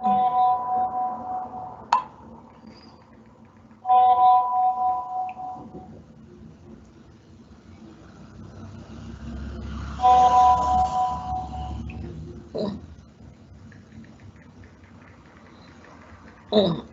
어. 어.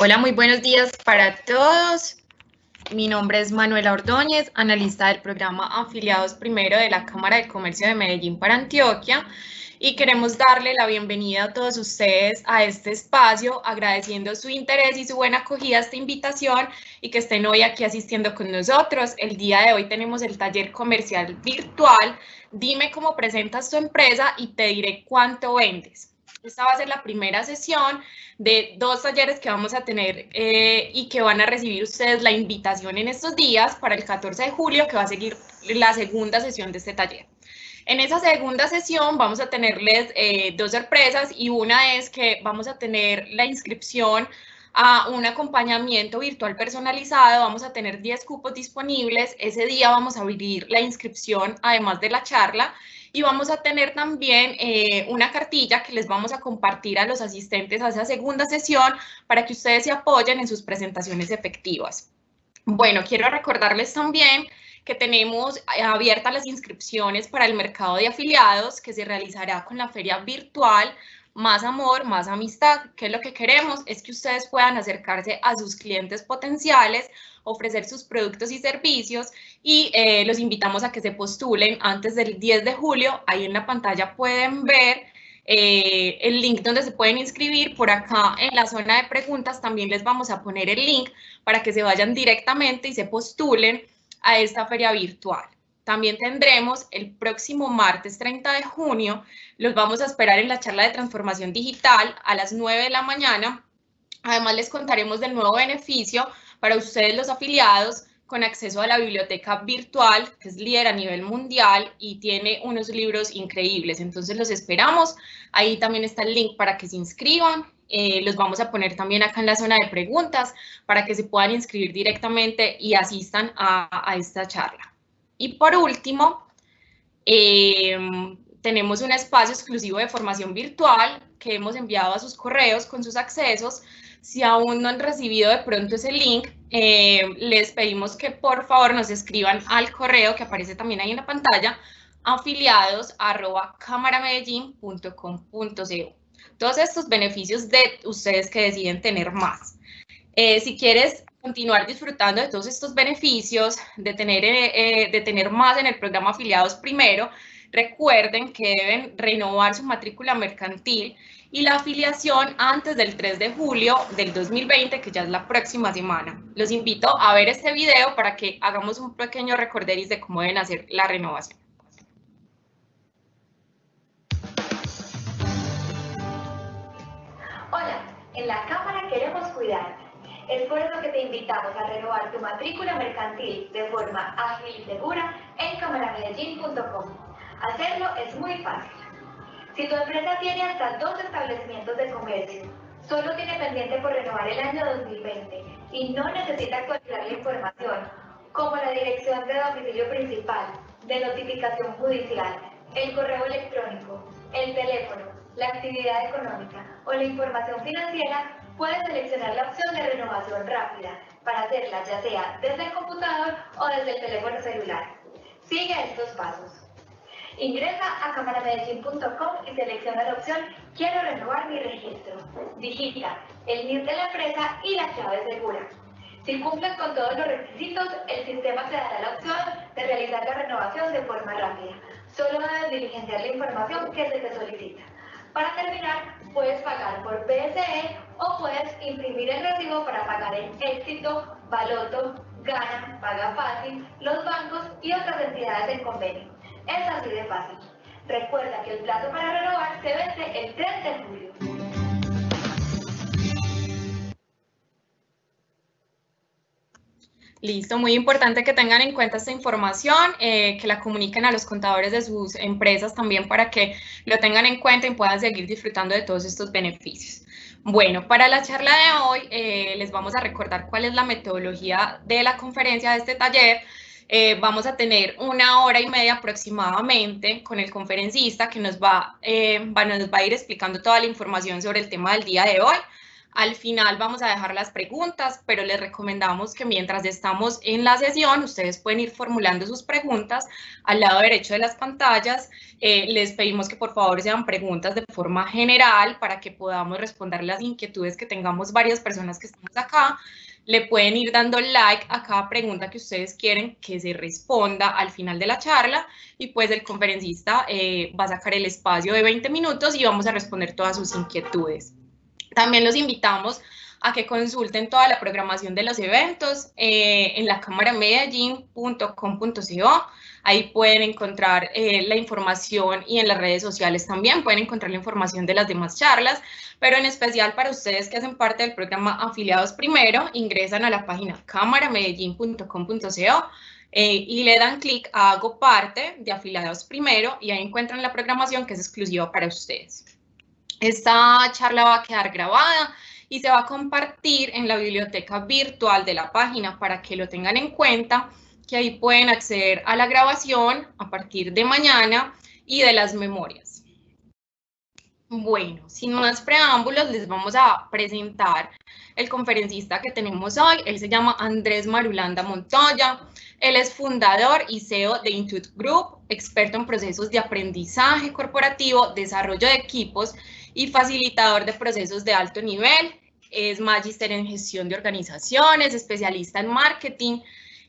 Hola, muy buenos días para todos. Mi nombre es Manuela Ordóñez, analista del programa Afiliados Primero de la Cámara de Comercio de Medellín para Antioquia y queremos darle la bienvenida a todos ustedes a este espacio, agradeciendo su interés y su buena acogida a esta invitación y que estén hoy aquí asistiendo con nosotros. El día de hoy tenemos el taller comercial virtual. Dime cómo presentas tu empresa y te diré cuánto vendes. Esta va a ser la primera sesión de dos talleres que vamos a tener eh, y que van a recibir ustedes la invitación en estos días para el 14 de julio, que va a seguir la segunda sesión de este taller. En esa segunda sesión vamos a tenerles eh, dos sorpresas y una es que vamos a tener la inscripción a un acompañamiento virtual personalizado. Vamos a tener 10 cupos disponibles. Ese día vamos a abrir la inscripción, además de la charla y vamos a tener también eh, una cartilla que les vamos a compartir a los asistentes a esa segunda sesión para que ustedes se apoyen en sus presentaciones efectivas. Bueno, quiero recordarles también que tenemos abiertas las inscripciones para el mercado de afiliados que se realizará con la feria virtual más amor, más amistad, que lo que queremos es que ustedes puedan acercarse a sus clientes potenciales, ofrecer sus productos y servicios y eh, los invitamos a que se postulen antes del 10 de julio. Ahí en la pantalla pueden ver eh, el link donde se pueden inscribir. Por acá en la zona de preguntas también les vamos a poner el link para que se vayan directamente y se postulen a esta feria virtual. También tendremos el próximo martes 30 de junio, los vamos a esperar en la charla de transformación digital a las 9 de la mañana. Además, les contaremos del nuevo beneficio para ustedes los afiliados con acceso a la biblioteca virtual, que es líder a nivel mundial y tiene unos libros increíbles. Entonces los esperamos. Ahí también está el link para que se inscriban. Eh, los vamos a poner también acá en la zona de preguntas para que se puedan inscribir directamente y asistan a esta charla. Y por último, em, tenemos un espacio exclusivo de formación virtual que hemos enviado a sus correos con sus accesos. Si aún no han recibido de pronto ese link, em, les pedimos que por favor nos escriban al correo que aparece también ahí en la pantalla, afiliados Todos estos beneficios de ustedes que deciden tener más. Eh, si quieres continuar disfrutando de todos estos beneficios, de tener, eh, eh, de tener más en el programa afiliados primero, recuerden que deben renovar su matrícula mercantil y la afiliación antes del 3 de julio del 2020, que ya es la próxima semana. Los invito a ver este video para que hagamos un pequeño recorderis de cómo deben hacer la renovación. Hola, en la cámara queremos cuidar es por eso que te invitamos a renovar tu matrícula mercantil de forma ágil y segura en cameramedellín.com. Hacerlo es muy fácil. Si tu empresa tiene hasta dos establecimientos de comercio, solo tiene pendiente por renovar el año 2020 y no necesita actualizar la información, como la dirección de domicilio principal, de notificación judicial, el correo electrónico, el teléfono, la actividad económica o la información financiera, puedes seleccionar la opción de renovación rápida para hacerla ya sea desde el computador o desde el teléfono celular. Sigue estos pasos. Ingresa a cámaramedellín.com y selecciona la opción Quiero renovar mi registro. Digita el NIR de la empresa y la clave segura. Si cumples con todos los requisitos, el sistema te dará la opción de realizar la renovación de forma rápida. Solo debes diligenciar la información que se te solicita. Para terminar, puedes pagar por PSE o puedes imprimir el recibo para pagar en Éxito, Baloto, Gana, Paga Fácil, los bancos y otras entidades en convenio. Es así de fácil. Recuerda que el plazo para renovar se vence el 3 de julio. Listo, muy importante que tengan en cuenta esta información, eh, que la comuniquen a los contadores de sus empresas también para que lo tengan en cuenta y puedan seguir disfrutando de todos estos beneficios. Bueno, para la charla de hoy eh, les vamos a recordar cuál es la metodología de la conferencia de este taller. Eh, vamos a tener una hora y media aproximadamente con el conferencista que nos va, va, nos va a ir explicando toda la información sobre el tema del día de hoy. Al final vamos a dejar las preguntas, pero les recomendamos que mientras estamos en la sesión, ustedes pueden ir formulando sus preguntas al lado derecho de las pantallas. Eh, les pedimos que por favor sean preguntas de forma general para que podamos responder las inquietudes que tengamos varias personas que estamos acá. Le pueden ir dando like a cada pregunta que ustedes quieren que se responda al final de la charla y pues el conferencista eh, va a sacar el espacio de 20 minutos y vamos a responder todas sus inquietudes. También los invitamos a que consulten toda la programación de los eventos eh, en la cámara medellín.com.co. Ahí pueden encontrar eh, la información y en las redes sociales también pueden encontrar la información de las demás charlas, pero en especial para ustedes que hacen parte del programa Afiliados Primero, ingresan a la página cámaramedellín.com.co eh, y le dan clic a Hago parte de Afiliados Primero y ahí encuentran la programación que es exclusiva para ustedes. Esta charla va a quedar grabada y se va a compartir en la biblioteca virtual de la página para que lo tengan en cuenta, que ahí pueden acceder a la grabación a partir de mañana y de las memorias. Bueno, sin más preámbulos, les vamos a presentar el conferencista que tenemos hoy. Él se llama Andrés Marulanda Montoya. Él es fundador y CEO de Intuit Group, experto en procesos de aprendizaje corporativo, desarrollo de equipos y facilitador de procesos de alto nivel. Es magíster en gestión de organizaciones, especialista en marketing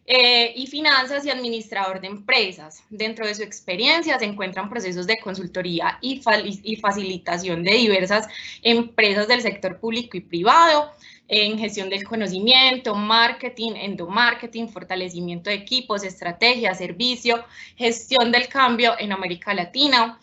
eh, y finanzas y administrador de empresas. Dentro de su experiencia se encuentran procesos de consultoría y, y facilitación de diversas empresas del sector público y privado, en gestión del conocimiento, marketing, endomarketing, fortalecimiento de equipos, estrategia, servicio, gestión del cambio en América Latina,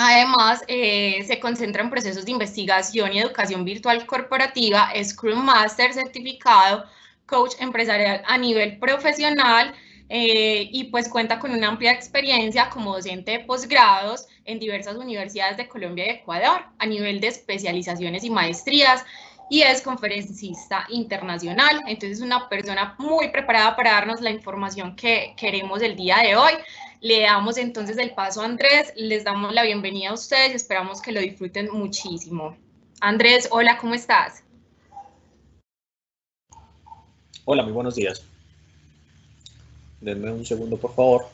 Además, eh, se concentra en procesos de investigación y educación virtual corporativa, Scrum Master certificado, coach empresarial a nivel profesional eh, y pues cuenta con una amplia experiencia como docente de posgrados en diversas universidades de Colombia y Ecuador a nivel de especializaciones y maestrías y es conferencista internacional. Entonces es una persona muy preparada para darnos la información que queremos el día de hoy. Le damos entonces el paso a Andrés, les damos la bienvenida a ustedes y esperamos que lo disfruten muchísimo. Andrés, hola, ¿cómo estás? Hola, muy buenos días. Denme un segundo, por favor.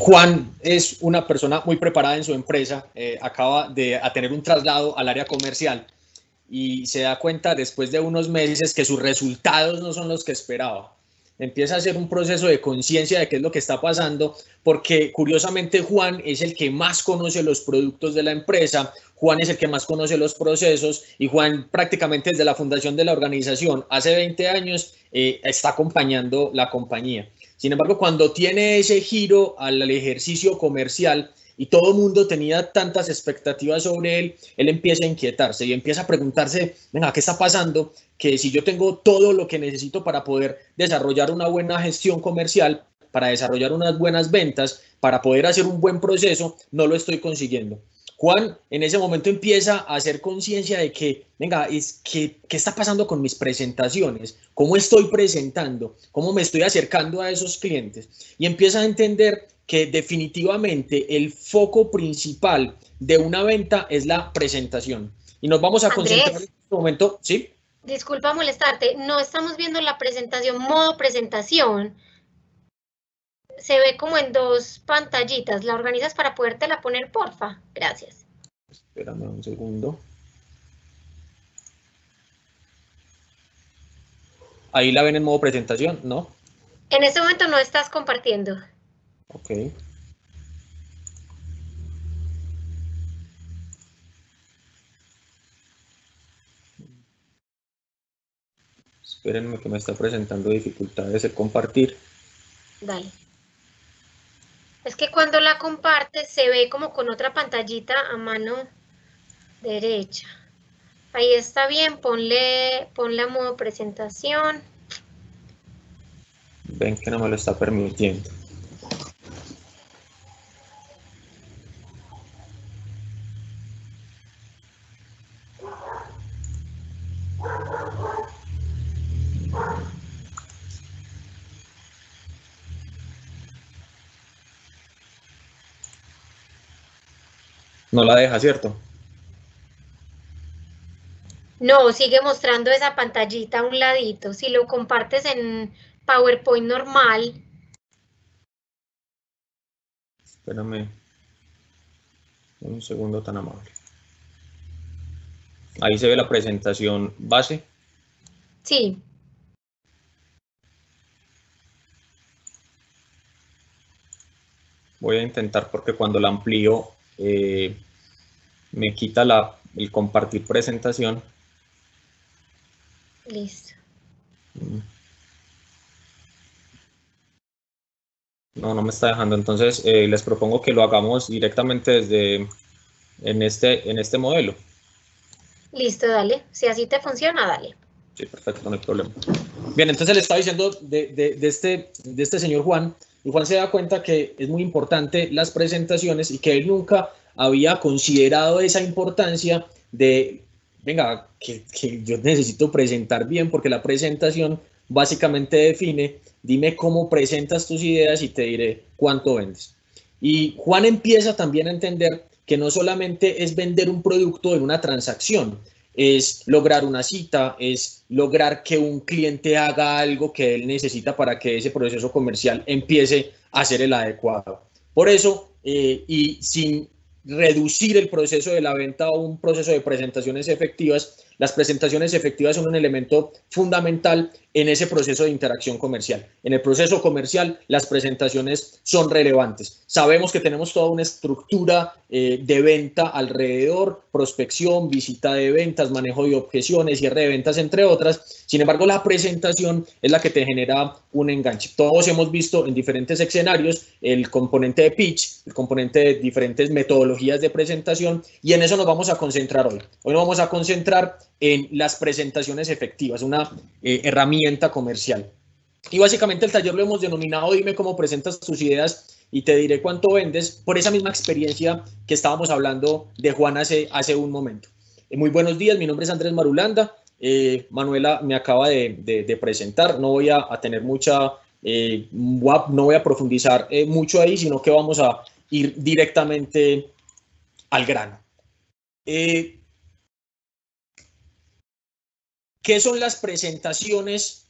Juan es una persona muy preparada en su empresa, eh, acaba de tener un traslado al área comercial y se da cuenta después de unos meses que sus resultados no son los que esperaba. empieza a hacer un proceso de conciencia de qué es lo que está pasando, porque curiosamente Juan es el que más conoce los productos de la empresa, Juan es el que más conoce los procesos y Juan prácticamente desde la fundación de la organización hace 20 años eh, está acompañando la compañía. Sin embargo, cuando tiene ese giro al ejercicio comercial, y todo el mundo tenía tantas expectativas sobre él, él empieza a inquietarse y empieza a preguntarse, venga, ¿qué está pasando? Que si yo tengo todo lo que necesito para poder desarrollar una buena gestión comercial, para desarrollar unas buenas ventas, para poder hacer un buen proceso, no lo estoy consiguiendo. Juan en ese momento empieza a hacer conciencia de que, venga, es que, ¿qué está pasando con mis presentaciones? ¿Cómo estoy presentando? ¿Cómo me estoy acercando a esos clientes? Y empieza a entender que definitivamente el foco principal de una venta es la presentación. Y nos vamos a concentrar en este momento, ¿sí? Disculpa molestarte, no estamos viendo la presentación, modo presentación. Se ve como en dos pantallitas. ¿La organizas para podértela poner, porfa? Gracias. Espérame un segundo. Ahí la ven en modo presentación, ¿no? En este momento no estás compartiendo. Ok. Espérenme que me está presentando dificultades el compartir. Dale. Es que cuando la compartes se ve como con otra pantallita a mano derecha. Ahí está bien, ponle, ponle a modo presentación. Ven que no me lo está permitiendo. No la deja, ¿cierto? No, sigue mostrando esa pantallita a un ladito. Si lo compartes en PowerPoint normal. Espérame un segundo tan amable. Ahí se ve la presentación base. Sí. Voy a intentar porque cuando la amplío eh, me quita la, el compartir presentación. Listo. No, no me está dejando. Entonces, eh, les propongo que lo hagamos directamente desde en este, en este modelo. Listo, dale. Si así te funciona, dale. Sí, perfecto, no hay problema. Bien, entonces le estaba diciendo de, de, de, este, de este señor Juan, y Juan se da cuenta que es muy importante las presentaciones y que él nunca había considerado esa importancia de, venga, que, que yo necesito presentar bien porque la presentación básicamente define, dime cómo presentas tus ideas y te diré cuánto vendes. Y Juan empieza también a entender que no solamente es vender un producto en una transacción, es lograr una cita, es lograr que un cliente haga algo que él necesita para que ese proceso comercial empiece a ser el adecuado. Por eso, eh, y sin reducir el proceso de la venta a un proceso de presentaciones efectivas, las presentaciones efectivas son un elemento fundamental en ese proceso de interacción comercial. En el proceso comercial, las presentaciones son relevantes. Sabemos que tenemos toda una estructura eh, de venta alrededor, prospección, visita de ventas, manejo de objeciones, cierre de ventas, entre otras. Sin embargo, la presentación es la que te genera un enganche. Todos hemos visto en diferentes escenarios el componente de pitch, el componente de diferentes metodologías de presentación y en eso nos vamos a concentrar hoy. Hoy nos vamos a concentrar en las presentaciones efectivas, una eh, herramienta comercial. Y básicamente el taller lo hemos denominado Dime cómo presentas tus ideas y te diré cuánto vendes por esa misma experiencia que estábamos hablando de Juan hace, hace un momento. Eh, muy buenos días, mi nombre es Andrés Marulanda. Eh, Manuela me acaba de, presentar, no voy a, tener mucha, eh, no voy a profundizar eh, mucho ahí, sino que vamos a ir directamente al grano. ¿Qué son las presentaciones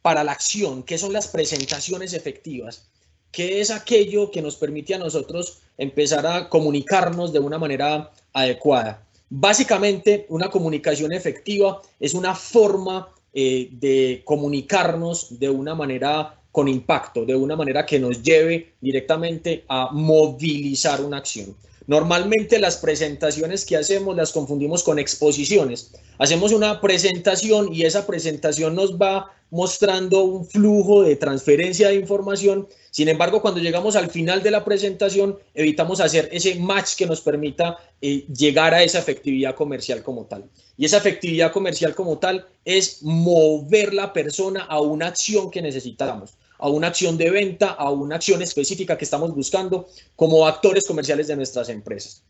para la acción? ¿Qué son las presentaciones efectivas? ¿Qué es aquello que nos permite a nosotros empezar a comunicarnos de una manera adecuada? Básicamente, una comunicación efectiva es una forma eh, de comunicarnos de una manera con impacto, de una manera que nos lleve directamente a movilizar una acción. Normalmente las presentaciones que hacemos las confundimos con exposiciones. Hacemos una presentación y esa presentación nos va mostrando un flujo de transferencia de información. Sin embargo, cuando llegamos al final de la presentación, evitamos hacer ese match que nos permita eh, llegar a esa efectividad comercial como tal. Y esa efectividad comercial como tal es mover la persona a una acción que necesitamos a una acción de venta, a una acción específica que estamos buscando como actores comerciales de nuestras empresas.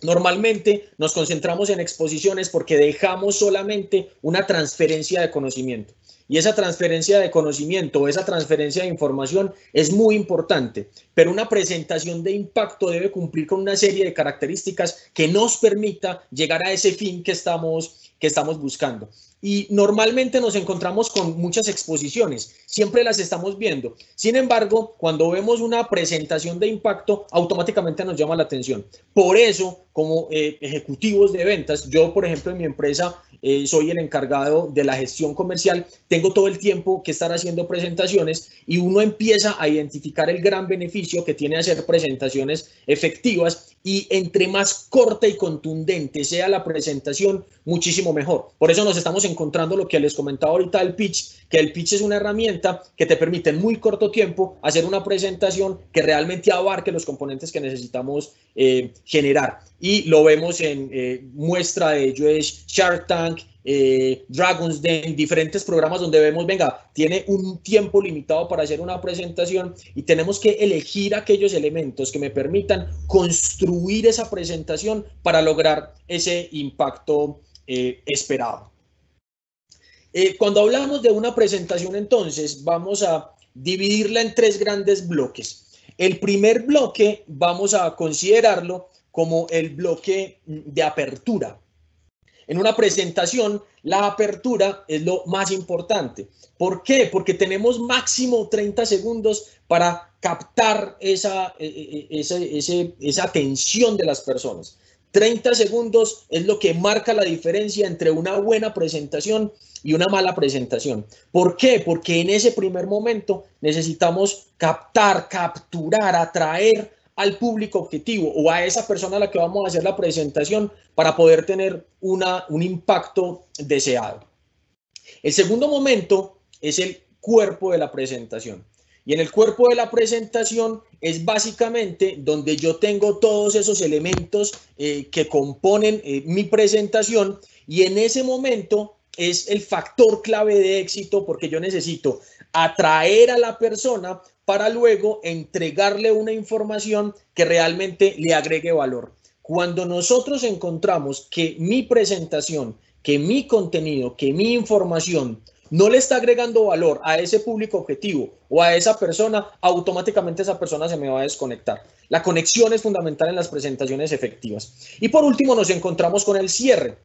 Normalmente nos concentramos en exposiciones porque dejamos solamente una transferencia de conocimiento. Y esa transferencia de conocimiento, esa transferencia de información es muy importante, pero una presentación de impacto debe cumplir con una serie de características que nos permita llegar a ese fin que estamos, que estamos buscando. Y normalmente nos encontramos con muchas exposiciones, siempre las estamos viendo. Sin embargo, cuando vemos una presentación de impacto, automáticamente nos llama la atención. Por eso, como eh, ejecutivos de ventas, yo, por ejemplo, en mi empresa eh, soy el encargado de la gestión comercial, tengo todo el tiempo que estar haciendo presentaciones y uno empieza a identificar el gran beneficio que tiene hacer presentaciones efectivas y entre más corta y contundente sea la presentación, muchísimo mejor. Por eso nos estamos encontrando lo que les comentaba ahorita el pitch, que el pitch es una herramienta que te permite en muy corto tiempo hacer una presentación que realmente abarque los componentes que necesitamos eh, generar. Y lo vemos en eh, muestra de ello es Shark Tank, eh, Dragon's Den, diferentes programas donde vemos, venga, tiene un tiempo limitado para hacer una presentación y tenemos que elegir aquellos elementos que me permitan construir esa presentación para lograr ese impacto eh, esperado. Eh, cuando hablamos de una presentación, entonces, vamos a dividirla en tres grandes bloques. El primer bloque vamos a considerarlo como el bloque de apertura. En una presentación, la apertura es lo más importante. ¿Por qué? Porque tenemos máximo 30 segundos para captar esa, e, e, e, esa atención de las personas. 30 segundos es lo que marca la diferencia entre una buena presentación y una mala presentación. ¿Por qué? Porque en ese primer momento necesitamos captar, capturar, atraer al público objetivo o a esa persona a la que vamos a hacer la presentación para poder tener una, un impacto deseado. El segundo momento es el cuerpo de la presentación. Y en el cuerpo de la presentación es básicamente donde yo tengo todos esos elementos eh, que componen eh, mi presentación y en ese momento es el factor clave de éxito porque yo necesito atraer a la persona para luego entregarle una información que realmente le agregue valor. Cuando nosotros encontramos que mi presentación, que mi contenido, que mi información no le está agregando valor a ese público objetivo o a esa persona, automáticamente esa persona se me va a desconectar. La conexión es fundamental en las presentaciones efectivas. Y por último nos encontramos con el cierre.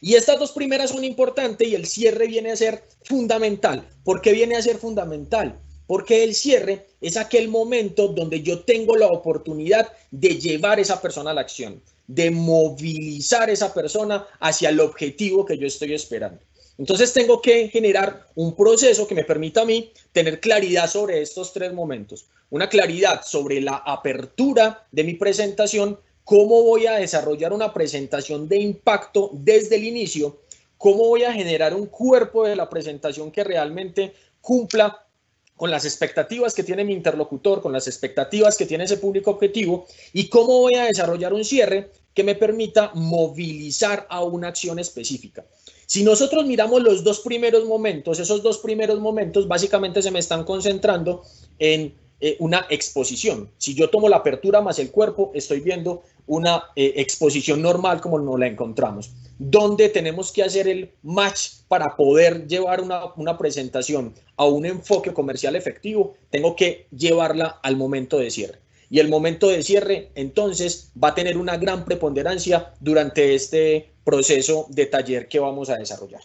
Y estas dos primeras son importantes y el cierre viene a ser fundamental. ¿Por qué viene a ser fundamental? Porque el cierre es aquel momento donde yo tengo la oportunidad de llevar esa persona a la acción, de movilizar esa persona hacia el objetivo que yo estoy esperando. Entonces tengo que generar un proceso que me permita a mí tener claridad sobre estos tres momentos. Una claridad sobre la apertura de mi presentación, cómo voy a desarrollar una presentación de impacto desde el inicio, cómo voy a generar un cuerpo de la presentación que realmente cumpla con las expectativas que tiene mi interlocutor, con las expectativas que tiene ese público objetivo y cómo voy a desarrollar un cierre que me permita movilizar a una acción específica. Si nosotros miramos los dos primeros momentos, esos dos primeros momentos básicamente se me están concentrando en eh, una exposición. Si yo tomo la apertura más el cuerpo, estoy viendo una eh, exposición normal como nos la encontramos. Donde tenemos que hacer el match para poder llevar una, una presentación a un enfoque comercial efectivo, tengo que llevarla al momento de cierre y el momento de cierre entonces va a tener una gran preponderancia durante este proceso de taller que vamos a desarrollar.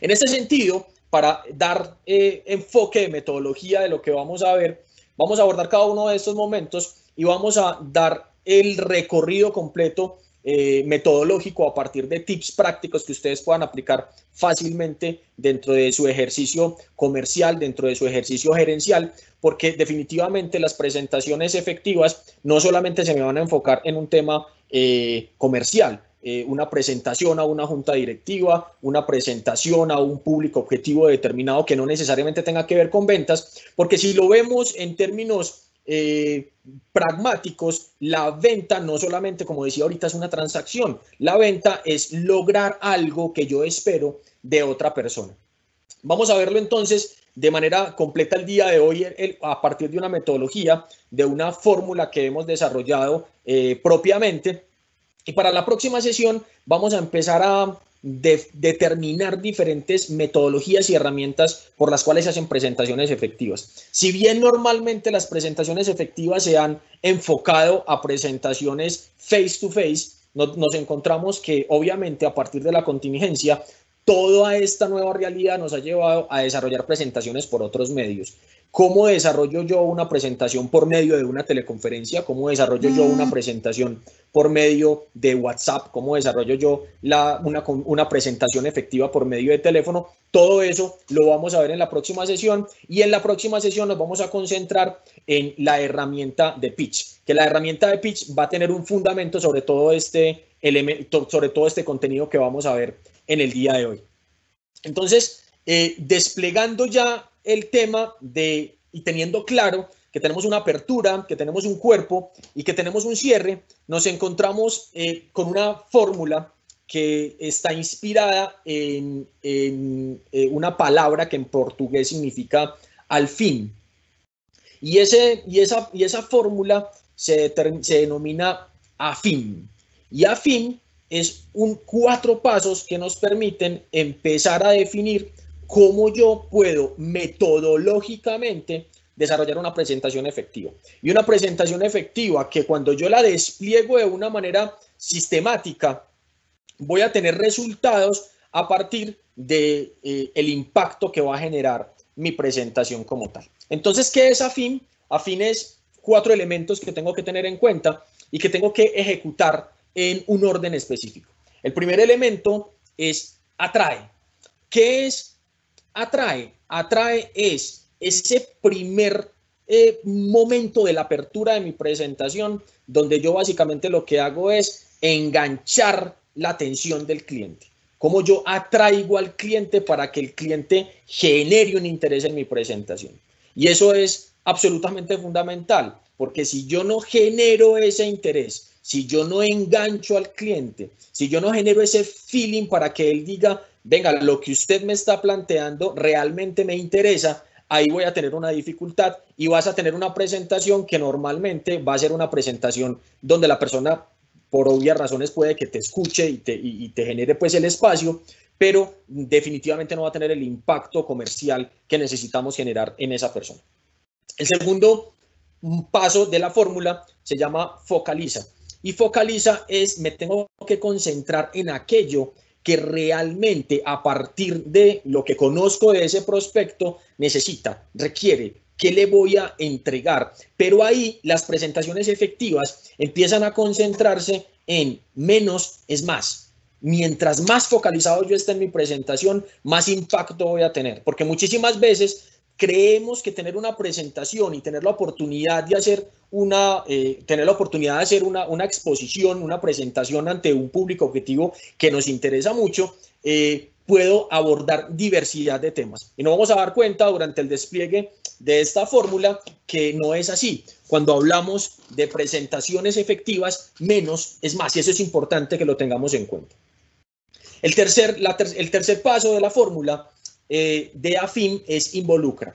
En este sentido, para dar eh, enfoque de metodología de lo que vamos a ver, vamos a abordar cada uno de estos momentos y vamos a dar el recorrido completo eh, metodológico a partir de tips prácticos que ustedes puedan aplicar fácilmente dentro de su ejercicio comercial, dentro de su ejercicio gerencial, porque definitivamente las presentaciones efectivas no solamente se me van a enfocar en un tema eh, comercial, eh, una presentación a una junta directiva, una presentación a un público objetivo determinado que no necesariamente tenga que ver con ventas, porque si lo vemos en términos eh, pragmáticos, la venta no solamente, como decía ahorita, es una transacción, la venta es lograr algo que yo espero de otra persona. Vamos a verlo entonces de manera completa el día de hoy a partir de una metodología, de una fórmula que hemos desarrollado eh, propiamente. Y para la próxima sesión vamos a empezar a de determinar diferentes metodologías y herramientas por las cuales se hacen presentaciones efectivas. Si bien normalmente las presentaciones efectivas se han enfocado a presentaciones face to face, nos encontramos que obviamente a partir de la contingencia, toda esta nueva realidad nos ha llevado a desarrollar presentaciones por otros medios. ¿Cómo desarrollo yo una presentación por medio de una teleconferencia? ¿Cómo desarrollo yo una mm. presentación por medio de WhatsApp? ¿Cómo desarrollo yo la, una, una presentación efectiva por medio de teléfono? Todo eso lo vamos a ver en la próxima sesión y en la próxima sesión nos vamos a concentrar en la herramienta de pitch, que la herramienta de pitch va a tener un fundamento sobre todo este elemento, sobre todo este contenido que vamos a ver en el día de hoy. Entonces, eh, desplegando ya el tema de, y teniendo claro que tenemos una apertura, que tenemos un cuerpo y que tenemos un cierre, nos encontramos eh, con una fórmula que está inspirada en, eh, una palabra que en portugués significa al fin. Y, ese, y esa, y esa fórmula se, se denomina afín. Y afín es un cuatro pasos que nos permiten empezar a definir cómo yo puedo metodológicamente desarrollar una presentación efectiva. Y una presentación efectiva que cuando yo la despliego de una manera sistemática, voy a tener resultados a partir de eh, impacto que va a generar mi presentación como tal. Entonces, ¿qué es afín? Afín es cuatro elementos que tengo que tener en cuenta y que tengo que ejecutar en un orden específico. El primer elemento es atrae. ¿Qué es atrae? Atrae es ese primer eh, momento de la apertura de mi presentación donde yo básicamente lo que hago es enganchar la atención del cliente. Cómo yo atraigo al cliente para que el cliente genere un interés en mi presentación. Y eso es absolutamente fundamental, porque si yo no genero ese interés, si yo no engancho al cliente, si yo no genero ese feeling para que él diga, venga, lo que usted me está planteando realmente me interesa, ahí voy a tener una dificultad y vas a tener una presentación que normalmente va a ser una presentación donde la persona, por obvias razones, puede que te escuche y te, genere pues el espacio, pero definitivamente no va a tener el impacto comercial que necesitamos generar en esa persona. El segundo paso de la fórmula se llama focaliza. Y focaliza es, me tengo que concentrar en aquello que realmente a partir de lo que conozco de ese prospecto necesita, requiere, qué le voy a entregar. Pero ahí las presentaciones efectivas empiezan a concentrarse en menos es más. Mientras más focalizado yo esté en mi presentación, más impacto voy a tener. Porque muchísimas veces creemos que tener una presentación y tener la oportunidad de hacer una, eh, tener la oportunidad de hacer una, una, exposición, una presentación ante un público objetivo que nos interesa mucho, eh, puedo abordar diversidad de temas. Y nos vamos a dar cuenta durante el despliegue de esta fórmula que no es así. Cuando hablamos de presentaciones efectivas, menos es más, y eso es importante que lo tengamos en cuenta. El tercer, el tercer paso de la fórmula eh, de afín es involucra.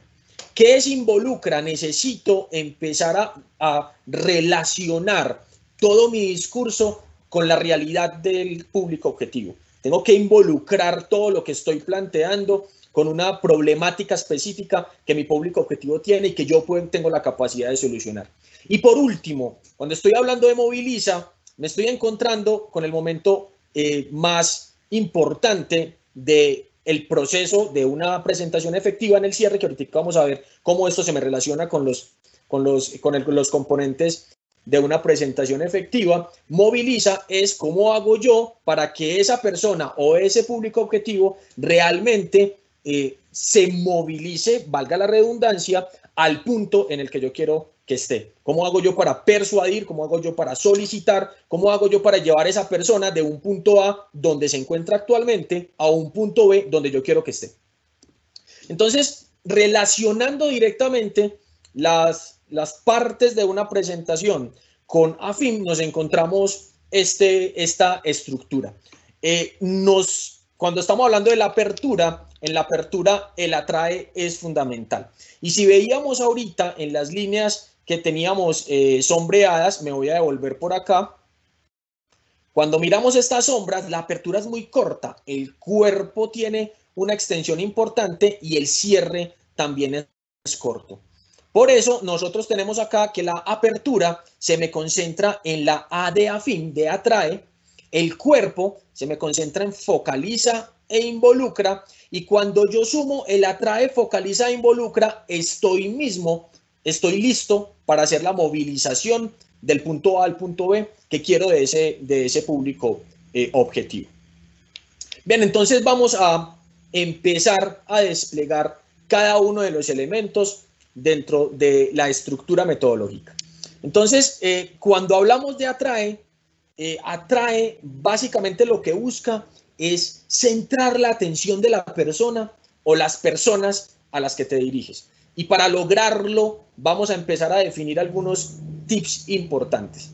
¿Qué es involucra? Necesito empezar a, relacionar todo mi discurso con la realidad del público objetivo. Tengo que involucrar todo lo que estoy planteando con una problemática específica que mi público objetivo tiene y que yo tengo la capacidad de solucionar. Y por último, cuando estoy hablando de moviliza, me estoy encontrando con el momento eh, más importante de el proceso de una presentación efectiva en el cierre, que ahorita vamos a ver cómo esto se me relaciona con los, con los, con los componentes de una presentación efectiva, moviliza es cómo hago yo para que esa persona o ese público objetivo realmente eh, se movilice, valga la redundancia, al punto en el que yo quiero que esté. ¿Cómo hago yo para persuadir? ¿Cómo hago yo para solicitar? ¿Cómo hago yo para llevar a esa persona de un punto A donde se encuentra actualmente a un punto B donde yo quiero que esté? Entonces, relacionando directamente las, las partes de una presentación con AFIM, nos encontramos este, esta estructura. Eh, nos, cuando estamos hablando de la apertura, en la apertura el atrae es fundamental. Y si veíamos ahorita en las líneas que teníamos eh, sombreadas, me voy a devolver por acá. Cuando miramos estas sombras, la apertura es muy corta, el cuerpo tiene una extensión importante y el cierre también es corto. Por eso nosotros tenemos acá que la apertura se me concentra en la A de afín, de atrae, el cuerpo se me concentra en focaliza e involucra y cuando yo sumo el atrae, focaliza e involucra, estoy mismo, estoy listo para hacer la movilización del punto A al punto B que quiero de ese, de ese público eh, objetivo. Bien, entonces vamos a empezar a desplegar cada uno de los elementos dentro de la estructura metodológica. Entonces, eh, cuando hablamos de atrae, eh, atrae básicamente lo que busca es centrar la atención de la persona o las personas a las que te diriges. Y para lograrlo, vamos a empezar a definir algunos tips importantes.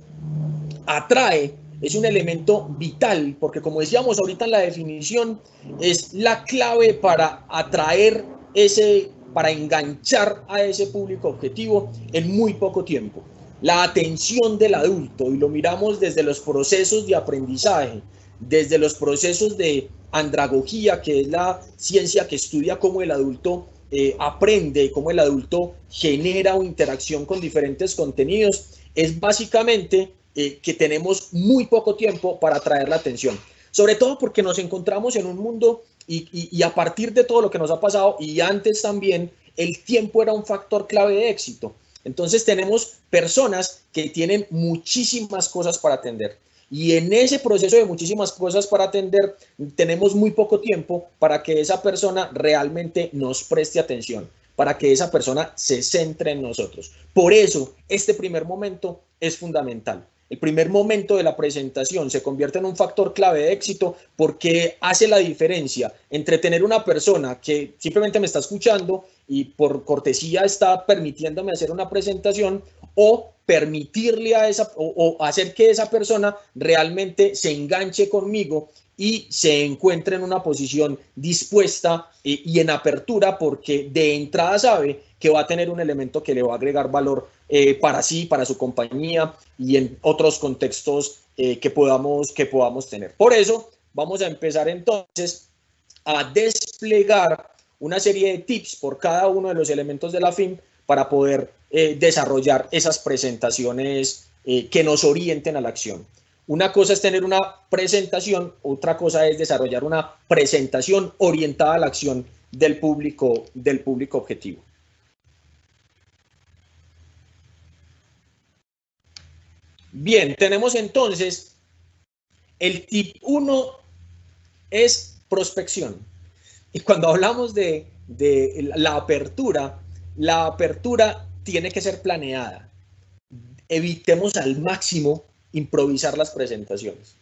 Atrae es un elemento vital, porque como decíamos ahorita la definición, es la clave para atraer ese, para enganchar a ese público objetivo en muy poco tiempo. La atención del adulto, y lo miramos desde los procesos de aprendizaje, desde los procesos de andragogía, que es la ciencia que estudia cómo el adulto eh, aprende, cómo el adulto genera una interacción con diferentes contenidos, es básicamente eh, que tenemos muy poco tiempo para atraer la atención. Sobre todo porque nos encontramos en un mundo y a partir de todo lo que nos ha pasado y antes también, el tiempo era un factor clave de éxito. Entonces tenemos personas que tienen muchísimas cosas para atender. Y en ese proceso de muchísimas cosas para atender, tenemos muy poco tiempo para que esa persona realmente nos preste atención, para que esa persona se centre en nosotros. Por eso, este primer momento es fundamental. El primer momento de la presentación se convierte en un factor clave de éxito porque hace la diferencia entre tener una persona que simplemente me está escuchando y por cortesía está permitiéndome hacer una presentación o permitirle a esa o, hacer que esa persona realmente se enganche conmigo y se encuentre en una posición dispuesta y, y en apertura porque de entrada sabe que va a tener un elemento que le va a agregar valor eh, para sí, para su compañía y en otros contextos eh, que, podamos, que podamos tener. Por eso vamos a empezar entonces a desplegar una serie de tips por cada uno de los elementos de la FIM para poder eh, desarrollar esas presentaciones que nos orienten a la acción. Una cosa es tener una presentación, otra cosa es desarrollar una presentación orientada a la acción del público, del público objetivo. Bien, tenemos entonces el tip 1 es prospección. Y cuando hablamos de, la apertura, la apertura tiene que ser planeada. Evitemos al máximo improvisar las presentaciones.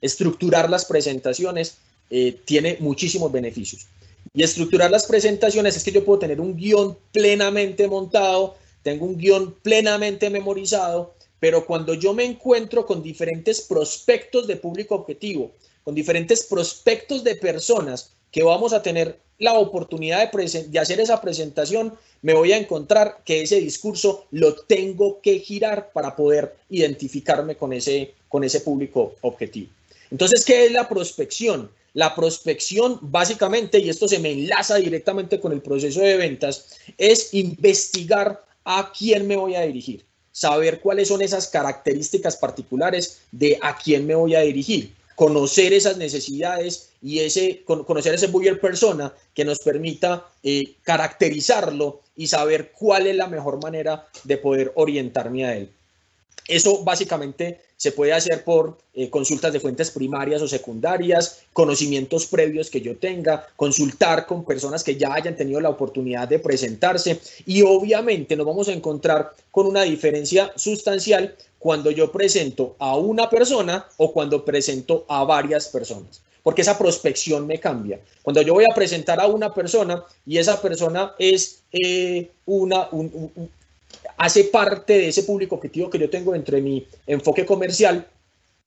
Estructurar las presentaciones eh, tiene muchísimos beneficios. Y estructurar las presentaciones es que yo puedo tener un guion plenamente montado, tengo un guion plenamente memorizado pero cuando yo me encuentro con diferentes prospectos de público objetivo, con diferentes prospectos de personas que vamos a tener la oportunidad de, hacer esa presentación, me voy a encontrar que ese discurso lo tengo que girar para poder identificarme con ese, con ese público objetivo. Entonces, ¿qué es la prospección? La prospección, básicamente, y esto se me enlaza directamente con el proceso de ventas, es investigar a quién me voy a dirigir saber cuáles son esas características particulares de a quién me voy a dirigir, conocer esas necesidades y ese, conocer ese buyer persona que nos permita eh, caracterizarlo y saber cuál es la mejor manera de poder orientarme a él. Eso básicamente se puede hacer por eh, consultas de fuentes primarias o secundarias, conocimientos previos que yo tenga, consultar con personas que ya hayan tenido la oportunidad de presentarse y obviamente nos vamos a encontrar con una diferencia sustancial cuando yo presento a una persona o cuando presento a varias personas porque esa prospección me cambia. Cuando yo voy a presentar a una persona y esa persona es eh, una, hace parte de ese público objetivo que yo tengo dentro de mi enfoque comercial,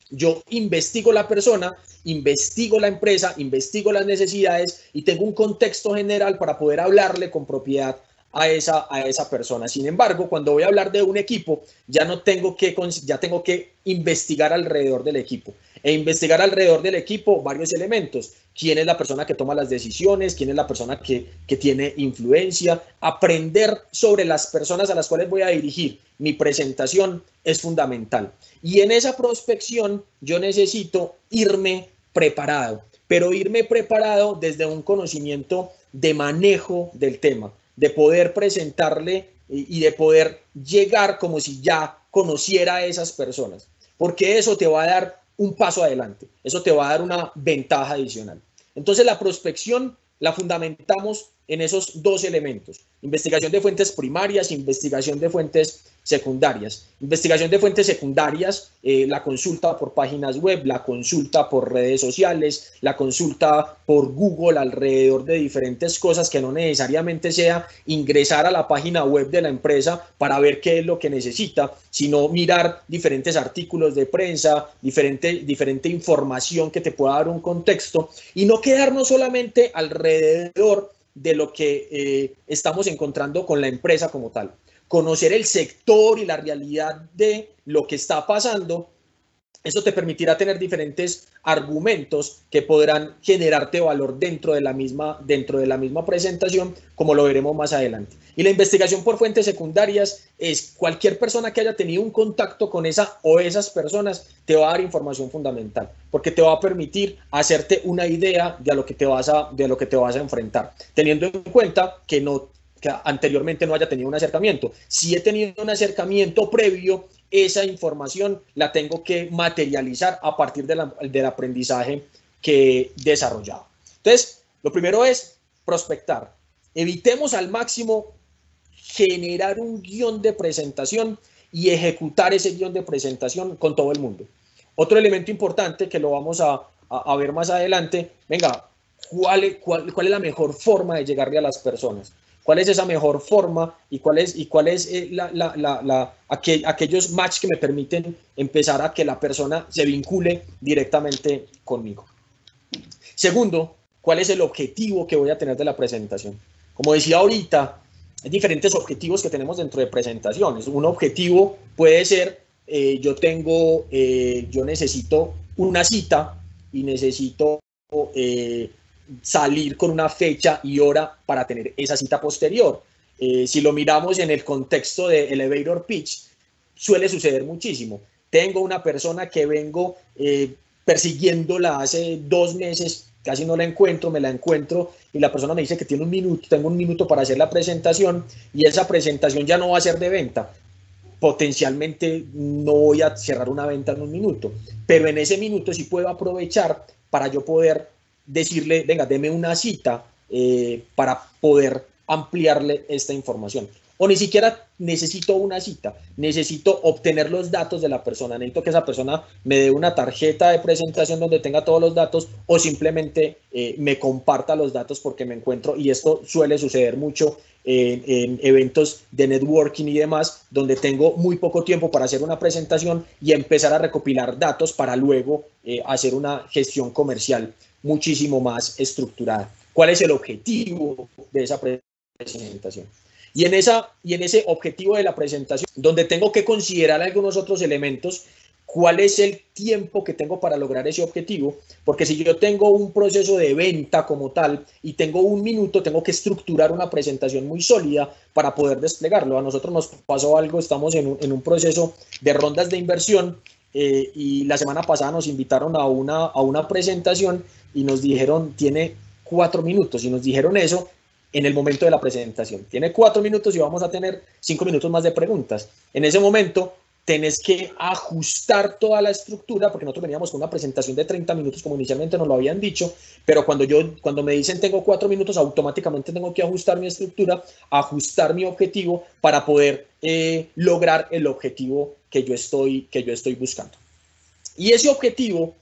yo investigo la persona, investigo la empresa, investigo las necesidades y tengo un contexto general para poder hablarle con propiedad a esa, a esa persona. Sin embargo, cuando voy a hablar de un equipo, ya no tengo que, ya tengo que investigar alrededor del equipo e investigar alrededor del equipo varios elementos. ¿Quién es la persona que toma las decisiones? ¿Quién es la persona que, que tiene influencia? Aprender sobre las personas a las cuales voy a dirigir mi presentación es fundamental. Y en esa prospección yo necesito irme preparado, pero irme preparado desde un conocimiento de manejo del tema, de poder presentarle y de poder llegar como si ya conociera a esas personas, porque eso te va a dar un paso adelante. Eso te va a dar una ventaja adicional. Entonces la prospección la fundamentamos en esos dos elementos, investigación de fuentes primarias, investigación de fuentes secundarias. Investigación de fuentes secundarias, eh, la consulta por páginas web, la consulta por redes sociales, la consulta por Google alrededor de diferentes cosas que no necesariamente sea ingresar a la página web de la empresa para ver qué es lo que necesita, sino mirar diferentes artículos de prensa, diferente, diferente información que te pueda dar un contexto y no quedarnos solamente alrededor de lo que eh, estamos encontrando con la empresa como tal conocer el sector y la realidad de lo que está pasando, eso te permitirá tener diferentes argumentos que podrán generarte valor dentro de la misma, dentro de la misma presentación, como lo veremos más adelante. Y la investigación por fuentes secundarias es cualquier persona que haya tenido un contacto con esa o esas personas te va a dar información fundamental, porque te va a permitir hacerte una idea de lo que te vas a, de lo que te vas a enfrentar, teniendo en cuenta que no que anteriormente no haya tenido un acercamiento. Si he tenido un acercamiento previo, esa información la tengo que materializar a partir del aprendizaje que he desarrollado. Entonces, lo primero es prospectar. Evitemos al máximo generar un guion de presentación y ejecutar ese guion de presentación con todo el mundo. Otro elemento importante que lo vamos a, ver más adelante, venga, ¿cuál, cuál, ¿cuál es la mejor forma de llegarle a las personas? Cuál es esa mejor forma y cuál es, y cuál es eh, la, la, la, aquellos match que me permiten empezar a que la persona se vincule directamente conmigo. Segundo, ¿cuál es el objetivo que voy a tener de la presentación? Como decía ahorita, hay diferentes objetivos que tenemos dentro de presentaciones. Un objetivo puede ser, eh, yo tengo, eh, yo necesito una cita y necesito salir con una fecha y hora para tener esa cita posterior. Eh, si lo miramos en el contexto de elevator pitch, suele suceder muchísimo. Tengo una persona que vengo eh, persiguiéndola hace dos meses, casi no la encuentro, me la encuentro y la persona me dice que tiene un minuto, tengo un minuto para hacer la presentación y esa presentación ya no va a ser de venta. Potencialmente no voy a cerrar una venta en un minuto, pero en ese minuto sí puedo aprovechar para yo poder decirle, venga, deme una cita eh, para poder ampliarle esta información. O ni siquiera necesito una cita, necesito obtener los datos de la persona, necesito que esa persona me dé una tarjeta de presentación donde tenga todos los datos o simplemente eh, me comparta los datos porque me encuentro, y esto suele suceder mucho en, eventos de networking y demás, donde tengo muy poco tiempo para hacer una presentación y empezar a recopilar datos para luego eh, hacer una gestión comercial muchísimo más estructurada. ¿Cuál es el objetivo de esa presentación? Y en, esa, y en ese objetivo de la presentación, donde tengo que considerar algunos otros elementos, cuál es el tiempo que tengo para lograr ese objetivo, porque si yo tengo un proceso de venta como tal y tengo un minuto, tengo que estructurar una presentación muy sólida para poder desplegarlo. A nosotros nos pasó algo, estamos en un, en un proceso de rondas de inversión eh, y la semana pasada nos invitaron a una, a una presentación y nos dijeron, tiene cuatro minutos, y nos dijeron eso en el momento de la presentación. Tiene cuatro minutos y vamos a tener cinco minutos más de preguntas. En ese momento tenés que ajustar toda la estructura, porque nosotros veníamos con una presentación de 30 minutos, como inicialmente nos lo habían dicho, pero cuando, yo, cuando me dicen tengo cuatro minutos, automáticamente tengo que ajustar mi estructura, ajustar mi objetivo para poder eh, lograr el objetivo que yo, estoy, que yo estoy buscando. Y ese objetivo,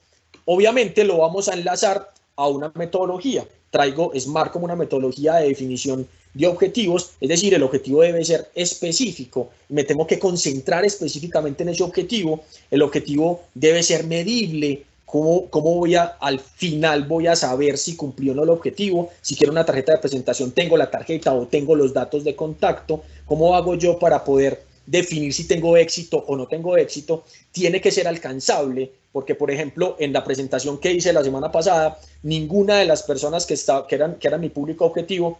obviamente, lo vamos a enlazar a una metodología. Traigo SMART como una metodología de definición de objetivos, es decir, el objetivo debe ser específico, me tengo que concentrar específicamente en ese objetivo, el objetivo debe ser medible, ¿Cómo, ¿Cómo, voy a, al final voy a saber si cumplió o no el objetivo? Si quiero una tarjeta de presentación, tengo la tarjeta o tengo los datos de contacto. ¿Cómo hago yo para poder definir si tengo éxito o no tengo éxito? Tiene que ser alcanzable, porque por ejemplo, en la presentación que hice la semana pasada, ninguna de las personas que, está, que, eran, que eran mi público objetivo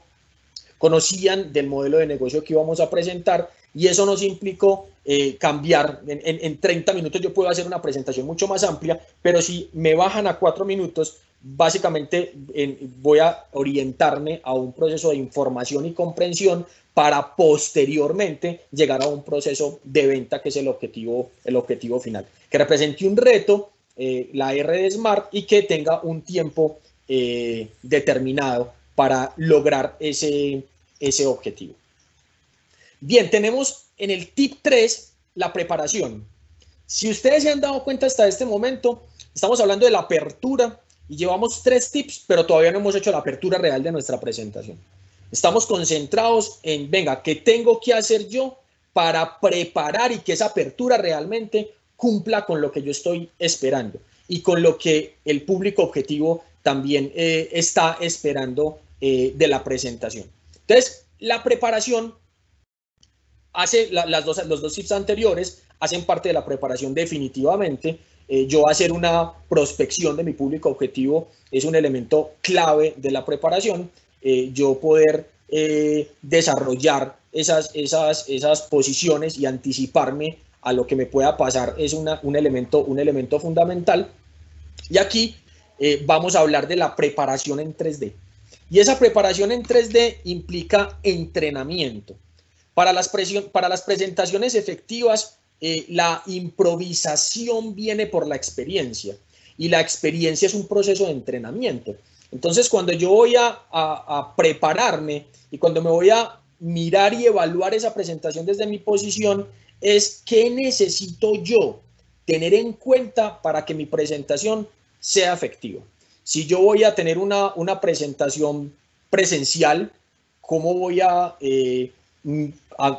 conocían del modelo de negocio que íbamos a presentar y eso nos implicó eh, cambiar. En, en, 30 minutos yo puedo hacer una presentación mucho más amplia, pero si me bajan a 4 minutos, básicamente voy a orientarme a un proceso de información y comprensión para posteriormente llegar a un proceso de venta que es el objetivo, el objetivo final. Que represente un reto, eh, la R de Smart, y que tenga un tiempo eh, determinado para lograr ese, ese objetivo. Bien, tenemos en el tip 3 la preparación. Si ustedes se han dado cuenta hasta este momento, estamos hablando de la apertura y llevamos tres tips, pero todavía no hemos hecho la apertura real de nuestra presentación. Estamos concentrados en, venga, ¿qué tengo que hacer yo para preparar y que esa apertura realmente cumpla con lo que yo estoy esperando y con lo que el público objetivo también eh, está esperando eh, de la presentación. Entonces, la preparación hace las dos, los dos tips anteriores hacen parte de la preparación definitivamente. Eh, yo hacer una prospección de mi público objetivo es un elemento clave de la preparación. Eh, yo poder desarrollar esas, esas, esas posiciones y anticiparme a lo que me pueda pasar es una, un, elemento, un elemento fundamental. Y aquí vamos a hablar de la preparación en 3D. Y esa preparación en 3D implica entrenamiento. Para las, presentaciones efectivas, eh, la improvisación viene por la experiencia y la experiencia es un proceso de entrenamiento. Entonces, cuando yo voy a, a, prepararme y cuando me voy a mirar y evaluar esa presentación desde mi posición, es qué necesito yo tener en cuenta para que mi presentación sea efectiva si yo voy a tener una, una presentación presencial, ¿cómo voy a, eh,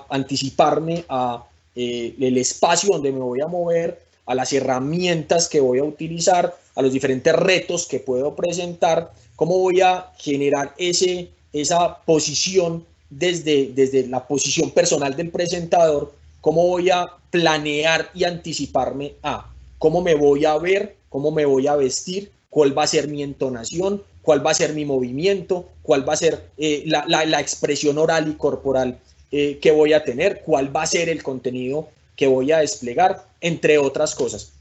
anticiparme a eh, el espacio donde me voy a mover, a las herramientas que voy a utilizar, a los diferentes retos que puedo presentar, cómo voy a generar ese, esa posición desde, desde la posición personal del presentador, cómo voy a planear y anticiparme a cómo me voy a ver, cómo me voy a vestir, cuál va a ser mi entonación, cuál va a ser mi movimiento, cuál va a ser eh, la, expresión oral y corporal eh, que voy a tener, cuál va a ser el contenido que voy a desplegar, entre otras cosas.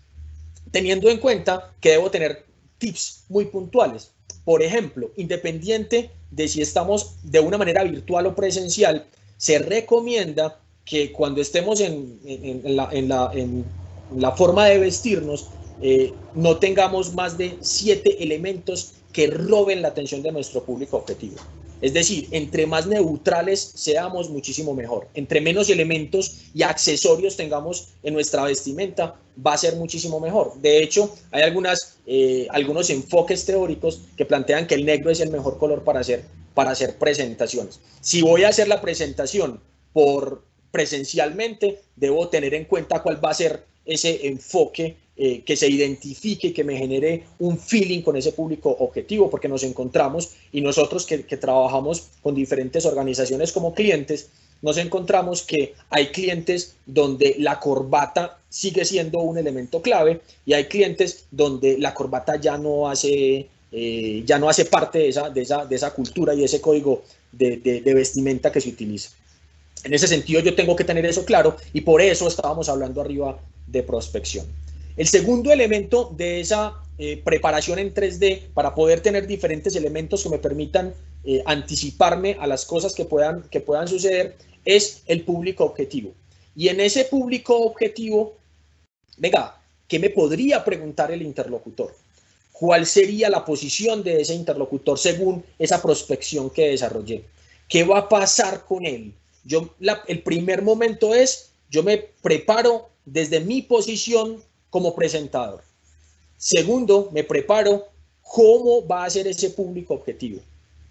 Teniendo en cuenta que debo tener tips muy puntuales. Por ejemplo, independiente de si estamos de una manera virtual o presencial, se recomienda que cuando estemos en, la, en la forma de vestirnos, eh, no tengamos más de siete elementos que roben la atención de nuestro público objetivo. Es decir, entre más neutrales seamos, muchísimo mejor. Entre menos elementos y accesorios tengamos en nuestra vestimenta, va a ser muchísimo mejor. De hecho, hay algunas, eh, algunos enfoques teóricos que plantean que el negro es el mejor color para hacer, para hacer presentaciones. Si voy a hacer la presentación por presencialmente, debo tener en cuenta cuál va a ser ese enfoque eh, que se identifique, que me genere un feeling con ese público objetivo, porque nos encontramos y nosotros que, trabajamos con diferentes organizaciones como clientes, nos encontramos que hay clientes donde la corbata sigue siendo un elemento clave y hay clientes donde la corbata ya no hace, eh, ya no hace parte de esa, de, esa, de esa cultura y ese código de, de, vestimenta que se utiliza. En ese sentido yo tengo que tener eso claro y por eso estábamos hablando arriba de prospección. El segundo elemento de esa eh, preparación en 3D para poder tener diferentes elementos que me permitan eh, anticiparme a las cosas que puedan, que puedan suceder es el público objetivo. Y en ese público objetivo, venga, ¿qué me podría preguntar el interlocutor? ¿Cuál sería la posición de ese interlocutor según esa prospección que desarrollé? ¿Qué va a pasar con él? Yo, el primer momento es, yo me preparo desde mi posición como presentador. Segundo, me preparo cómo va a ser ese público objetivo.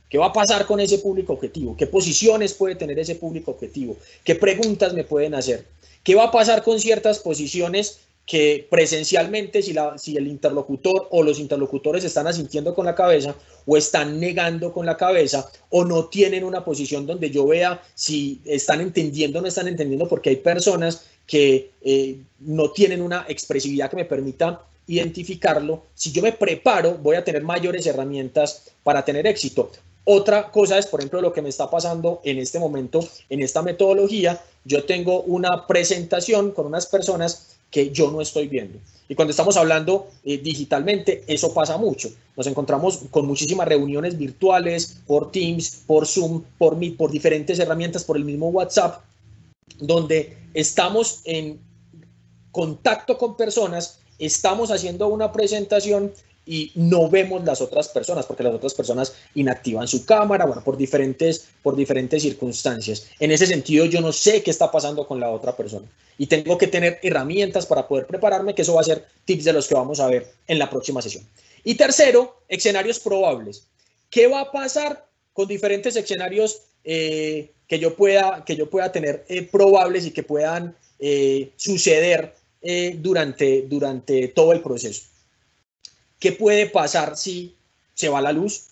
¿Qué va a pasar con ese público objetivo? ¿Qué posiciones puede tener ese público objetivo? ¿Qué preguntas me pueden hacer? ¿Qué va a pasar con ciertas posiciones que presencialmente, si, la, si el interlocutor o los interlocutores están asintiendo con la cabeza o están negando con la cabeza o no tienen una posición donde yo vea si están entendiendo o no están entendiendo, porque hay personas que eh, no tienen una expresividad que me permita identificarlo, si yo me preparo, voy a tener mayores herramientas para tener éxito. Otra cosa es, por ejemplo, lo que me está pasando en este momento, en esta metodología, yo tengo una presentación con unas personas que yo no estoy viendo. Y cuando estamos hablando eh, digitalmente, eso pasa mucho. Nos encontramos con muchísimas reuniones virtuales, por Teams, por Zoom, por Meet, por diferentes herramientas, por el mismo WhatsApp, donde estamos en contacto con personas, estamos haciendo una presentación y no vemos las otras personas, porque las otras personas inactivan su cámara, bueno, por diferentes, por diferentes circunstancias. En ese sentido, yo no sé qué está pasando con la otra persona y tengo que tener herramientas para poder prepararme, que eso va a ser tips de los que vamos a ver en la próxima sesión. Y tercero, escenarios probables. ¿Qué va a pasar con diferentes escenarios eh, que, yo pueda, que yo pueda tener eh, probables y que puedan eh, suceder durante, durante todo el proceso? ¿Qué puede pasar si se va la luz?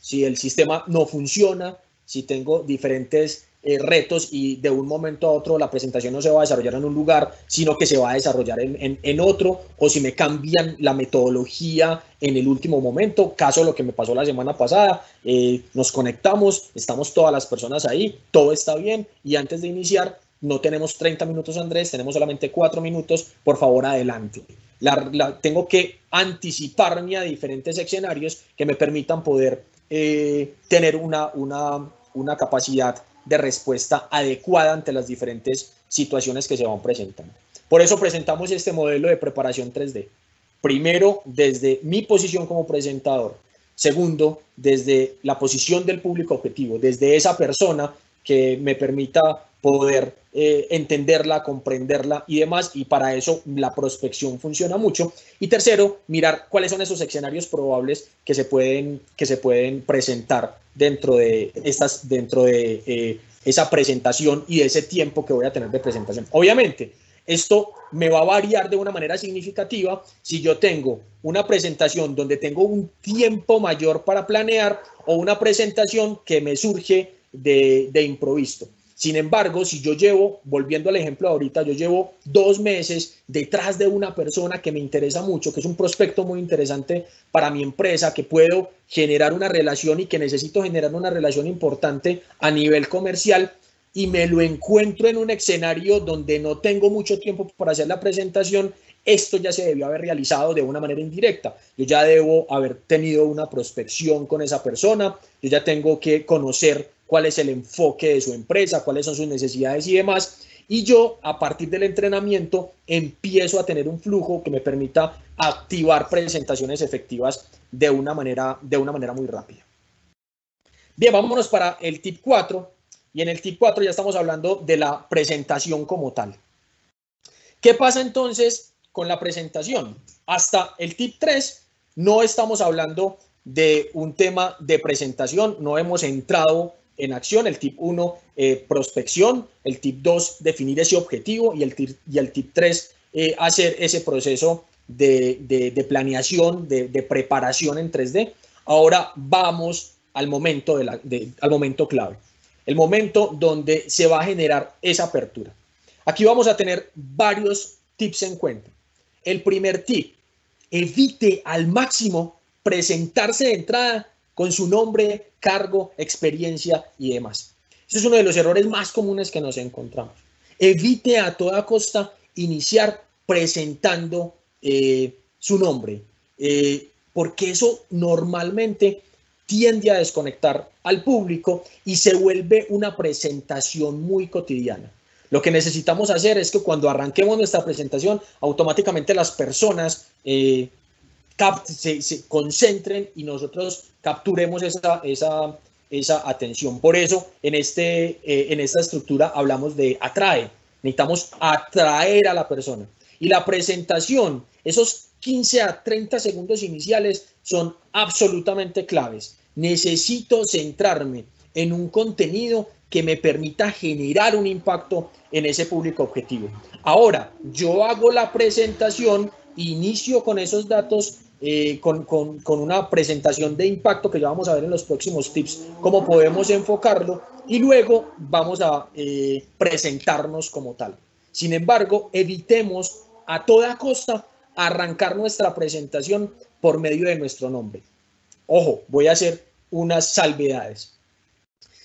Si el sistema no funciona, si tengo diferentes eh, retos y de un momento a otro la presentación no se va a desarrollar en un lugar, sino que se va a desarrollar en, otro, o si me cambian la metodología en el último momento, caso lo que me pasó la semana pasada, eh, nos conectamos, estamos todas las personas ahí, todo está bien y antes de iniciar no tenemos 30 minutos Andrés, tenemos solamente 4 minutos, por favor adelante. Tengo que anticiparme a diferentes escenarios que me permitan poder eh, tener una, una, una capacidad de respuesta adecuada ante las diferentes situaciones que se van presentando. Por eso presentamos este modelo de preparación 3D. Primero, desde mi posición como presentador. Segundo, desde la posición del público objetivo, desde esa persona que me permita poder eh, entenderla, comprenderla y demás, y para eso la prospección funciona mucho. Y tercero, mirar cuáles son esos escenarios probables que se pueden, que se pueden presentar dentro de, estas, dentro de eh, esa presentación y de ese tiempo que voy a tener de presentación. Obviamente, esto me va a variar de una manera significativa si yo tengo una presentación donde tengo un tiempo mayor para planear o una presentación que me surge de, improviso. Sin embargo, si yo llevo, volviendo al ejemplo ahorita, yo llevo dos meses detrás de una persona que me interesa mucho, que es un prospecto muy interesante para mi empresa, que puedo generar una relación y que necesito generar una relación importante a nivel comercial y me lo encuentro en un escenario donde no tengo mucho tiempo para hacer la presentación, esto ya se debió haber realizado de una manera indirecta. Yo ya debo haber tenido una prospección con esa persona, yo ya tengo que conocer cuál es el enfoque de su empresa, cuáles son sus necesidades y demás. Y yo, a partir del entrenamiento, empiezo a tener un flujo que me permita activar presentaciones efectivas de una manera, de una manera muy rápida. Bien, vámonos para el tip 4. Y en el tip 4 ya estamos hablando de la presentación como tal. ¿Qué pasa entonces con la presentación? Hasta el tip 3 no estamos hablando de un tema de presentación, no hemos entrado en acción, el tip 1, eh, prospección, el tip 2, definir ese objetivo y el tip, y el tip 3, eh, hacer ese proceso de, planeación, de, preparación en 3D. Ahora vamos al momento, de la, al momento clave, el momento donde se va a generar esa apertura. Aquí vamos a tener varios tips en cuenta. El primer tip, evite al máximo presentarse de entrada con su nombre, cargo, experiencia y demás. Ese es uno de los errores más comunes que nos encontramos. Evite a toda costa iniciar presentando eh, su nombre, eh, porque eso normalmente tiende a desconectar al público y se vuelve una presentación muy cotidiana. Lo que necesitamos hacer es que cuando arranquemos nuestra presentación, automáticamente las personas eh, se, concentren y nosotros capturemos esa, esa, esa atención. Por eso, en, este, eh, en esta estructura hablamos de atrae. Necesitamos atraer a la persona. Y la presentación, esos 15 a 30 segundos iniciales son absolutamente claves. Necesito centrarme en un contenido que me permita generar un impacto en ese público objetivo. Ahora, yo hago la presentación, inicio con esos datos, eh, con, una presentación de impacto que ya vamos a ver en los próximos tips, cómo podemos enfocarlo y luego vamos a eh, presentarnos como tal. Sin embargo, evitemos a toda costa arrancar nuestra presentación por medio de nuestro nombre. Ojo, voy a hacer unas salvedades.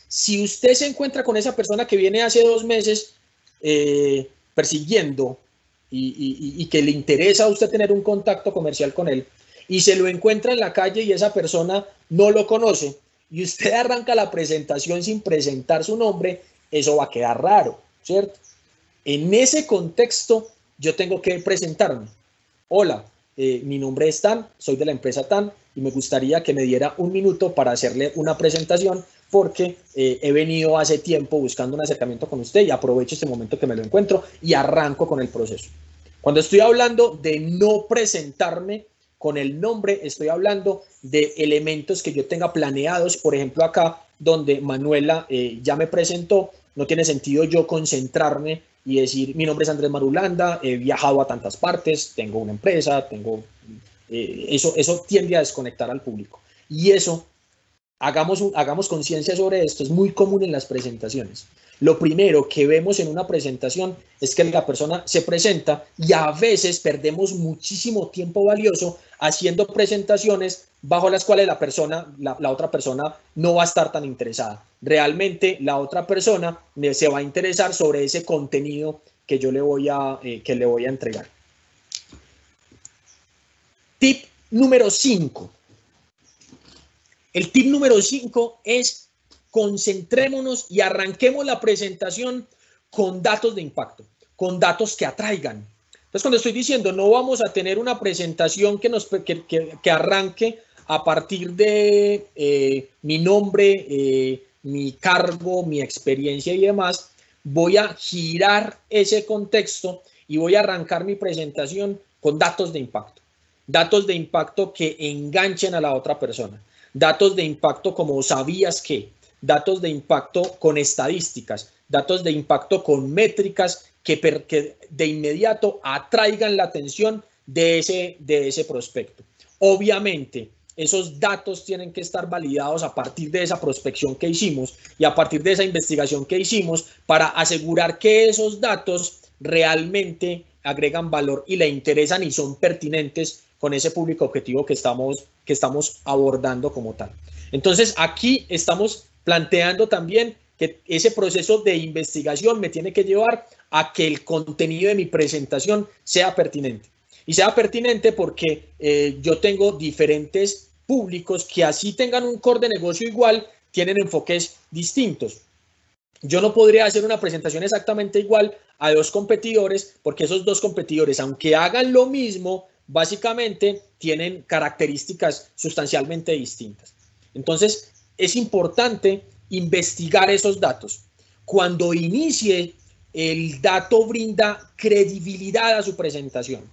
Si usted se encuentra con esa persona que viene hace dos meses eh, persiguiendo y, que le interesa a usted tener un contacto comercial con él y se lo encuentra en la calle y esa persona no lo conoce y usted arranca la presentación sin presentar su nombre, eso va a quedar raro, ¿cierto? En ese contexto yo tengo que presentarme. Hola, eh, mi nombre es Tan, soy de la empresa Tan y me gustaría que me diera un minuto para hacerle una presentación porque eh, he venido hace tiempo buscando un acercamiento con usted y aprovecho este momento que me lo encuentro y arranco con el proceso. Cuando estoy hablando de no presentarme con el nombre, estoy hablando de elementos que yo tenga planeados, por ejemplo acá donde Manuela eh, ya me presentó, no tiene sentido yo concentrarme y decir, mi nombre es Andrés Marulanda, he viajado a tantas partes, tengo una empresa, tengo... Eh, eso, eso tiende a desconectar al público. Y eso hagamos, hagamos conciencia sobre esto, es muy común en las presentaciones. Lo primero que vemos en una presentación es que la persona se presenta y a veces perdemos muchísimo tiempo valioso haciendo presentaciones bajo las cuales la persona, la, otra persona no va a estar tan interesada. Realmente la otra persona se va a interesar sobre ese contenido que yo le voy a, eh, que le voy a entregar. Tip número 5. El tip número 5 es concentrémonos y arranquemos la presentación con datos de impacto, con datos que atraigan. Entonces, cuando estoy diciendo no vamos a tener una presentación que, nos, que, arranque a partir de eh, mi nombre, eh, mi cargo, mi experiencia y demás, voy a girar ese contexto y voy a arrancar mi presentación con datos de impacto. Datos de impacto que enganchen a la otra persona datos de impacto como sabías que, datos de impacto con estadísticas, datos de impacto con métricas que, de inmediato atraigan la atención de ese, de ese prospecto. Obviamente, esos datos tienen que estar validados a partir de esa prospección que hicimos y a partir de esa investigación que hicimos para asegurar que esos datos realmente agregan valor y le interesan y son pertinentes con ese público objetivo que estamos, que estamos abordando como tal. Entonces, aquí estamos planteando también que ese proceso de investigación me tiene que llevar a que el contenido de mi presentación sea pertinente. Y sea pertinente porque eh, yo tengo diferentes públicos que así tengan un core de negocio igual, tienen enfoques distintos. Yo no podría hacer una presentación exactamente igual a dos competidores porque esos dos competidores, aunque hagan lo mismo, básicamente tienen características sustancialmente distintas. Entonces, es importante investigar esos datos. Cuando inicie, el dato brinda credibilidad a su presentación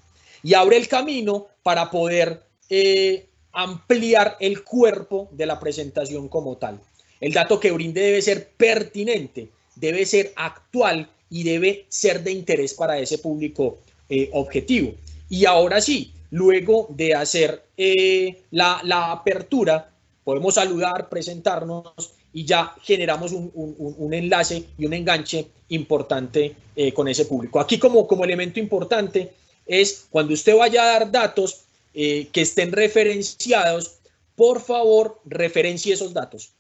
y abre el camino para poder eh, ampliar el cuerpo de la presentación como tal. El dato que brinde debe ser pertinente, debe ser actual y debe ser de interés para ese público eh, objetivo. Y ahora sí, luego de hacer eh, la, apertura, podemos saludar, presentarnos y ya generamos un, enlace y un enganche importante eh, con ese público. Aquí como, como elemento importante es cuando usted vaya a dar datos eh, que estén referenciados, por favor, referencie esos datos.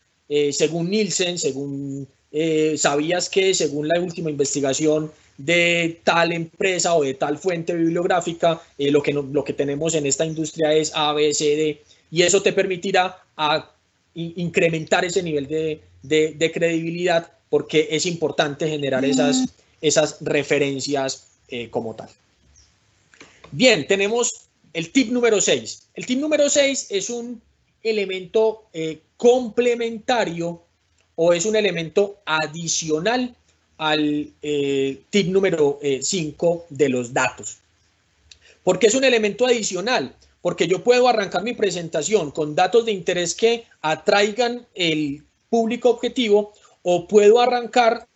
según Nielsen, según sabías que, según la última investigación de tal empresa o de tal fuente bibliográfica, eh, lo, que lo que tenemos en esta industria es A, B, C, D, y eso te permitirá a, incrementar ese nivel de, credibilidad porque es importante generar esas, esas referencias eh, como tal. Bien, tenemos el tip número 6. El tip número 6 es un elemento eh, complementario o es un elemento adicional al eh, tip número 5 de los datos. ¿Por qué es un elemento adicional? Porque yo puedo arrancar mi presentación con datos de interés que atraigan el público objetivo o puedo arrancar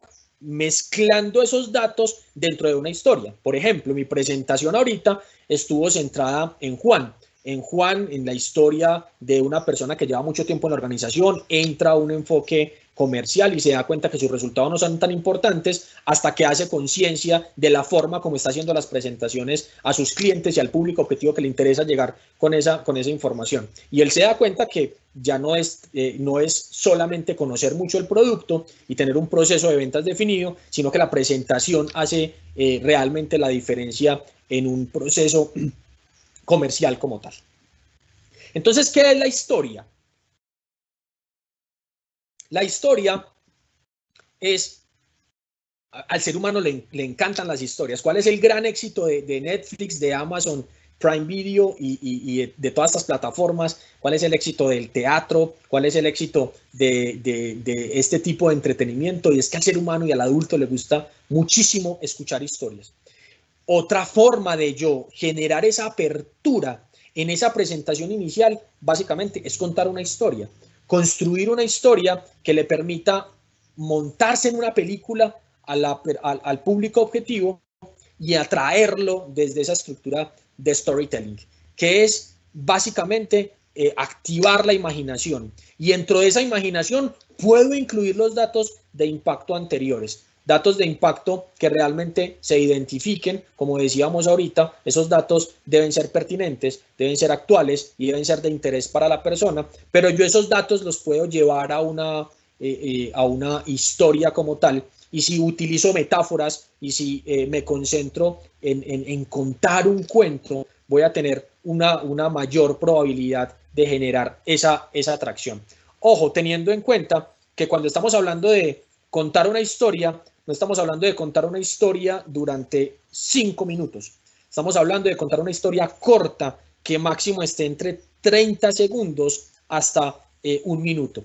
mezclando esos datos dentro de una historia. Por ejemplo, mi presentación ahorita estuvo centrada en Juan. En Juan, en la historia de una persona que lleva mucho tiempo en la organización, entra un enfoque comercial y se da cuenta que sus resultados no son tan importantes hasta que hace conciencia de la forma como está haciendo las presentaciones a sus clientes y al público objetivo que le interesa llegar con esa, con esa información. Y él se da cuenta que ya no es, eh, no es solamente conocer mucho el producto y tener un proceso de ventas definido, sino que la presentación hace eh, realmente la diferencia en un proceso comercial como tal. Entonces, ¿qué es la historia? La historia es, al ser humano le, encantan las historias. ¿Cuál es el gran éxito de, Netflix, de Amazon Prime Video y, de todas estas plataformas? ¿Cuál es el éxito del teatro? ¿Cuál es el éxito de, este tipo de entretenimiento? Y es que al ser humano y al adulto le gusta muchísimo escuchar historias. Otra forma de yo generar esa apertura en esa presentación inicial, básicamente, es contar una historia construir una historia que le permita montarse en una película al, público objetivo y atraerlo desde esa estructura de storytelling, que es básicamente eh, activar la imaginación. Y dentro de esa imaginación puedo incluir los datos de impacto anteriores datos de impacto que realmente se identifiquen, como decíamos ahorita, esos datos deben ser pertinentes, deben ser actuales y deben ser de interés para la persona, pero yo esos datos los puedo llevar a una, eh, eh, a una historia como tal y si utilizo metáforas y si eh, me concentro en, en, contar un cuento, voy a tener una, una mayor probabilidad de generar esa, esa atracción. Ojo, teniendo en cuenta que cuando estamos hablando de contar una historia, no estamos hablando de contar una historia durante cinco minutos. Estamos hablando de contar una historia corta que máximo esté entre 30 segundos hasta eh, un minuto.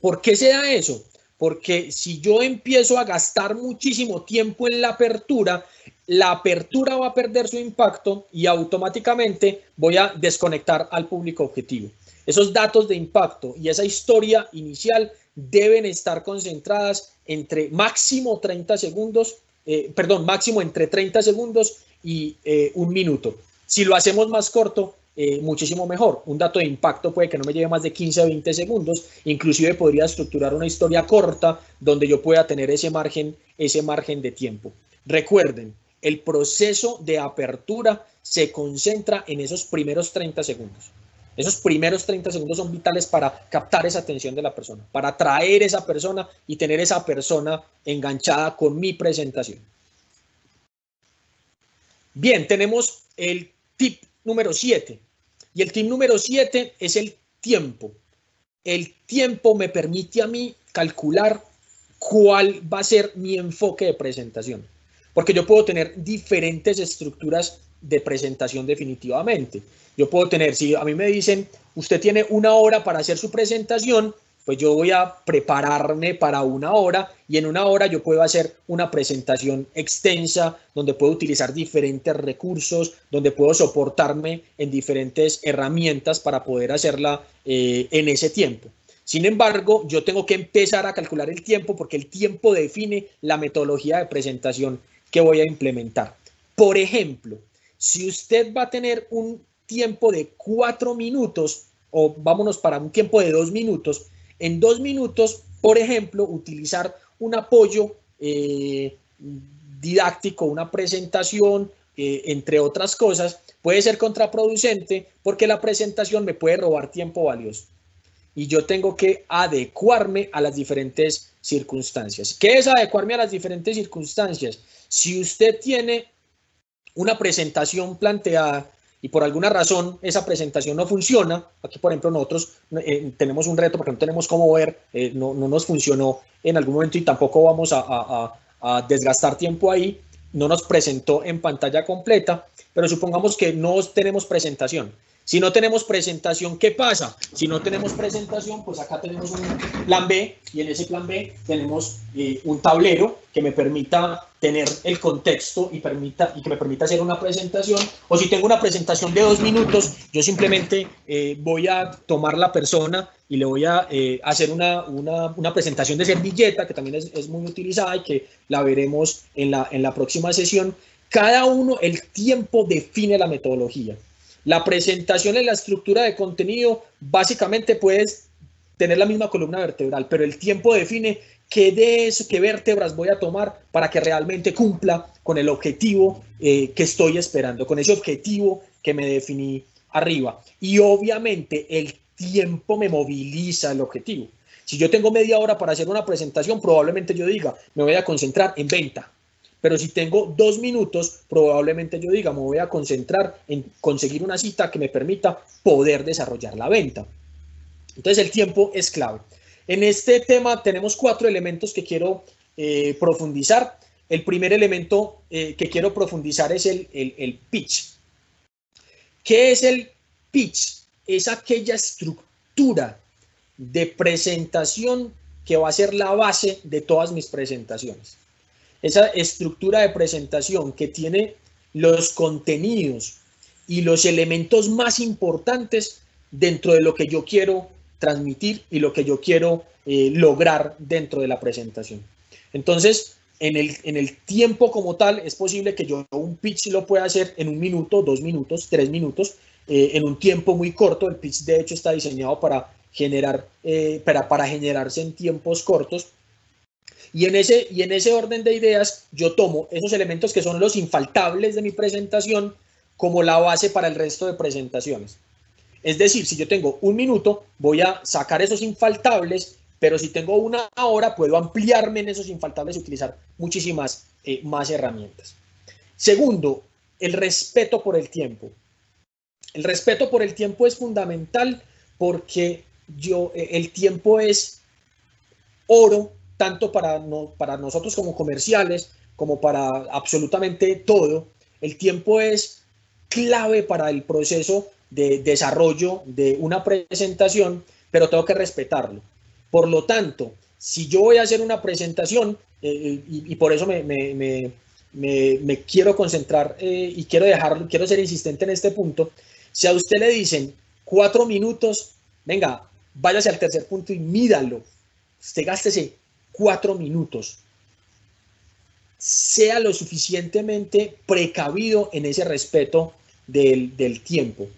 ¿Por qué se da eso? Porque si yo empiezo a gastar muchísimo tiempo en la apertura, la apertura va a perder su impacto y automáticamente voy a desconectar al público objetivo. Esos datos de impacto y esa historia inicial deben estar concentradas entre máximo 30 segundos, eh, perdón, máximo entre 30 segundos y eh, un minuto. Si lo hacemos más corto, eh, muchísimo mejor. Un dato de impacto puede que no me lleve más de 15 o 20 segundos. Inclusive podría estructurar una historia corta donde yo pueda tener ese margen, ese margen de tiempo. Recuerden, el proceso de apertura se concentra en esos primeros 30 segundos. Esos primeros 30 segundos son vitales para captar esa atención de la persona, para atraer esa persona y tener esa persona enganchada con mi presentación. Bien, tenemos el tip número 7. Y el tip número 7 es el tiempo. El tiempo me permite a mí calcular cuál va a ser mi enfoque de presentación. Porque yo puedo tener diferentes estructuras de presentación definitivamente. Yo puedo tener, si a mí me dicen, usted tiene una hora para hacer su presentación, pues yo voy a prepararme para una hora y en una hora yo puedo hacer una presentación extensa donde puedo utilizar diferentes recursos, donde puedo soportarme en diferentes herramientas para poder hacerla eh, en ese tiempo. Sin embargo, yo tengo que empezar a calcular el tiempo porque el tiempo define la metodología de presentación que voy a implementar. Por ejemplo, si usted va a tener un tiempo de cuatro minutos o vámonos para un tiempo de dos minutos, en dos minutos, por ejemplo, utilizar un apoyo eh, didáctico, una presentación, eh, entre otras cosas, puede ser contraproducente porque la presentación me puede robar tiempo valioso. Y yo tengo que adecuarme a las diferentes circunstancias. ¿Qué es adecuarme a las diferentes circunstancias? Si usted tiene una presentación planteada y por alguna razón esa presentación no funciona, aquí por ejemplo nosotros eh, tenemos un reto porque no tenemos cómo ver, eh, no, no, nos funcionó en algún momento y tampoco vamos a, a, a desgastar tiempo ahí, no nos presentó en pantalla completa, pero supongamos que no tenemos presentación. Si no tenemos presentación, ¿qué pasa? Si no tenemos presentación, pues acá tenemos un plan B y en ese plan B tenemos eh, un tablero que me permita tener el contexto y, permita, y que me permita hacer una presentación. O si tengo una presentación de dos minutos, yo simplemente eh, voy a tomar la persona y le voy a eh, hacer una, una, presentación de servilleta, que también es, es, muy utilizada y que la veremos en la, en la próxima sesión. Cada uno, el tiempo define la metodología. La presentación en la estructura de contenido, básicamente puedes tener la misma columna vertebral, pero el tiempo define qué de qué vértebras voy a tomar para que realmente cumpla con el objetivo eh, que estoy esperando, con ese objetivo que me definí arriba. Y obviamente el tiempo me moviliza el objetivo. Si yo tengo media hora para hacer una presentación, probablemente yo diga, me voy a concentrar en venta, pero si tengo dos minutos, probablemente yo diga, me voy a concentrar en conseguir una cita que me permita poder desarrollar la venta. Entonces el tiempo es clave. En este tema tenemos cuatro elementos que quiero eh, profundizar. El primer elemento eh, que quiero profundizar es el, el, el pitch. ¿Qué es el pitch? Es aquella estructura de presentación que va a ser la base de todas mis presentaciones esa estructura de presentación que tiene los contenidos y los elementos más importantes dentro de lo que yo quiero transmitir y lo que yo quiero eh, lograr dentro de la presentación. Entonces, en el, en el tiempo como tal, es posible que yo un pitch lo pueda hacer en un minuto, dos minutos, tres minutos, eh, en un tiempo muy corto. El pitch, de hecho, está diseñado para generar, eh, para, para generarse en tiempos cortos y en, ese, y en ese orden de ideas, yo tomo esos elementos que son los infaltables de mi presentación como la base para el resto de presentaciones. Es decir, si yo tengo un minuto, voy a sacar esos infaltables, pero si tengo una hora, puedo ampliarme en esos infaltables y utilizar muchísimas eh, más herramientas. Segundo, el respeto por el tiempo. El respeto por el tiempo es fundamental porque yo, eh, el tiempo es oro tanto para, no, para nosotros como comerciales, como para absolutamente todo, el tiempo es clave para el proceso de desarrollo de una presentación, pero tengo que respetarlo. Por lo tanto, si yo voy a hacer una presentación, eh, y, por eso me, quiero concentrar eh, y quiero dejarlo, quiero ser insistente en este punto, si a usted le dicen cuatro minutos, venga, váyase al tercer punto y mídalo. Usted gástese cuatro minutos. Sea lo suficientemente precavido en ese respeto del, del tiempo.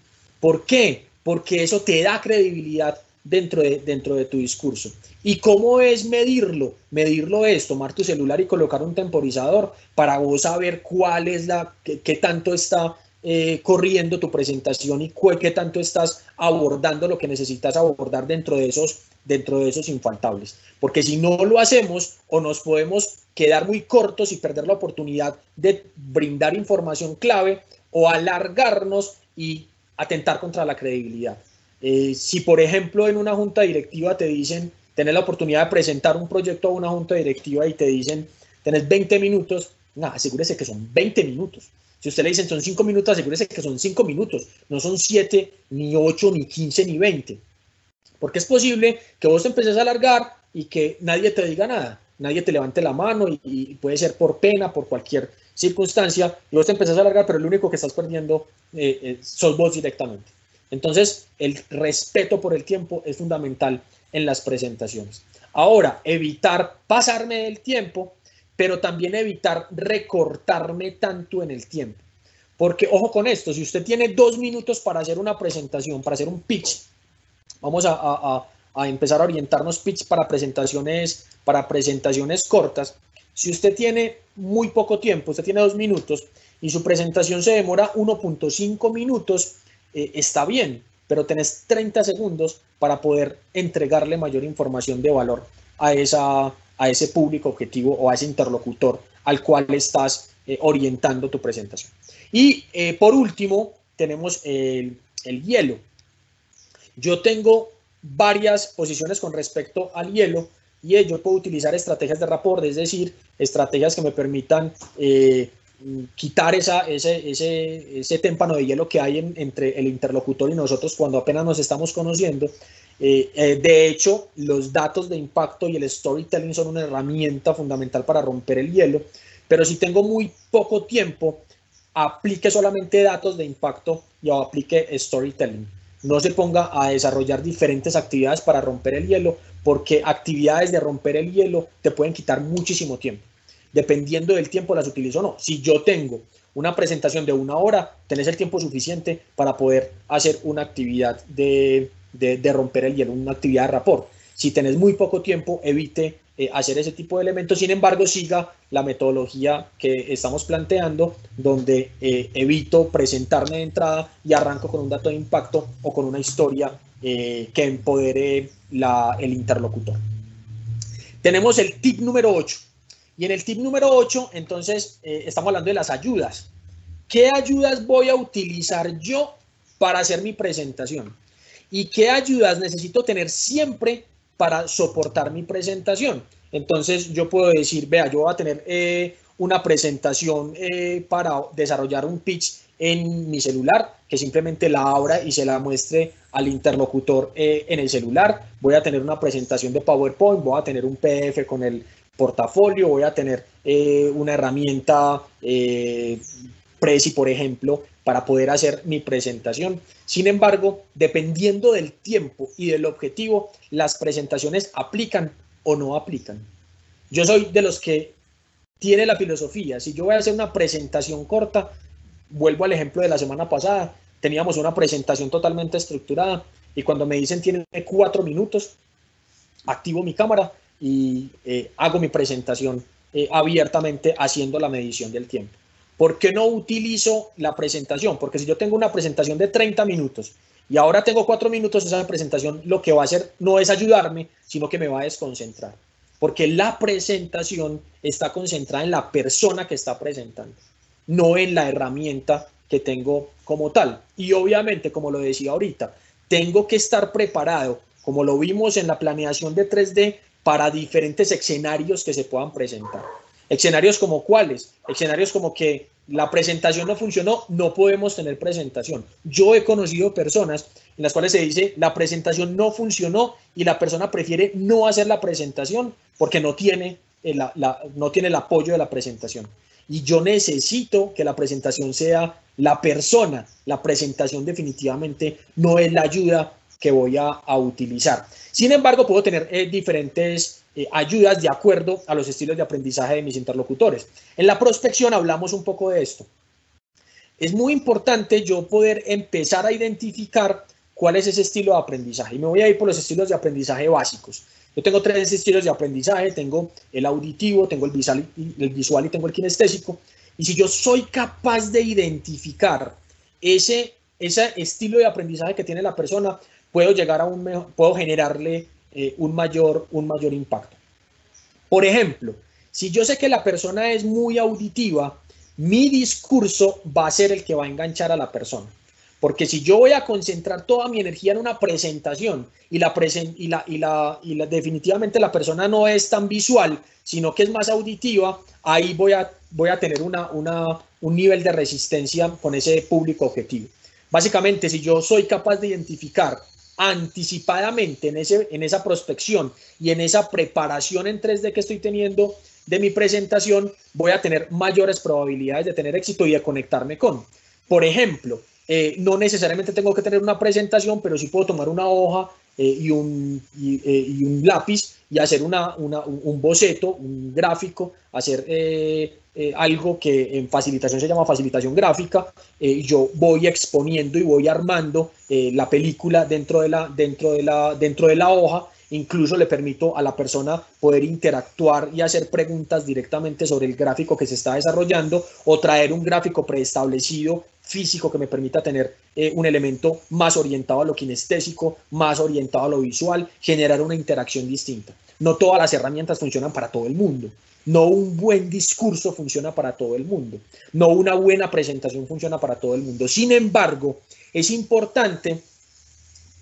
¿Por qué? Porque eso te da credibilidad dentro de, dentro de tu discurso. ¿Y cómo es medirlo? Medirlo es tomar tu celular y colocar un temporizador para vos saber cuál es la, qué, tanto está eh, corriendo tu presentación y qué tanto estás abordando lo que necesitas abordar dentro de esos dentro de esos infaltables. Porque si no lo hacemos o nos podemos quedar muy cortos y perder la oportunidad de brindar información clave o alargarnos y atentar contra la credibilidad. Eh, si, por ejemplo, en una junta directiva te dicen, tener la oportunidad de presentar un proyecto a una junta directiva y te dicen, tenés 20 minutos, nada, asegúrese que son 20 minutos. Si usted le dicen son 5 minutos, asegúrese que son 5 minutos, no son 7, ni 8, ni 15, ni 20. Porque es posible que vos empieces a alargar y que nadie te diga nada, nadie te levante la mano y, puede ser por pena, por cualquier circunstancia, y vos te empezás a alargar, pero el único que estás perdiendo eh, eh, sos vos directamente. Entonces, el respeto por el tiempo es fundamental en las presentaciones. Ahora, evitar pasarme del tiempo, pero también evitar recortarme tanto en el tiempo. Porque, ojo con esto, si usted tiene dos minutos para hacer una presentación, para hacer un pitch, vamos a, empezar a orientarnos pitch para presentaciones, para presentaciones cortas. Si usted tiene muy poco tiempo, usted tiene dos minutos y su presentación se demora 1.5 minutos, eh, está bien, pero tenés 30 segundos para poder entregarle mayor información de valor a, esa, a ese público objetivo o a ese interlocutor al cual estás eh, orientando tu presentación. Y eh, por último, tenemos el, el hielo. Yo tengo varias posiciones con respecto al hielo, y yo puedo utilizar estrategias de rapport, es decir, estrategias que me permitan eh, quitar ese, ese, témpano de hielo que hay entre el interlocutor y nosotros cuando apenas nos estamos conociendo. Eh, eh, de hecho, los datos de impacto y el storytelling son una herramienta fundamental para romper el hielo, pero si tengo muy poco tiempo, aplique solamente datos de impacto y aplique storytelling. No se ponga a desarrollar diferentes actividades para romper el hielo, porque actividades de romper el hielo te pueden quitar muchísimo tiempo. Dependiendo del tiempo las utilizo o no. Si yo tengo una presentación de una hora, tenés el tiempo suficiente para poder hacer una actividad de, de, romper el hielo, una actividad de rapport. Si tenés muy poco tiempo, evite eh, hacer ese tipo de elementos. Sin embargo, siga la metodología que estamos planteando, donde eh, evito presentarme de entrada y arranco con un dato de impacto o con una historia eh, que empodere la, el interlocutor. Tenemos el tip número 8. Y en el tip número 8, entonces, estamos hablando de las ayudas. ¿Qué ayudas voy a utilizar yo para hacer mi presentación? ¿Y qué ayudas necesito tener siempre para soportar mi presentación? Entonces, yo puedo decir, vea, yo voy a tener eh, una presentación para desarrollar un pitch en mi celular, que simplemente la abra y se la muestre al interlocutor eh, en el celular. Voy a tener una presentación de PowerPoint, voy a tener un PDF con el portafolio, voy a tener eh, una herramienta eh, Prezi, por ejemplo, para poder hacer mi presentación. Sin embargo, dependiendo del tiempo y del objetivo, las presentaciones aplican o no aplican. Yo soy de los que tiene la filosofía, si yo voy a hacer una presentación corta, vuelvo al ejemplo de la semana pasada, teníamos una presentación totalmente estructurada y cuando me dicen tiene cuatro minutos, activo mi cámara y eh, hago mi presentación eh, abiertamente haciendo la medición del tiempo. ¿Por qué no utilizo la presentación? Porque si yo tengo una presentación de 30 minutos y ahora tengo cuatro minutos, esa presentación lo que va a hacer no es ayudarme, sino que me va a desconcentrar. Porque la presentación está concentrada en la persona que está presentando no en la herramienta que tengo como tal. Y obviamente, como lo decía ahorita, tengo que estar preparado, como lo vimos en la planeación de 3D, para diferentes escenarios que se puedan presentar. Escenarios como cuáles? Escenarios como que la presentación no funcionó, no podemos tener presentación. Yo he conocido personas en las cuales se dice la presentación no funcionó y la persona prefiere no hacer la presentación porque no tiene, no tiene el apoyo de la presentación y yo necesito que la presentación sea la persona. La presentación definitivamente no es la ayuda que voy a, utilizar. Sin embargo, puedo tener eh, diferentes eh, ayudas de acuerdo a los estilos de aprendizaje de mis interlocutores. En la prospección hablamos un poco de esto. Es muy importante yo poder empezar a identificar cuál es ese estilo de aprendizaje. Y me voy a ir por los estilos de aprendizaje básicos. Yo tengo tres estilos de aprendizaje, tengo el auditivo, tengo el visual, el y tengo el kinestésico. Y si yo soy capaz de identificar ese, ese estilo de aprendizaje que tiene la persona, puedo llegar a un mejor, puedo generarle eh, un, mayor, un mayor impacto. Por ejemplo, si yo sé que la persona es muy auditiva, mi discurso va a ser el que va a enganchar a la persona. Porque si yo voy a concentrar toda mi energía en una presentación y, la, y, la, y, la, y definitivamente la persona no es tan visual, sino que es más auditiva, ahí voy a, voy a tener una, una, un nivel de resistencia con ese público objetivo. Básicamente, si yo soy capaz de identificar anticipadamente en, ese, en esa prospección y en esa preparación en 3D que estoy teniendo de mi presentación, voy a tener mayores probabilidades de tener éxito y de conectarme con. Por ejemplo, eh, no necesariamente tengo que tener una presentación, pero sí puedo tomar una hoja eh, y, un, eh, y, un, lápiz y hacer una, una, un boceto, un gráfico, hacer algo que en facilitación se llama facilitación gráfica. yo voy exponiendo y voy armando la película dentro de la, dentro, de la, dentro de la hoja. Incluso le permito a la persona poder interactuar y hacer preguntas directamente sobre el gráfico que se está desarrollando o traer un gráfico preestablecido físico que me permita tener eh, un elemento más orientado a lo kinestésico, más orientado a lo visual, generar una interacción distinta. No todas las herramientas funcionan para todo el mundo. No un buen discurso funciona para todo el mundo. No una buena presentación funciona para todo el mundo. Sin embargo, es importante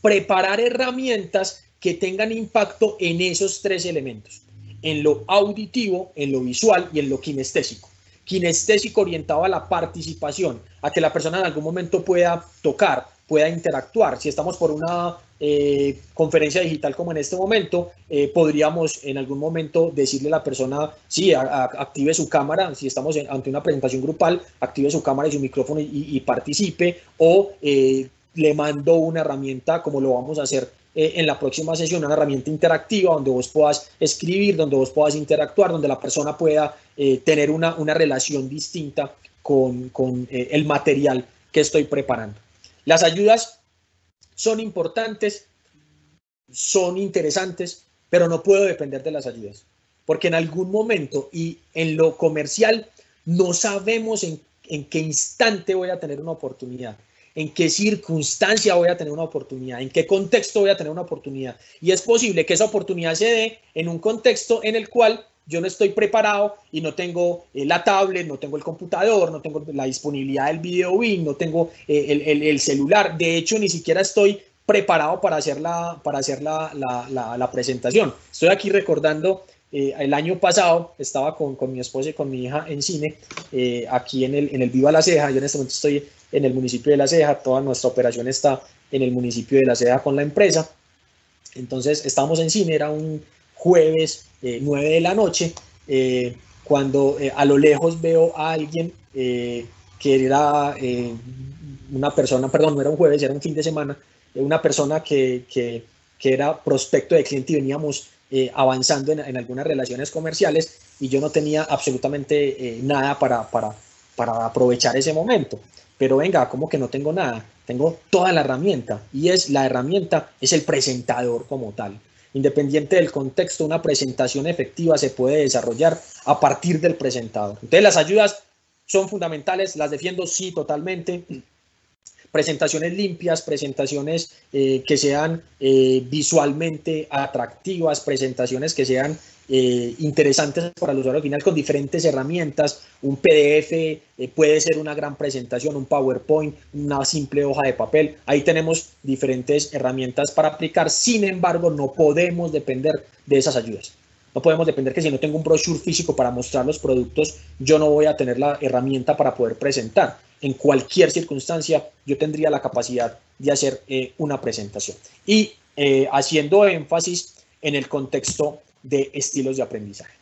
preparar herramientas que tengan impacto en esos tres elementos, en lo auditivo, en lo visual y en lo kinestésico. Kinestésico orientado a la participación, a que la persona en algún momento pueda tocar, pueda interactuar. Si estamos por una eh, conferencia digital como en este momento, eh, podríamos en algún momento decirle a la persona, sí, active su cámara, si estamos ante una presentación grupal, active su cámara y su micrófono y, participe, o eh, le mando una herramienta como lo vamos a hacer en la próxima sesión, una herramienta interactiva donde vos puedas escribir, donde vos puedas interactuar, donde la persona pueda tener una, una, relación distinta con, con el material que estoy preparando. Las ayudas son importantes, son interesantes, pero no puedo depender de las ayudas, porque en algún momento y en lo comercial no sabemos en, qué instante voy a tener una oportunidad, en qué circunstancia voy a tener una oportunidad, en qué contexto voy a tener una oportunidad. Y es posible que esa oportunidad se dé en un contexto en el cual yo no estoy preparado y no tengo eh, la tablet, no tengo el computador, no tengo la disponibilidad del video BIM, no tengo eh, el, el, celular. De hecho, ni siquiera estoy preparado para hacer la, para hacer la, la, la, presentación. Estoy aquí recordando, eh, el año pasado estaba con, con, mi esposa y con mi hija en cine, aquí en el, en el Viva La Ceja. Yo en este momento estoy en el municipio de La Ceja, toda nuestra operación está en el municipio de La Ceja con la empresa. Entonces estábamos en cine, era un jueves 9 eh, de la noche, eh, cuando eh, a lo lejos veo a alguien que era una persona, perdón, no era un jueves, era un fin de semana, una persona que, que, que era prospecto de cliente y veníamos avanzando en, en, algunas relaciones comerciales y yo no tenía absolutamente nada para, para, para aprovechar ese momento. Pero venga, como que no tengo nada? Tengo toda la herramienta y es la herramienta, es el presentador como tal. Independiente del contexto, una presentación efectiva se puede desarrollar a partir del presentador. Entonces, las ayudas son fundamentales, las defiendo sí totalmente. Presentaciones limpias, presentaciones eh, que sean eh, visualmente atractivas, presentaciones que sean eh, interesantes para el usuario final con diferentes herramientas. Un PDF eh, puede ser una gran presentación, un PowerPoint, una simple hoja de papel. Ahí tenemos diferentes herramientas para aplicar. Sin embargo, no podemos depender de esas ayudas. No podemos depender que si no tengo un brochure físico para mostrar los productos, yo no voy a tener la herramienta para poder presentar. En cualquier circunstancia, yo tendría la capacidad de hacer eh, una presentación. Y haciendo énfasis en el contexto de estilos de aprendizaje.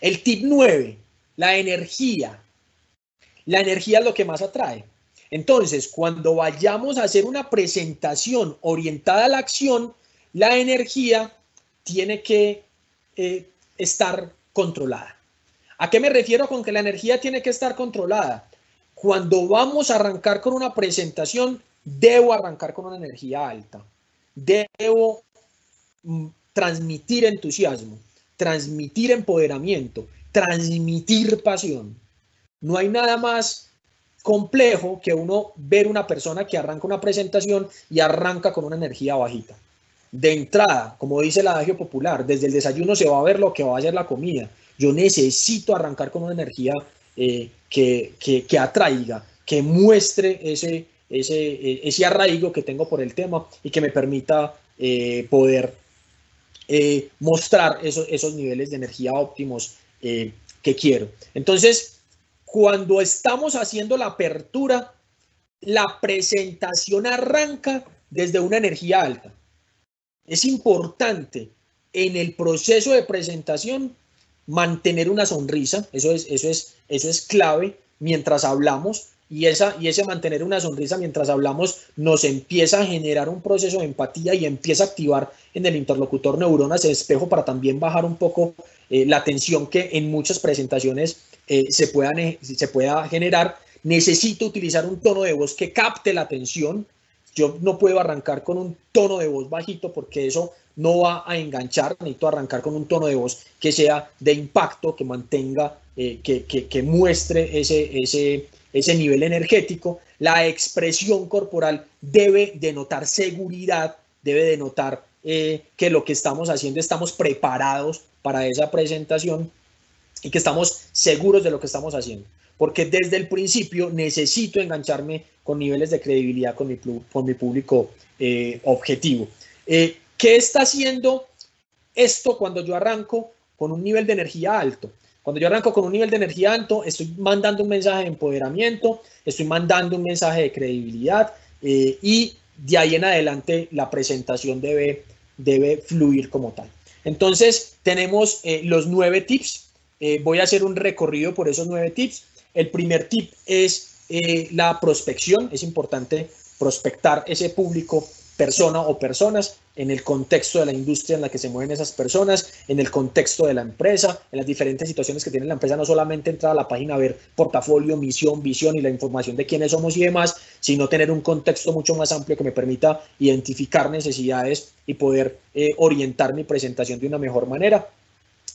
El tip 9, la energía. La energía es lo que más atrae. Entonces, cuando vayamos a hacer una presentación orientada a la acción, la energía tiene que eh, estar controlada. ¿A qué me refiero con que la energía tiene que estar controlada? Cuando vamos a arrancar con una presentación, debo arrancar con una energía alta. Debo mm, transmitir entusiasmo, transmitir empoderamiento, transmitir pasión. No hay nada más complejo que uno ver una persona que arranca una presentación y arranca con una energía bajita. De entrada, como dice el adagio popular, desde el desayuno se va a ver lo que va a ser la comida. Yo necesito arrancar con una energía eh, que, que, atraiga, que muestre ese, ese, ese arraigo que tengo por el tema y que me permita eh, poder eh, mostrar esos, esos niveles de energía óptimos eh, que quiero. Entonces, cuando estamos haciendo la apertura, la presentación arranca desde una energía alta. Es importante en el proceso de presentación mantener una sonrisa, eso es, eso es, eso es clave mientras hablamos, y, esa, y ese mantener una sonrisa mientras hablamos nos empieza a generar un proceso de empatía y empieza a activar en el interlocutor neuronas de espejo para también bajar un poco eh, la tensión que en muchas presentaciones eh, se, puedan, eh, se pueda generar. Necesito utilizar un tono de voz que capte la atención. Yo no puedo arrancar con un tono de voz bajito porque eso no va a enganchar. Necesito arrancar con un tono de voz que sea de impacto, que mantenga, que, que, que muestre ese, ese, ese nivel energético, la expresión corporal debe denotar seguridad, debe denotar eh, que lo que estamos haciendo estamos preparados para esa presentación y que estamos seguros de lo que estamos haciendo. Porque desde el principio necesito engancharme con niveles de credibilidad con mi, público eh, objetivo. Eh, ¿Qué está haciendo esto cuando yo arranco con un nivel de energía alto? Cuando yo arranco con un nivel de energía alto, estoy mandando un mensaje de empoderamiento, estoy mandando un mensaje de credibilidad eh, y de ahí en adelante la presentación debe, debe fluir como tal. Entonces, tenemos eh, los nueve tips. Eh, voy a hacer un recorrido por esos nueve tips. El primer tip es la prospección. Es importante prospectar ese público persona o personas, en el contexto de la industria en la que se mueven esas personas, en el contexto de la empresa, en las diferentes situaciones que tiene la empresa, no solamente entrar a la página a ver portafolio, misión, visión y la información de quiénes somos y demás, sino tener un contexto mucho más amplio que me permita identificar necesidades y poder eh, orientar mi presentación de una mejor manera.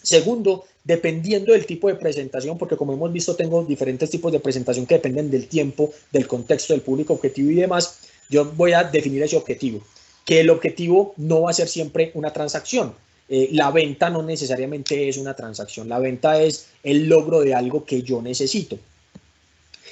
Segundo, dependiendo del tipo de presentación, porque como hemos visto tengo diferentes tipos de presentación que dependen del tiempo, del contexto, del público objetivo y demás, yo voy a definir ese objetivo, que el objetivo no va a ser siempre una transacción. Eh, la venta no necesariamente es una transacción, la venta es el logro de algo que yo necesito.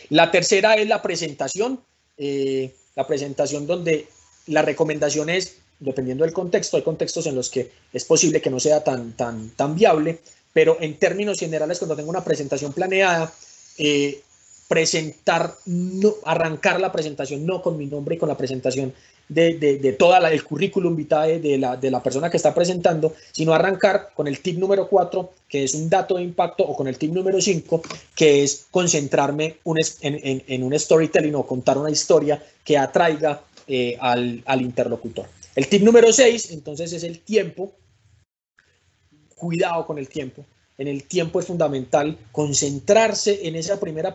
La tercera es la presentación, eh, la presentación donde la recomendación es, dependiendo del contexto, hay contextos en los que es posible que no sea tan, tan, tan viable, pero en términos generales, cuando tengo una presentación planeada, eh, presentar, no, arrancar la presentación no con mi nombre y con la presentación de, de, toda el currículum vitae de la, de la persona que está presentando, sino arrancar con el tip número 4, que es un dato de impacto, o con el tip número 5, que es concentrarme en, en, un storytelling o contar una historia que atraiga eh, al, al interlocutor. El tip número 6, entonces, es el tiempo. Cuidado con el tiempo. En el tiempo es fundamental concentrarse en esa primera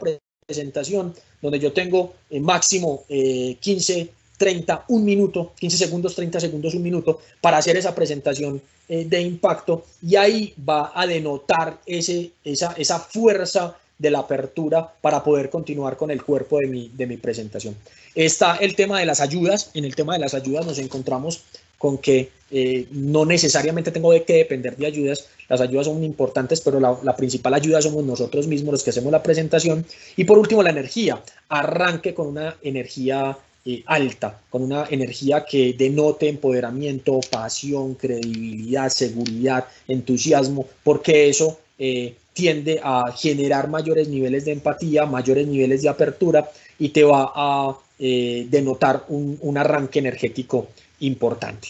presentación donde yo tengo eh, máximo eh, 15, 30, un minuto, 15 segundos, 30 segundos, un minuto para hacer esa presentación eh, de impacto y ahí va a denotar ese, esa, esa fuerza de la apertura para poder continuar con el cuerpo de mi, de mi presentación. Está el tema de las ayudas. En el tema de las ayudas nos encontramos con que eh, no necesariamente tengo que depender de ayudas. Las ayudas son importantes, pero la, principal ayuda somos nosotros mismos los que hacemos la presentación. Y por último, la energía. Arranque con una energía eh, alta, con una energía que denote empoderamiento, pasión, credibilidad, seguridad, entusiasmo, porque eso eh, tiende a generar mayores niveles de empatía, mayores niveles de apertura y te va a denotar un, un arranque energético importante.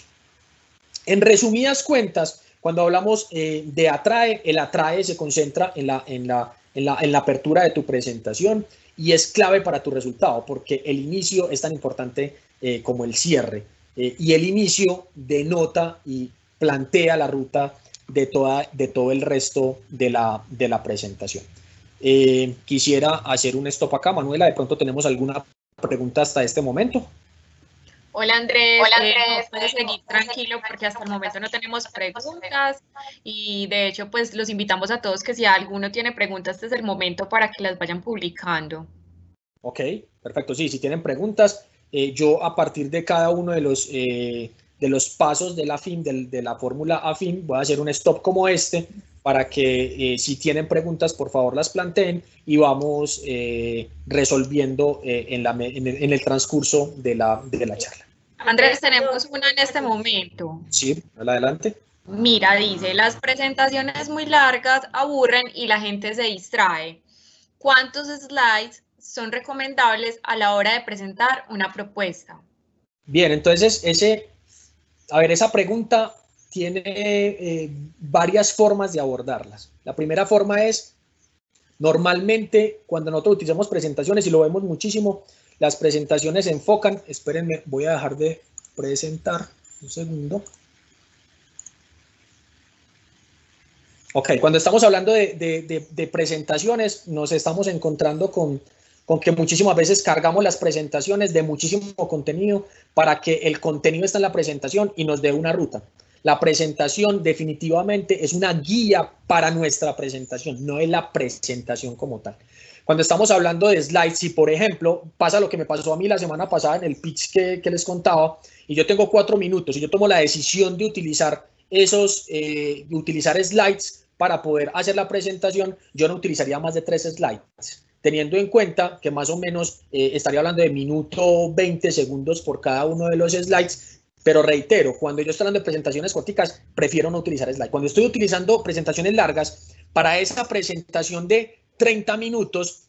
En resumidas cuentas, cuando hablamos eh, de atrae, el atrae se concentra en la, en, la, en, la, en la apertura de tu presentación y es clave para tu resultado porque el inicio es tan importante eh, como el cierre eh, y el inicio denota y plantea la ruta de, toda, de todo el resto de la, de la presentación. Quisiera hacer un stop acá, Manuela, de pronto tenemos alguna pregunta hasta este momento. Hola Andrés, Hola Andrés. Eh, no puedes seguir tranquilo porque hasta el momento no tenemos preguntas y de hecho pues los invitamos a todos que si alguno tiene preguntas este es el momento para que las vayan publicando. Ok, perfecto, sí, si tienen preguntas, eh, yo a partir de cada uno de los, eh, de los pasos de la fin, de, de la fórmula afín, voy a hacer un stop como este para que eh, si tienen preguntas, por favor las planteen y vamos eh, resolviendo eh, en, la, en, el, en, el, transcurso de la, de la charla. Andrés, tenemos una en este momento. Sí, adelante. Mira, dice, las presentaciones muy largas aburren y la gente se distrae. ¿Cuántos slides son recomendables a la hora de presentar una propuesta? Bien, entonces ese, a ver, esa pregunta tiene eh, varias formas de abordarlas. La primera forma es, normalmente cuando nosotros utilizamos presentaciones, y lo vemos muchísimo, las presentaciones se enfocan, espérenme, voy a dejar de presentar un segundo. Ok, cuando estamos hablando de, presentaciones, nos estamos encontrando con, con que muchísimas veces cargamos las presentaciones de muchísimo contenido para que el contenido está en la presentación y nos dé una ruta. La presentación definitivamente es una guía para nuestra presentación, no es la presentación como tal. Cuando estamos hablando de slides, si por ejemplo pasa lo que me pasó a mí la semana pasada en el pitch que, que les contaba, y yo tengo cuatro minutos y yo tomo la decisión de utilizar esos, eh, de utilizar slides para poder hacer la presentación, yo no utilizaría más de tres slides teniendo en cuenta que más o menos eh, estaría hablando de minuto 20 segundos por cada uno de los slides, Pero reitero, cuando yo estoy hablando de presentaciones corticas, prefiero no utilizar slide. Cuando estoy utilizando presentaciones largas, para esa presentación de 30 minutos,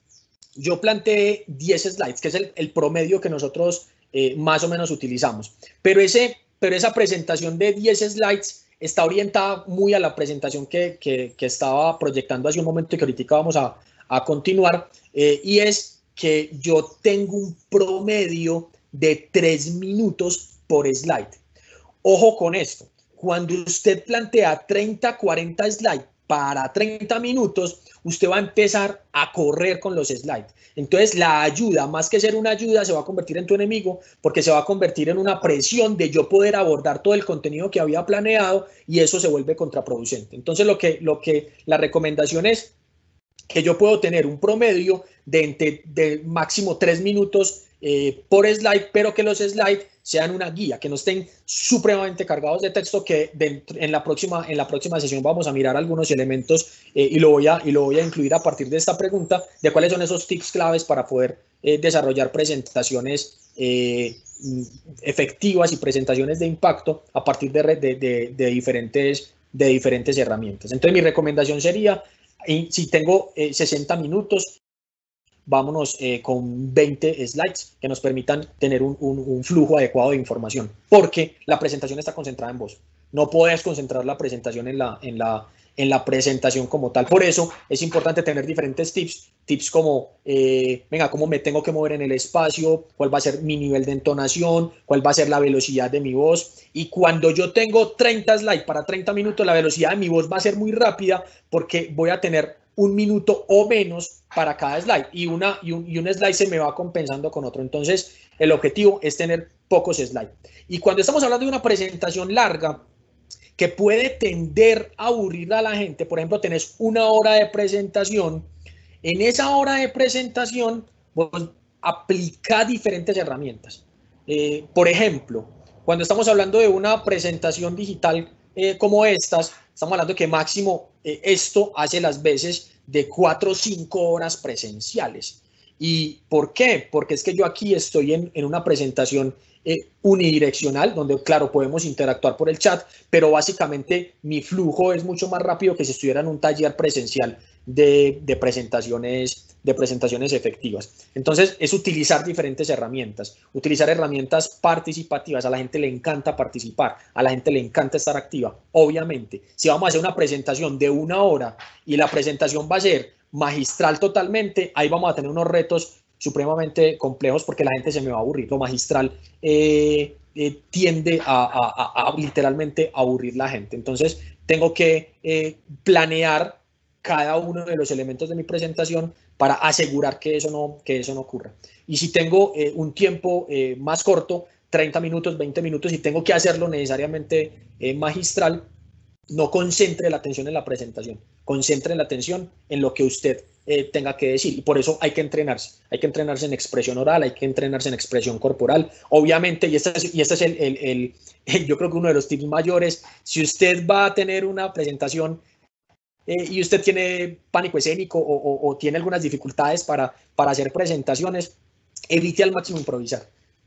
yo planteé 10 slides, que es el, promedio que nosotros eh, más o menos utilizamos. Pero, ese, pero esa presentación de 10 slides está orientada muy a la presentación que, que, estaba proyectando hace un momento y que ahorita vamos a, a continuar, eh, y es que yo tengo un promedio de 3 minutos por slide. Ojo con esto, cuando usted plantea 30, 40 slides para 30 minutos, usted va a empezar a correr con los slides. Entonces, la ayuda, más que ser una ayuda, se va a convertir en tu enemigo porque se va a convertir en una presión de yo poder abordar todo el contenido que había planeado y eso se vuelve contraproducente. Entonces, lo que, lo que la recomendación es que yo puedo tener un promedio de, de máximo tres minutos eh, por slide, pero que los slides sean una guía, que no estén supremamente cargados de texto, que en, la próxima, en la próxima sesión vamos a mirar algunos elementos eh, y, lo voy a, y lo voy a incluir a partir de esta pregunta, de cuáles son esos tips claves para poder eh, desarrollar presentaciones efectivas y presentaciones de impacto a partir de, de, de, diferentes, de diferentes herramientas. Entonces mi recomendación sería, si tengo 60 minutos, vámonos eh, con 20 slides que nos permitan tener un, flujo adecuado de información, porque la presentación está concentrada en vos. No puedes concentrar la presentación en la, en la, en la presentación como tal. Por eso es importante tener diferentes tips, tips como, eh, venga, cómo me tengo que mover en el espacio, cuál va a ser mi nivel de entonación, cuál va a ser la velocidad de mi voz. Y cuando yo tengo 30 slides para 30 minutos, la velocidad de mi voz va a ser muy rápida porque voy a tener un minuto o menos para cada slide y, una, y, un, y un slide se me va compensando con otro. Entonces, el objetivo es tener pocos slides. Y cuando estamos hablando de una presentación larga, que puede tender a aburrir a la gente, por ejemplo, tenés una hora de presentación, en esa hora de presentación, vos diferentes herramientas. Eh, por ejemplo, cuando estamos hablando de una presentación digital eh, como estas, estamos hablando que máximo eh, esto hace las veces de cuatro o cinco horas presenciales. ¿Y por qué? Porque es que yo aquí estoy en, en una presentación eh, unidireccional, donde claro, podemos interactuar por el chat, pero básicamente mi flujo es mucho más rápido que si estuviera en un taller presencial de, de, presentaciones, de presentaciones efectivas. Entonces, es utilizar diferentes herramientas, utilizar herramientas participativas. A la gente le encanta participar, a la gente le encanta estar activa. Obviamente, si vamos a hacer una presentación de una hora y la presentación va a ser magistral totalmente, ahí vamos a tener unos retos supremamente complejos porque la gente se me va a aburrir. Lo magistral eh, eh, tiende a, literalmente aburrir la gente. Entonces, tengo que eh, planear cada uno de los elementos de mi presentación para asegurar que eso no, que eso no ocurra. Y si tengo un tiempo más corto, 30 minutos, 20 minutos, y tengo que hacerlo necesariamente magistral, no concentre la atención en la presentación, concentre la atención en lo que usted eh, tenga que decir. Y por eso hay que entrenarse. Hay que entrenarse en expresión oral, hay que entrenarse en expresión corporal. Obviamente, y este es, y este es el, el, yo creo que uno de los tips mayores, si usted va a tener una presentación eh, y usted tiene pánico escénico o, o, tiene algunas dificultades para, para hacer presentaciones, evite al máximo improvisar.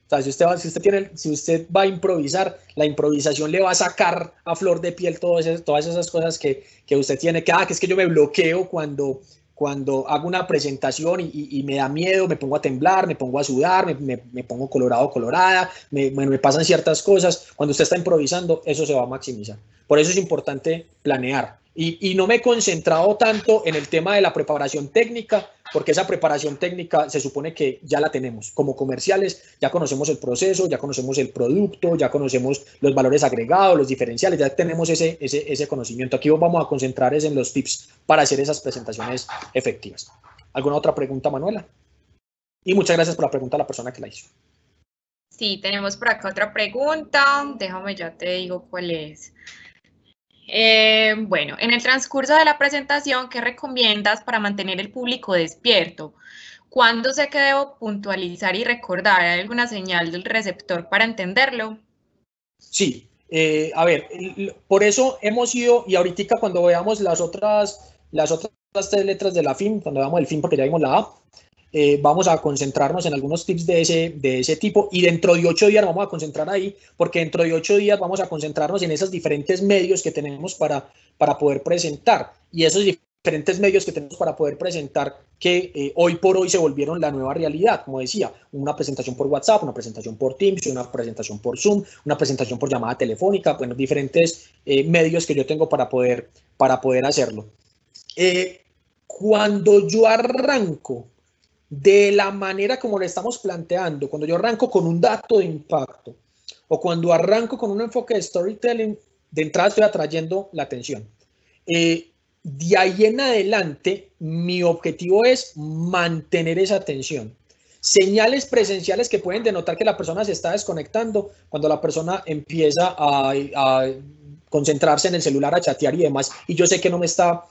O sea, si usted, va, si, usted tiene, si usted va a improvisar, la improvisación le va a sacar a flor de piel todas esas, todas esas cosas que, que usted tiene, que, ah, que es que yo me bloqueo cuando, cuando hago una presentación y, me da miedo, me pongo a temblar, me pongo a sudar, me, pongo colorado, colorada, me, me pasan ciertas cosas. Cuando usted está improvisando, eso se va a maximizar. Por eso es importante planear. Y, no me he concentrado tanto en el tema de la preparación técnica, porque esa preparación técnica se supone que ya la tenemos. Como comerciales ya conocemos el proceso, ya conocemos el producto, ya conocemos los valores agregados, los diferenciales, ya tenemos ese, ese, ese conocimiento. Aquí vamos a concentrar en los tips para hacer esas presentaciones efectivas. ¿Alguna otra pregunta, Manuela? Y muchas gracias por la pregunta a la persona que la hizo. Sí, tenemos por acá otra pregunta. Déjame, ya te digo cuál es. Eh, bueno, en el transcurso de la presentación, ¿qué recomiendas para mantener el público despierto? ¿Cuándo sé que debo puntualizar y recordar? ¿Hay alguna señal del receptor para entenderlo? Sí, eh, a ver, por eso hemos ido, y ahorita cuando veamos las otras, las otras letras de la FIM, cuando veamos el FIM porque ya vimos la A, eh, vamos a concentrarnos en algunos tips de ese, de ese tipo y dentro de ocho días vamos a concentrar ahí, porque dentro de ocho días vamos a concentrarnos en esos diferentes medios que tenemos para, para poder presentar y esos diferentes medios que tenemos para poder presentar que eh, hoy por hoy se volvieron la nueva realidad, como decía, una presentación por WhatsApp, una presentación por Teams, una presentación por Zoom, una presentación por llamada telefónica, bueno, diferentes eh, medios que yo tengo para poder, para poder hacerlo. cuando yo arranco de la manera como le estamos planteando, cuando yo arranco con un dato de impacto o cuando arranco con un enfoque de storytelling, de entrada estoy atrayendo la atención. Eh, de ahí en adelante, mi objetivo es mantener esa atención. Señales presenciales que pueden denotar que la persona se está desconectando cuando la persona empieza a, a concentrarse en el celular, a chatear y demás, y yo sé que no me está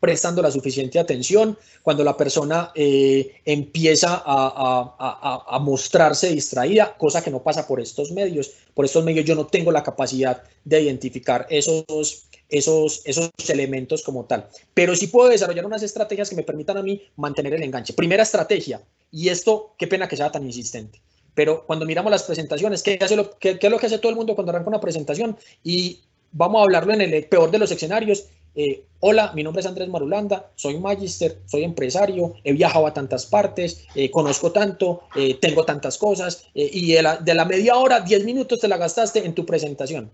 prestando la suficiente atención, cuando la persona eh, empieza a, mostrarse distraída, cosa que no pasa por estos medios. Por estos medios yo no tengo la capacidad de identificar esos, esos, esos elementos como tal. Pero sí puedo desarrollar unas estrategias que me permitan a mí mantener el enganche. Primera estrategia, y esto, qué pena que sea tan insistente. Pero cuando miramos las presentaciones, ¿qué, hace lo, qué, qué es lo que hace todo el mundo cuando arranca una presentación? Y vamos a hablarlo en el peor de los escenarios, eh, hola, mi nombre es Andrés Marulanda, soy magister, soy empresario, he viajado a tantas partes, eh, conozco tanto, eh, tengo tantas cosas y de la, de la media hora, 10 minutos te la gastaste en tu presentación.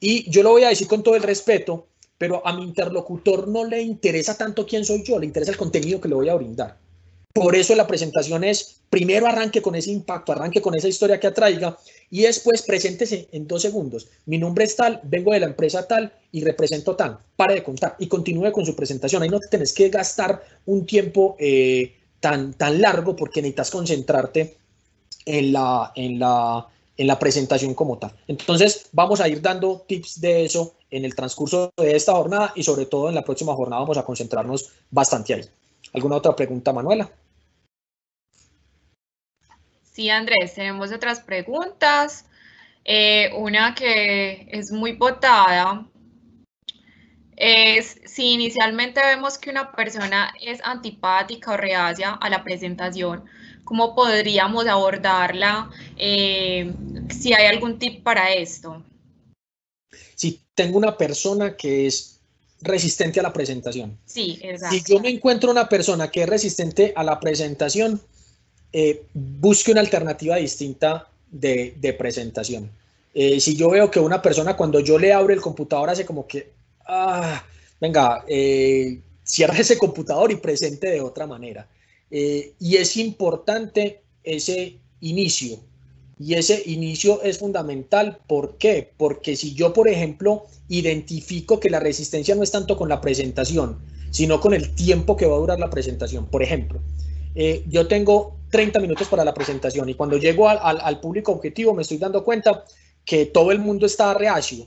Y yo lo voy a decir con todo el respeto, pero a mi interlocutor no le interesa tanto quién soy yo, le interesa el contenido que le voy a brindar. Por eso la presentación es, primero arranque con ese impacto, arranque con esa historia que atraiga y después preséntese en dos segundos. Mi nombre es tal, vengo de la empresa tal y represento tal. Pare de contar y continúe con su presentación. Ahí no te tenés que gastar un tiempo eh, tan, tan largo porque necesitas concentrarte en la, en, la, en la presentación como tal. Entonces vamos a ir dando tips de eso en el transcurso de esta jornada y sobre todo en la próxima jornada vamos a concentrarnos bastante ahí. ¿Alguna otra pregunta, Manuela? Sí, Andrés, tenemos otras preguntas. Eh, una que es muy votada es si inicialmente vemos que una persona es antipática o reacia a la presentación, ¿cómo podríamos abordarla? Eh, si hay algún tip para esto. Si tengo una persona que es resistente a la presentación. Sí, exacto. Si yo me encuentro una persona que es resistente a la presentación, eh, busque una alternativa distinta de, presentación. Eh, si yo veo que una persona cuando yo le abro el computador hace como que, ah, venga, eh, cierra ese computador y presente de otra manera. y es importante ese inicio. Y ese inicio es fundamental. ¿Por qué? Porque si yo, por ejemplo, identifico que la resistencia no es tanto con la presentación, sino con el tiempo que va a durar la presentación. Por ejemplo, eh, yo tengo 30 minutos para la presentación y cuando llego al, público objetivo me estoy dando cuenta que todo el mundo está reacio.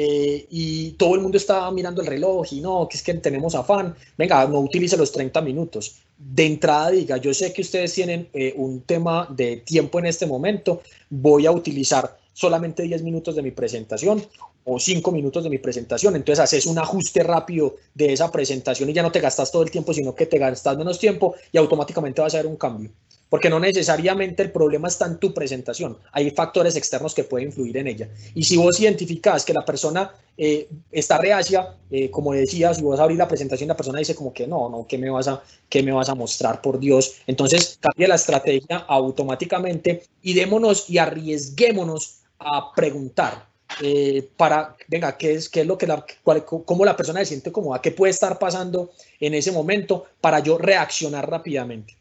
Eh, y todo el mundo está mirando el reloj y no, que es que tenemos afán. Venga, no utilice los 30 minutos. De entrada diga, yo sé que ustedes tienen eh, un tema de tiempo en este momento, voy a utilizar solamente 10 minutos de mi presentación o 5 minutos de mi presentación. Entonces haces un ajuste rápido de esa presentación y ya no te gastas todo el tiempo, sino que te gastas menos tiempo y automáticamente vas a ver un cambio. Porque no necesariamente el problema está en tu presentación, hay factores externos que pueden influir en ella. Y si vos identificas que la persona eh, está reacia, eh, como decías, si vos abrís la presentación, la persona dice como que no, no, ¿qué me vas a, qué me vas a mostrar, por Dios? Entonces cambia la estrategia automáticamente y démonos y arriesguémonos a preguntar eh, para, venga, ¿qué es, qué es lo que la, cómo la persona se siente cómoda, qué puede estar pasando en ese momento para yo reaccionar rápidamente.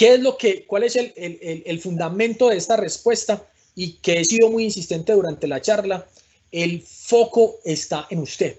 ¿Qué es lo que, cuál es el, el, el fundamento de esta respuesta? Y que he sido muy insistente durante la charla, el foco está en usted.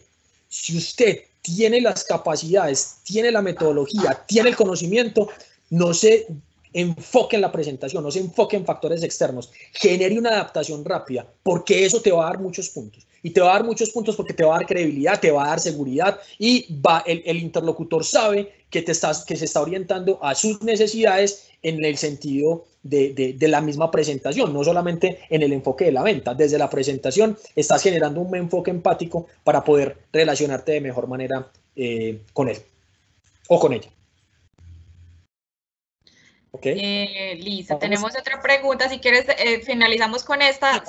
Si usted tiene las capacidades, tiene la metodología, tiene el conocimiento, no se enfoque en la presentación, no se enfoque en factores externos, genere una adaptación rápida, porque eso te va a dar muchos puntos. Y te va a dar muchos puntos porque te va a dar credibilidad, te va a dar seguridad y va, el, interlocutor sabe que, te estás, que se está orientando a sus necesidades en el sentido de, la misma presentación, no solamente en el enfoque de la venta. Desde la presentación estás generando un enfoque empático para poder relacionarte de mejor manera eh, con él o con ella. Okay. Lisa, tenemos otra pregunta. Si quieres, finalizamos con esta.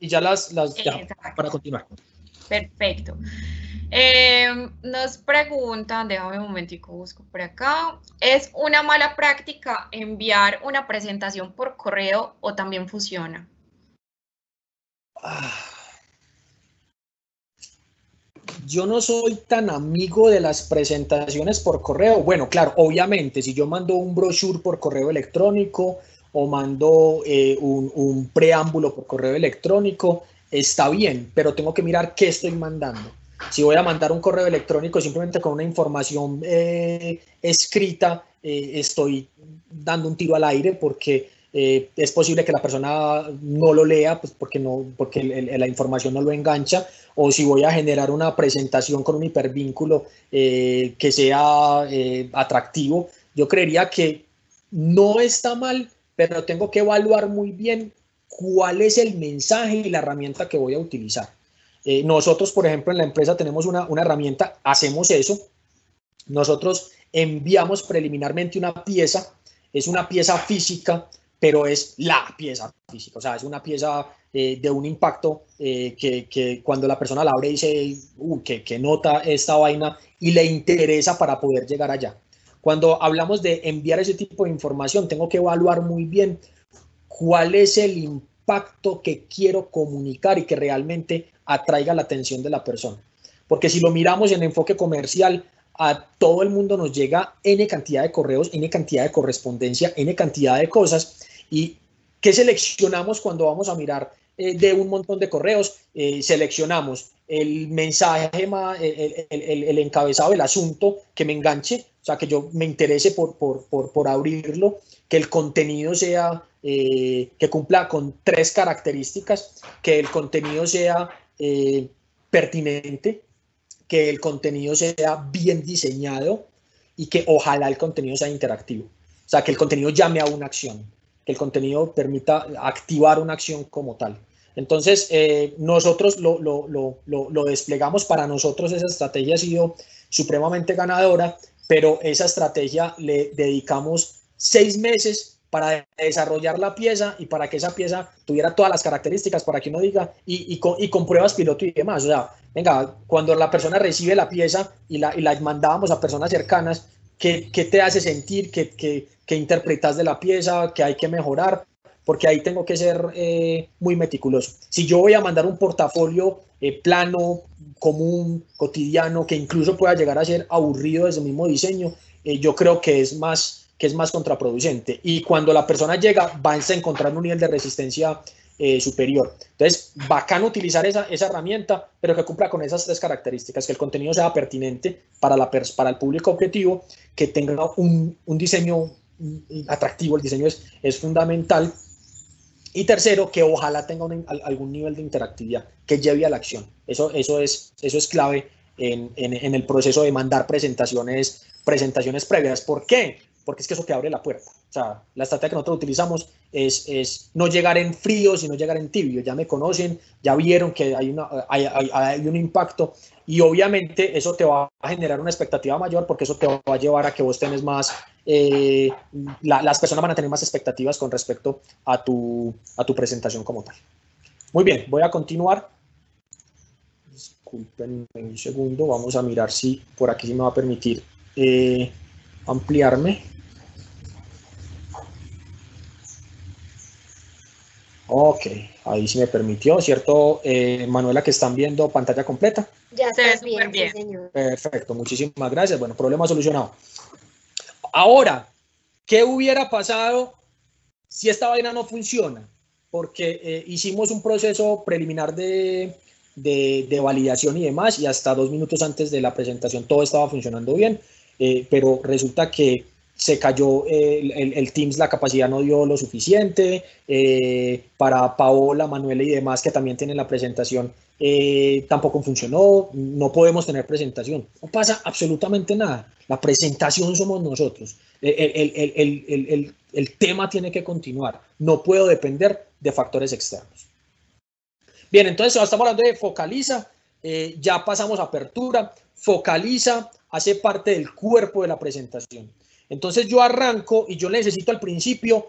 y ya las, las ya, para continuar. Perfecto. Eh, nos preguntan, déjame un momentico, busco por acá. ¿Es una mala práctica enviar una presentación por correo o también funciona? Ah. Yo no soy tan amigo de las presentaciones por correo. Bueno, claro, obviamente, si yo mando un brochure por correo electrónico o mando eh, un, preámbulo por correo electrónico, está bien, pero tengo que mirar qué estoy mandando si voy a mandar un correo electrónico simplemente con una información eh, escrita, eh, estoy dando un tiro al aire porque eh, es posible que la persona no lo lea pues porque, no, porque la información no lo engancha, o si voy a generar una presentación con un hipervínculo que sea atractivo, yo creería que no está mal, pero tengo que evaluar muy bien cuál es el mensaje y la herramienta que voy a utilizar. Eh, nosotros, por ejemplo, en la empresa tenemos una, herramienta, hacemos eso. Nosotros enviamos preliminarmente una pieza, es una pieza física, pero es la pieza física, o sea, es una pieza eh, de un impacto eh, que, cuando la persona la abre dice, uh, que, que nota esta vaina y le interesa para poder llegar allá. Cuando hablamos de enviar ese tipo de información, tengo que evaluar muy bien cuál es el impacto que quiero comunicar y que realmente atraiga la atención de la persona. Porque si lo miramos en enfoque comercial, a todo el mundo nos llega N cantidad de correos, N cantidad de correspondencia, N cantidad de cosas. ¿Y qué seleccionamos cuando vamos a mirar eh, de un montón de correos? Eh, seleccionamos el mensaje, el, encabezado del asunto que me enganche, o sea, que yo me interese por, por, por, abrirlo, que el contenido sea, eh, que cumpla con tres características, que el contenido sea eh, pertinente, que el contenido sea bien diseñado y que ojalá el contenido sea interactivo. O sea, que el contenido llame a una acción, que el contenido permita activar una acción como tal. Entonces, eh, nosotros lo, lo, lo, lo, desplegamos, para nosotros esa estrategia ha sido supremamente ganadora, pero esa estrategia le dedicamos seis meses para desarrollar la pieza y para que esa pieza tuviera todas las características para que uno diga, y, y, con, y con, pruebas piloto y demás. O sea, venga, cuando la persona recibe la pieza y la, y la mandábamos a personas cercanas, ¿qué, qué te hace sentir? ¿Qué, qué, qué interpretas de la pieza? ¿Qué hay que mejorar? Porque ahí tengo que ser eh, muy meticuloso. Si yo voy a mandar un portafolio eh, plano, común, cotidiano, que incluso pueda llegar a ser aburrido desde el mismo diseño, eh, yo creo que es más que es más contraproducente. Y cuando la persona llega, va a encontrar un nivel de resistencia eh, superior. Entonces, bacán utilizar esa, esa, herramienta, pero que cumpla con esas tres características, que el contenido sea pertinente para, la para el público objetivo, que tenga un, un diseño atractivo, el diseño es, es, fundamental. Y tercero, que ojalá tenga algún nivel de interactividad, que lleve a la acción. Eso, eso, es, eso es clave en, en, en el proceso de mandar presentaciones, presentaciones previas. ¿Por qué? Porque es que eso te abre la puerta. O sea, la estrategia que nosotros utilizamos es, es no llegar en frío, sino llegar en tibio. Ya me conocen, ya vieron que hay, una, hay, hay, un impacto y obviamente eso te va a generar una expectativa mayor porque eso te va a llevar a que vos tenés más, eh, las personas van a tener más expectativas con respecto a tu, a tu presentación como tal. Muy bien, voy a continuar. Disculpen un segundo, vamos a mirar si por aquí me va a permitir eh, ampliarme. Ok, ahí sí me permitió, ¿cierto, eh, Manuela, que están viendo pantalla completa? Ya está bien, bien. señor. Perfecto, muchísimas gracias. Bueno, problema solucionado. Ahora, ¿qué hubiera pasado si esta vaina no funciona? Porque eh, hicimos un proceso preliminar de, de, validación y demás, y hasta dos minutos antes de la presentación todo estaba funcionando bien, eh, pero resulta que se cayó el, el, Teams, la capacidad no dio lo suficiente. Eh, para Paola, Manuela y demás que también tienen la presentación, eh, tampoco funcionó. No podemos tener presentación. No pasa absolutamente nada. La presentación somos nosotros. El, el tema tiene que continuar. No puedo depender de factores externos. Bien, entonces estamos hablando de focaliza. Eh, ya pasamos a apertura. Focaliza hace parte del cuerpo de la presentación. Entonces yo arranco y yo necesito al principio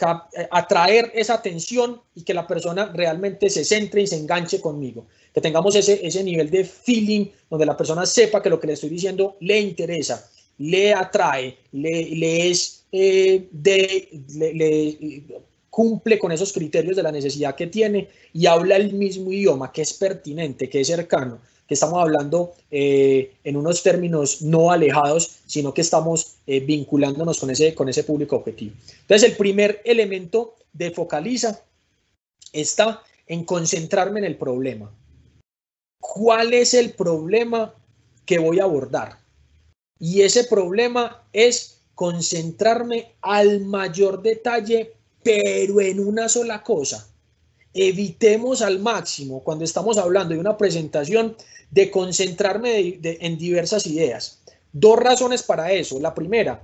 eh, atraer esa atención y que la persona realmente se centre y se enganche conmigo. Que tengamos ese, ese nivel de feeling donde la persona sepa que lo que le estoy diciendo le interesa, le atrae, le, es eh, de, le, cumple con esos criterios de la necesidad que tiene y habla el mismo idioma, que es pertinente, que es cercano, estamos hablando eh, en unos términos no alejados, sino que estamos eh, vinculándonos con ese, con ese público objetivo. Entonces, el primer elemento de focaliza está en concentrarme en el problema. ¿Cuál es el problema que voy a abordar? Y ese problema es concentrarme al mayor detalle pero en una sola cosa. Evitemos al máximo, cuando estamos hablando de una presentación, de concentrarme en diversas ideas. Dos razones para eso. La primera,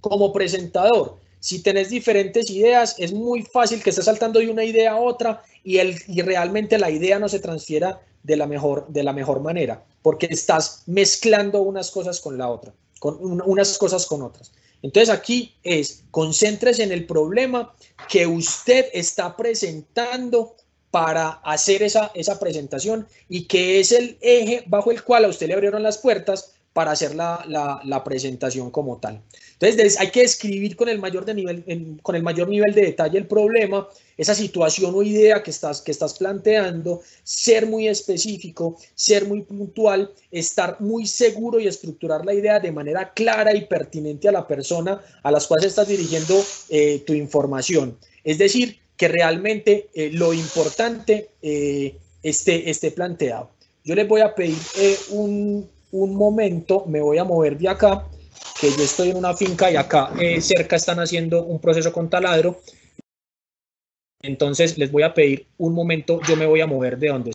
como presentador, si tenés diferentes ideas, es muy fácil que estés saltando de una idea a otra y, el, y realmente la idea no se transfiera de la, mejor, de la mejor manera, porque estás mezclando unas cosas con la otra, con unas cosas con otras. Entonces aquí es, concéntrese en el problema que usted está presentando para hacer esa, esa presentación y que es el eje bajo el cual a usted le abrieron las puertas para hacer la, la, presentación como tal. Entonces hay que escribir con el, mayor de nivel, con el mayor nivel de detalle el problema, esa situación o idea que estás, que estás planteando, ser muy específico, ser muy puntual, estar muy seguro y estructurar la idea de manera clara y pertinente a la persona a las cuales estás dirigiendo eh, tu información. Es decir, que realmente eh, lo importante eh, esté, planteado. Yo les voy a pedir un, un momento, me voy a mover de acá, que yo estoy en una finca y acá eh, cerca están haciendo un proceso con taladro. Entonces les voy a pedir un momento, yo me voy a mover de donde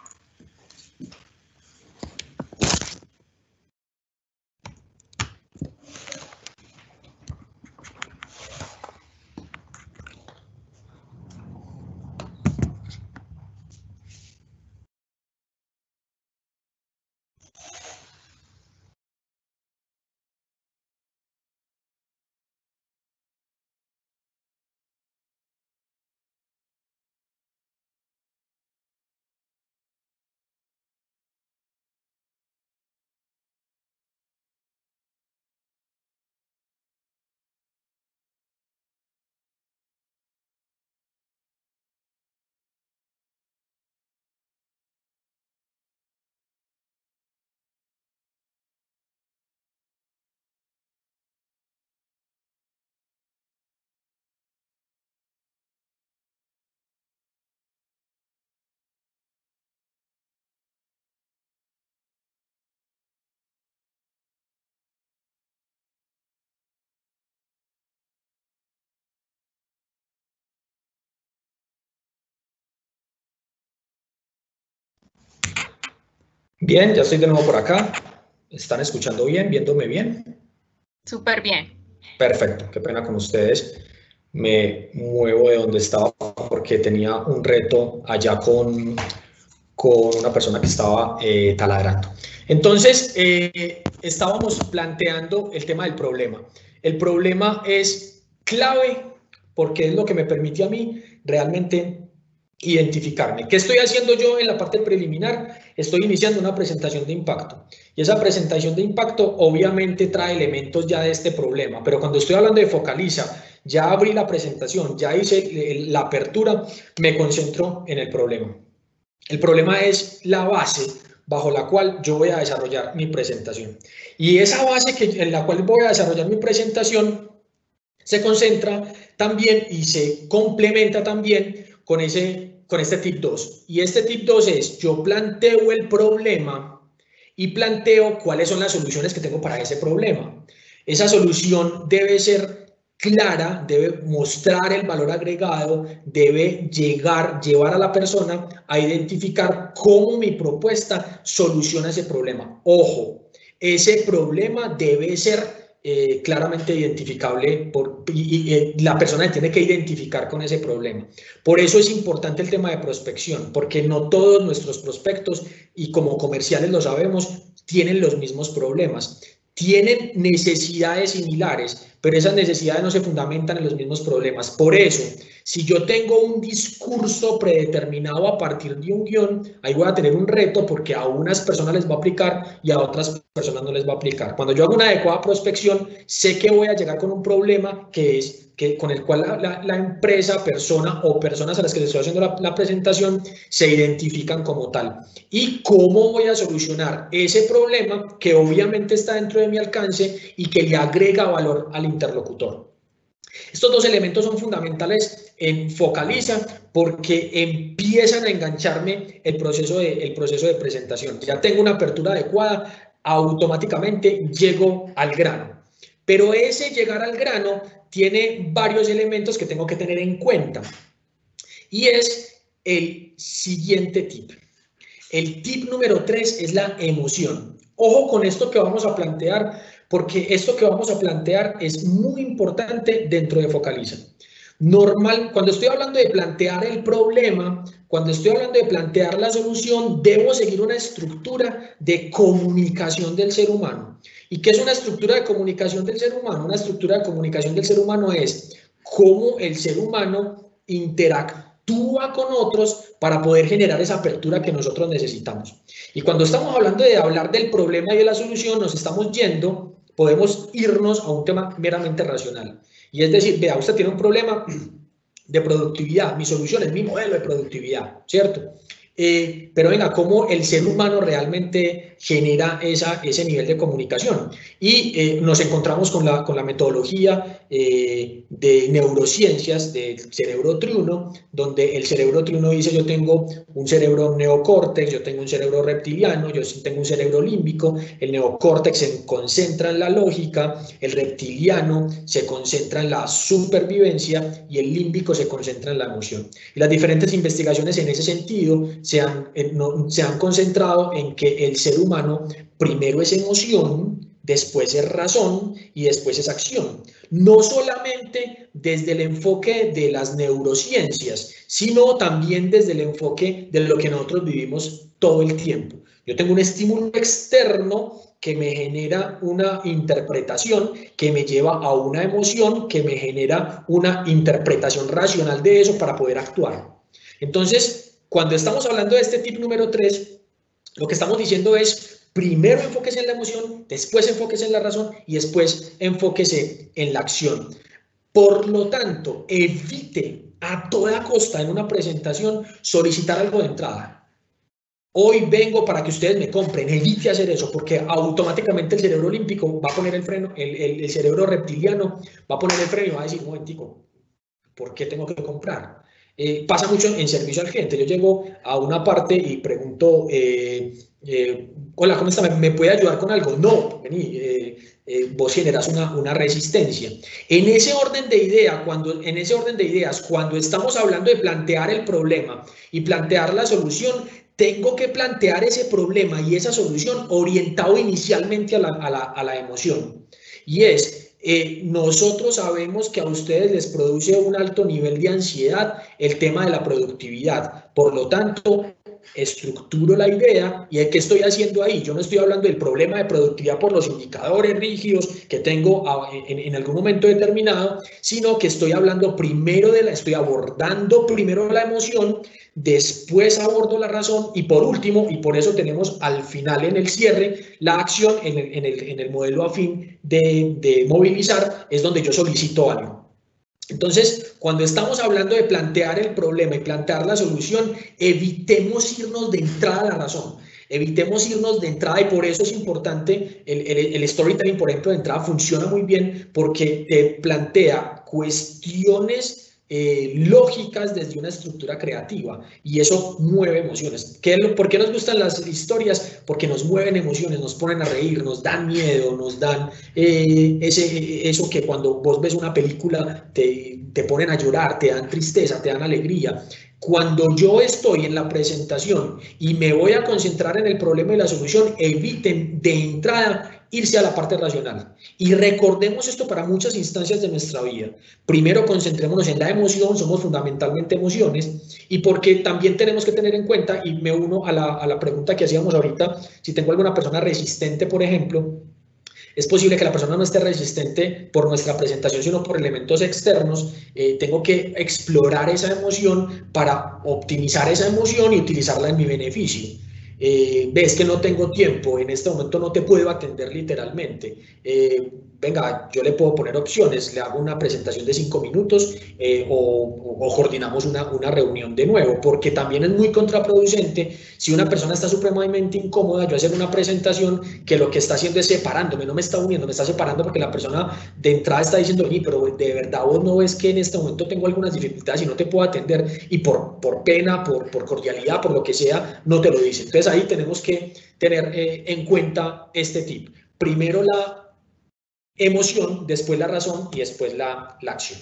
Bien, ya estoy de nuevo por acá. ¿Están escuchando bien? ¿Viéndome bien? Súper bien. Perfecto, qué pena con ustedes. Me muevo de donde estaba porque tenía un reto allá con, con una persona que estaba eh, taladrando. Entonces, eh, estábamos planteando el tema del problema. El problema es clave porque es lo que me permite a mí realmente identificarme. ¿Qué estoy haciendo yo en la parte preliminar? Estoy iniciando una presentación de impacto. Y esa presentación de impacto obviamente trae elementos ya de este problema, pero cuando estoy hablando de focaliza, ya abrí la presentación, ya hice la apertura, me concentro en el problema. El problema es la base bajo la cual yo voy a desarrollar mi presentación. Y esa base que, en la cual voy a desarrollar mi presentación se concentra también y se complementa también con ese con este tip 2. Y este tip 2 es, yo planteo el problema y planteo cuáles son las soluciones que tengo para ese problema. Esa solución debe ser clara, debe mostrar el valor agregado, debe llegar, llevar a la persona a identificar cómo mi propuesta soluciona ese problema. Ojo, ese problema debe ser eh, claramente identificable por, y, eh, la persona tiene que identificar con ese problema. Por eso es importante el tema de prospección, porque no todos nuestros prospectos, y como comerciales lo sabemos, tienen los mismos problemas. tienen necesidades similares, pero esas necesidades no se fundamentan en los mismos problemas. Por eso, si yo tengo un discurso predeterminado a partir de un guion, ahí voy a tener un reto porque a unas personas les va a aplicar y a otras personas no les va a aplicar. Cuando yo hago una adecuada prospección, sé que voy a llegar con un problema que es que, con el cual la, empresa, persona o personas a las que les estoy haciendo la, la, presentación se identifican como tal. Y cómo voy a solucionar ese problema que obviamente está dentro de mi alcance y que le agrega valor al interlocutor. Estos dos elementos son fundamentales en Focaliza porque empiezan a engancharme el proceso de, el proceso de presentación. Ya tengo una apertura adecuada, automáticamente llego al grano. Pero ese llegar al grano tiene varios elementos que tengo que tener en cuenta. Y es el siguiente tip. El tip número tres es la emoción. Ojo con esto que vamos a plantear, porque esto que vamos a plantear es muy importante dentro de Focaliza. Normal, cuando estoy hablando de plantear el problema, cuando estoy hablando de plantear la solución, debo seguir una estructura de comunicación del ser humano. ¿Y qué es una estructura de comunicación del ser humano? Una estructura de comunicación del ser humano es cómo el ser humano interactúa con otros para poder generar esa apertura que nosotros necesitamos. Y cuando estamos hablando de hablar del problema y de la solución, nos estamos yendo, podemos irnos a un tema meramente racional. Y es decir, vea, usted tiene un problema de productividad, mi solución es mi modelo de productividad, ¿cierto? Eh, pero venga, cómo el ser humano realmente genera esa, ese nivel de comunicación. Y eh, nos encontramos con la, con la metodología eh, de neurociencias del cerebro triuno, donde el cerebro triuno dice yo tengo un cerebro neocórtex, yo tengo un cerebro reptiliano, yo tengo un cerebro límbico, el neocórtex se concentra en la lógica, el reptiliano se concentra en la supervivencia y el límbico se concentra en la emoción. Y las diferentes investigaciones en ese sentido se han, eh, se han concentrado en que el ser humano primero es emoción, después es razón y después es acción. No solamente desde el enfoque de las neurociencias, sino también desde el enfoque de lo que nosotros vivimos todo el tiempo. Yo tengo un estímulo externo que me genera una interpretación, que me lleva a una emoción, que me genera una interpretación racional de eso para poder actuar. Entonces, cuando estamos hablando de este tip número 3, lo que estamos diciendo es, primero enfóquese en la emoción, después enfóquese en la razón y después enfóquese en la acción. Por lo tanto, evite a toda costa en una presentación solicitar algo de entrada. Hoy vengo para que ustedes me compren, evite hacer eso porque automáticamente el cerebro olímpico va a poner el freno, el, cerebro reptiliano va a poner el freno y va a decir, un momentico, ¿por qué tengo que comprar? Eh, pasa mucho en servicio al cliente. Yo llego a una parte y pregunto, eh, eh, hola, ¿cómo está? ¿Me, puede ayudar con algo? No, vení, vos generas una, una, resistencia. En ese orden de idea, cuando, en ese orden de ideas, cuando estamos hablando de plantear el problema y plantear la solución, tengo que plantear ese problema y esa solución orientado inicialmente a la, a la, a la emoción. Y es, eh, nosotros sabemos que a ustedes les produce un alto nivel de ansiedad el tema de la productividad. Por lo tanto, estructuro la idea y ¿qué estoy haciendo ahí? Yo no estoy hablando del problema de productividad por los indicadores rígidos que tengo en, en, algún momento determinado, sino que estoy hablando primero de la, estoy abordando primero la emoción, después abordo la razón y por último, y por eso tenemos al final en el cierre, la acción en el, en el, en el modelo afín de, de movilizar, es donde yo solicito algo. Entonces, cuando estamos hablando de plantear el problema y plantear la solución, evitemos irnos de entrada a la razón. Evitemos irnos de entrada y por eso es importante el, el, el storytelling, por ejemplo, de entrada funciona muy bien porque te plantea cuestiones eh, lógicas desde una estructura creativa y eso mueve emociones. ¿Qué, ¿Por qué nos gustan las historias? Porque nos mueven emociones, nos ponen a reír, nos dan miedo, nos dan eh, ese, eso que cuando vos ves una película te, te ponen a llorar, te dan tristeza, te dan alegría. Cuando yo estoy en la presentación y me voy a concentrar en el problema y la solución, eviten de entrada irse a la parte racional. Y recordemos esto para muchas instancias de nuestra vida. Primero concentrémonos en la emoción, somos fundamentalmente emociones, y porque también tenemos que tener en cuenta, y me uno a la, a la pregunta que hacíamos ahorita, si tengo alguna persona resistente, por ejemplo, es posible que la persona no esté resistente por nuestra presentación, sino por elementos externos. Eh, tengo que explorar esa emoción para optimizar esa emoción y utilizarla en mi beneficio. Eh, ves que no tengo tiempo, en este momento no te puedo atender literalmente. Eh, venga, yo le puedo poner opciones, le hago una presentación de cinco minutos eh, o, o, coordinamos una, una, reunión de nuevo, porque también es muy contraproducente si una persona está supremamente incómoda, yo hacer una presentación que lo que está haciendo es separándome, no me está uniendo, me está separando porque la persona de entrada está diciendo, pero de verdad vos no ves que en este momento tengo algunas dificultades y no te puedo atender y por, por pena, por, por cordialidad, por lo que sea, no te lo dice. Entonces ahí tenemos que tener eh, en cuenta este tip. Primero la emoción, después la razón y después la, la acción.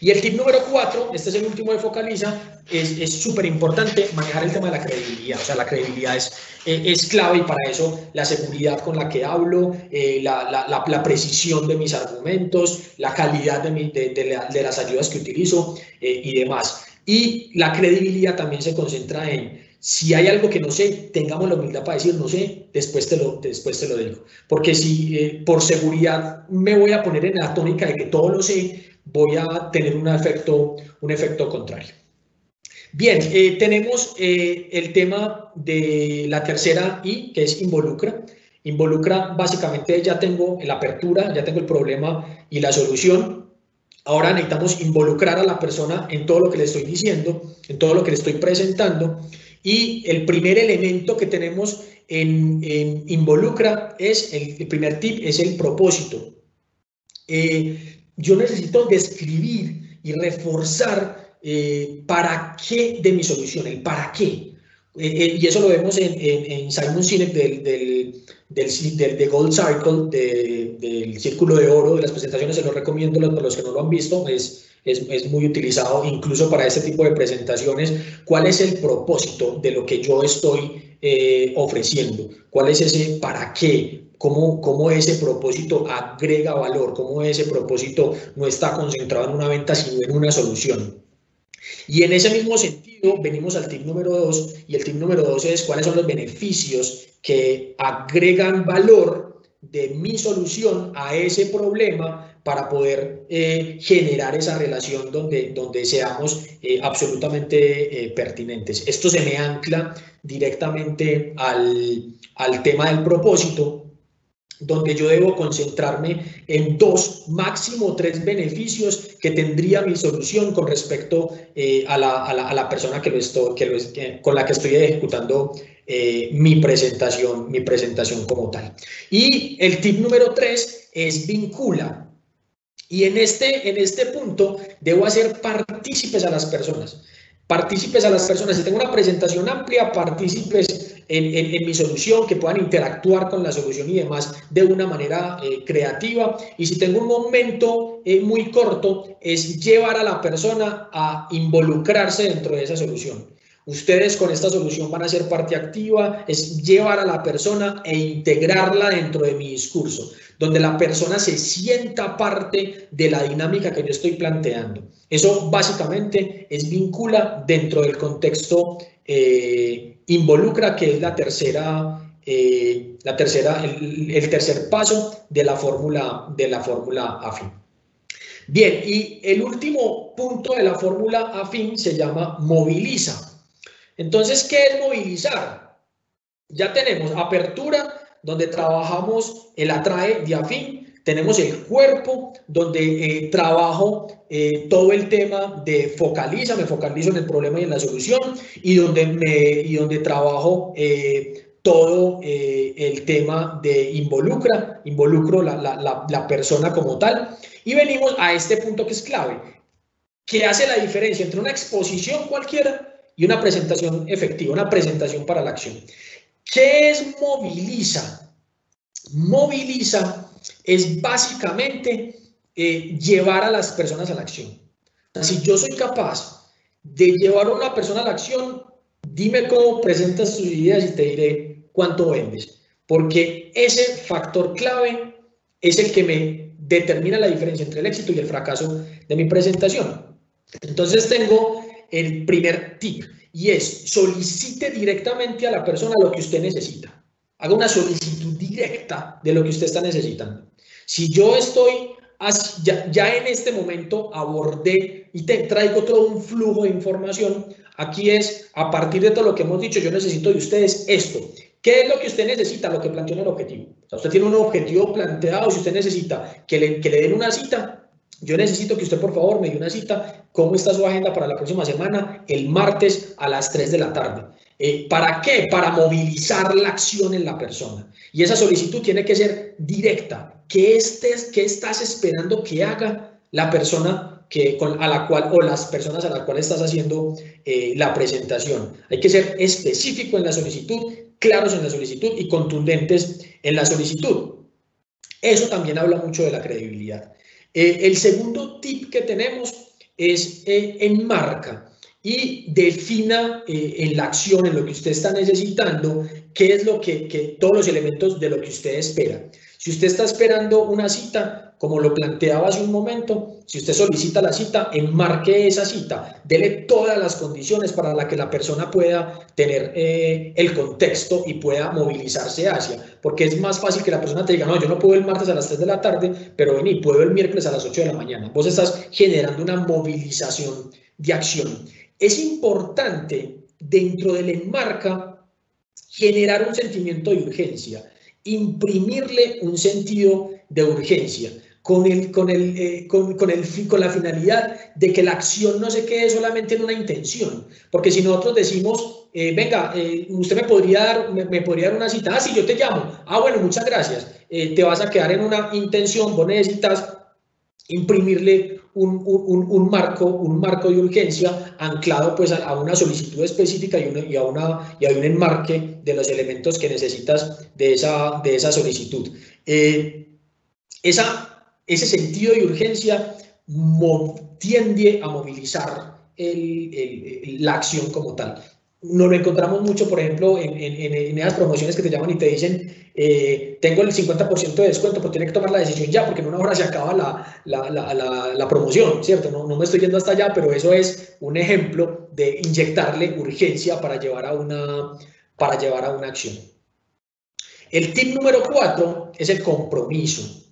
Y el tip número cuatro, este es el último de Focaliza, es súper importante manejar el tema de la credibilidad. O sea, la credibilidad es, eh, es clave y para eso la seguridad con la que hablo, eh, la, la, la, precisión de mis argumentos, la calidad de, mi, de, de, las ayudas que utilizo eh, y demás. Y la credibilidad también se concentra en si hay algo que no sé, tengamos la humildad para decir no sé, después te lo, después te lo digo. Porque si eh, por seguridad me voy a poner en la tónica de que todo lo sé, voy a tener un efecto, un efecto contrario. Bien, eh, tenemos eh, el tema de la tercera I, que es involucra. Involucra, básicamente ya tengo la apertura, ya tengo el problema y la solución. Ahora necesitamos involucrar a la persona en todo lo que le estoy diciendo, en todo lo que le estoy presentando y el primer elemento que tenemos en, involucra es, el, primer tip es el propósito. Eh, yo necesito describir y reforzar eh, para qué de mi solución, el para qué. Eh, y eso lo vemos en, en, Simon Sinek del, del, del, Gold Circle, del Círculo de Oro, de las presentaciones, se lo recomiendo para los que no lo han visto, es es, muy utilizado incluso para este tipo de presentaciones. ¿Cuál es el propósito de lo que yo estoy eh, ofreciendo? ¿Cuál es ese para qué? Cómo, cómo, ese propósito agrega valor, cómo ese propósito no está concentrado en una venta, sino en una solución. Y en ese mismo sentido, venimos al tip número dos, y el tip número dos es cuáles son los beneficios que agregan valor de mi solución a ese problema para poder eh, generar esa relación donde, donde seamos eh, absolutamente eh, pertinentes. Esto se me ancla directamente al, al tema del propósito, donde yo debo concentrarme en dos, máximo tres beneficios que tendría mi solución con respecto a la, a, la, a, la, persona que lo estoy, que lo, con la que estoy ejecutando mi, presentación, mi presentación como tal. Y el tip número tres es vincula. Y en este, en este punto debo hacer partícipes a las personas. Partícipes a las personas. Si tengo una presentación amplia, partícipes en, mi solución, que puedan interactuar con la solución y demás de una manera eh, creativa. Y si tengo un momento eh, muy corto, es llevar a la persona a involucrarse dentro de esa solución. Ustedes con esta solución van a ser parte activa, es llevar a la persona e integrarla dentro de mi discurso, donde la persona se sienta parte de la dinámica que yo estoy planteando. Eso básicamente es vincula dentro del contexto eh, involucra, que es la tercera, eh, la tercera, el, el, tercer paso de la fórmula de la fórmula afín. Bien, y el último punto de la fórmula afín se llama moviliza. Entonces, ¿qué es movilizar? Ya tenemos apertura, donde trabajamos el atrae diafín, tenemos el cuerpo, donde eh, trabajo eh, todo el tema de focaliza, me focalizo en el problema y en la solución, y donde, me, y donde trabajo eh, todo el tema de involucra, involucro la, la, la persona como tal. Y venimos a este punto que es clave. ¿Qué hace la diferencia entre una exposición cualquiera y una presentación efectiva, una presentación para la acción. ¿Qué es moviliza? Moviliza es básicamente eh, llevar a las personas a la acción. Si yo soy capaz de llevar a una persona a la acción, dime cómo presentas tus ideas y te diré cuánto vendes. Porque ese factor clave es el que me determina la diferencia entre el éxito y el fracaso de mi presentación. Entonces tengo el primer tip y es solicite directamente a la persona lo que usted necesita. haga una solicitud directa de lo que usted está necesitando. Si yo estoy, ya, ya en este momento abordé y te traigo todo un flujo de información, aquí es, a partir de todo lo que hemos dicho, yo necesito de ustedes esto. ¿Qué es lo que usted necesita? Lo que planteó en el objetivo. O sea, usted tiene un objetivo planteado, si usted necesita que le, que le den una cita, yo necesito que usted por favor me dé una cita. ¿Cómo está su agenda para la próxima semana? El martes a las 3 de la tarde. Eh, ¿Para qué? Para movilizar la acción en la persona. Y esa solicitud tiene que ser directa. ¿Qué, estás esperando que haga la persona a la cual o las personas a las cuales estás haciendo eh, la presentación? Hay que ser específico en la solicitud, claros en la solicitud y contundentes en la solicitud. Eso también habla mucho de la credibilidad. Eh, el segundo tip que tenemos es en marca y defina eh, en la acción, en lo que usted está necesitando, qué es lo que, que, todos los elementos de lo que usted espera. Si usted está esperando una cita, como lo planteaba hace un momento, si usted solicita la cita, enmarque esa cita, dele todas las condiciones para la que la persona pueda tener eh, el contexto y pueda movilizarse hacia, porque es más fácil que la persona te diga, no, yo no puedo el martes a las 3 de la tarde, pero vení, puedo el miércoles a las 8 de la mañana. Vos estás generando una movilización de acción. Es importante dentro del enmarca generar un sentimiento de urgencia, imprimirle un sentido de urgencia con, el, con, el, eh, con, con, el, con la finalidad de que la acción no se quede solamente en una intención. Porque si nosotros decimos, eh, venga, eh, usted me podría, dar, me, podría dar una cita, ah, sí, yo te llamo, ah, bueno, muchas gracias, te vas a quedar en una intención, vos necesitas imprimirle un, un, un, marco, un marco de urgencia anclado pues a, una solicitud específica y, y, a una, y a un enmarque de los elementos que necesitas de esa, de esa solicitud. Eh, esa, ese sentido de urgencia tiende a movilizar la acción como tal nos lo encontramos mucho, por ejemplo, en, esas promociones que te llaman y te dicen, eh, tengo el 50% de descuento, pero tiene que tomar la decisión ya, porque en una hora se acaba la promoción, ¿cierto? No, no, me estoy yendo hasta allá, pero eso es un ejemplo de inyectarle urgencia para llevar a una, para llevar a una acción. El tip número cuatro es el compromiso.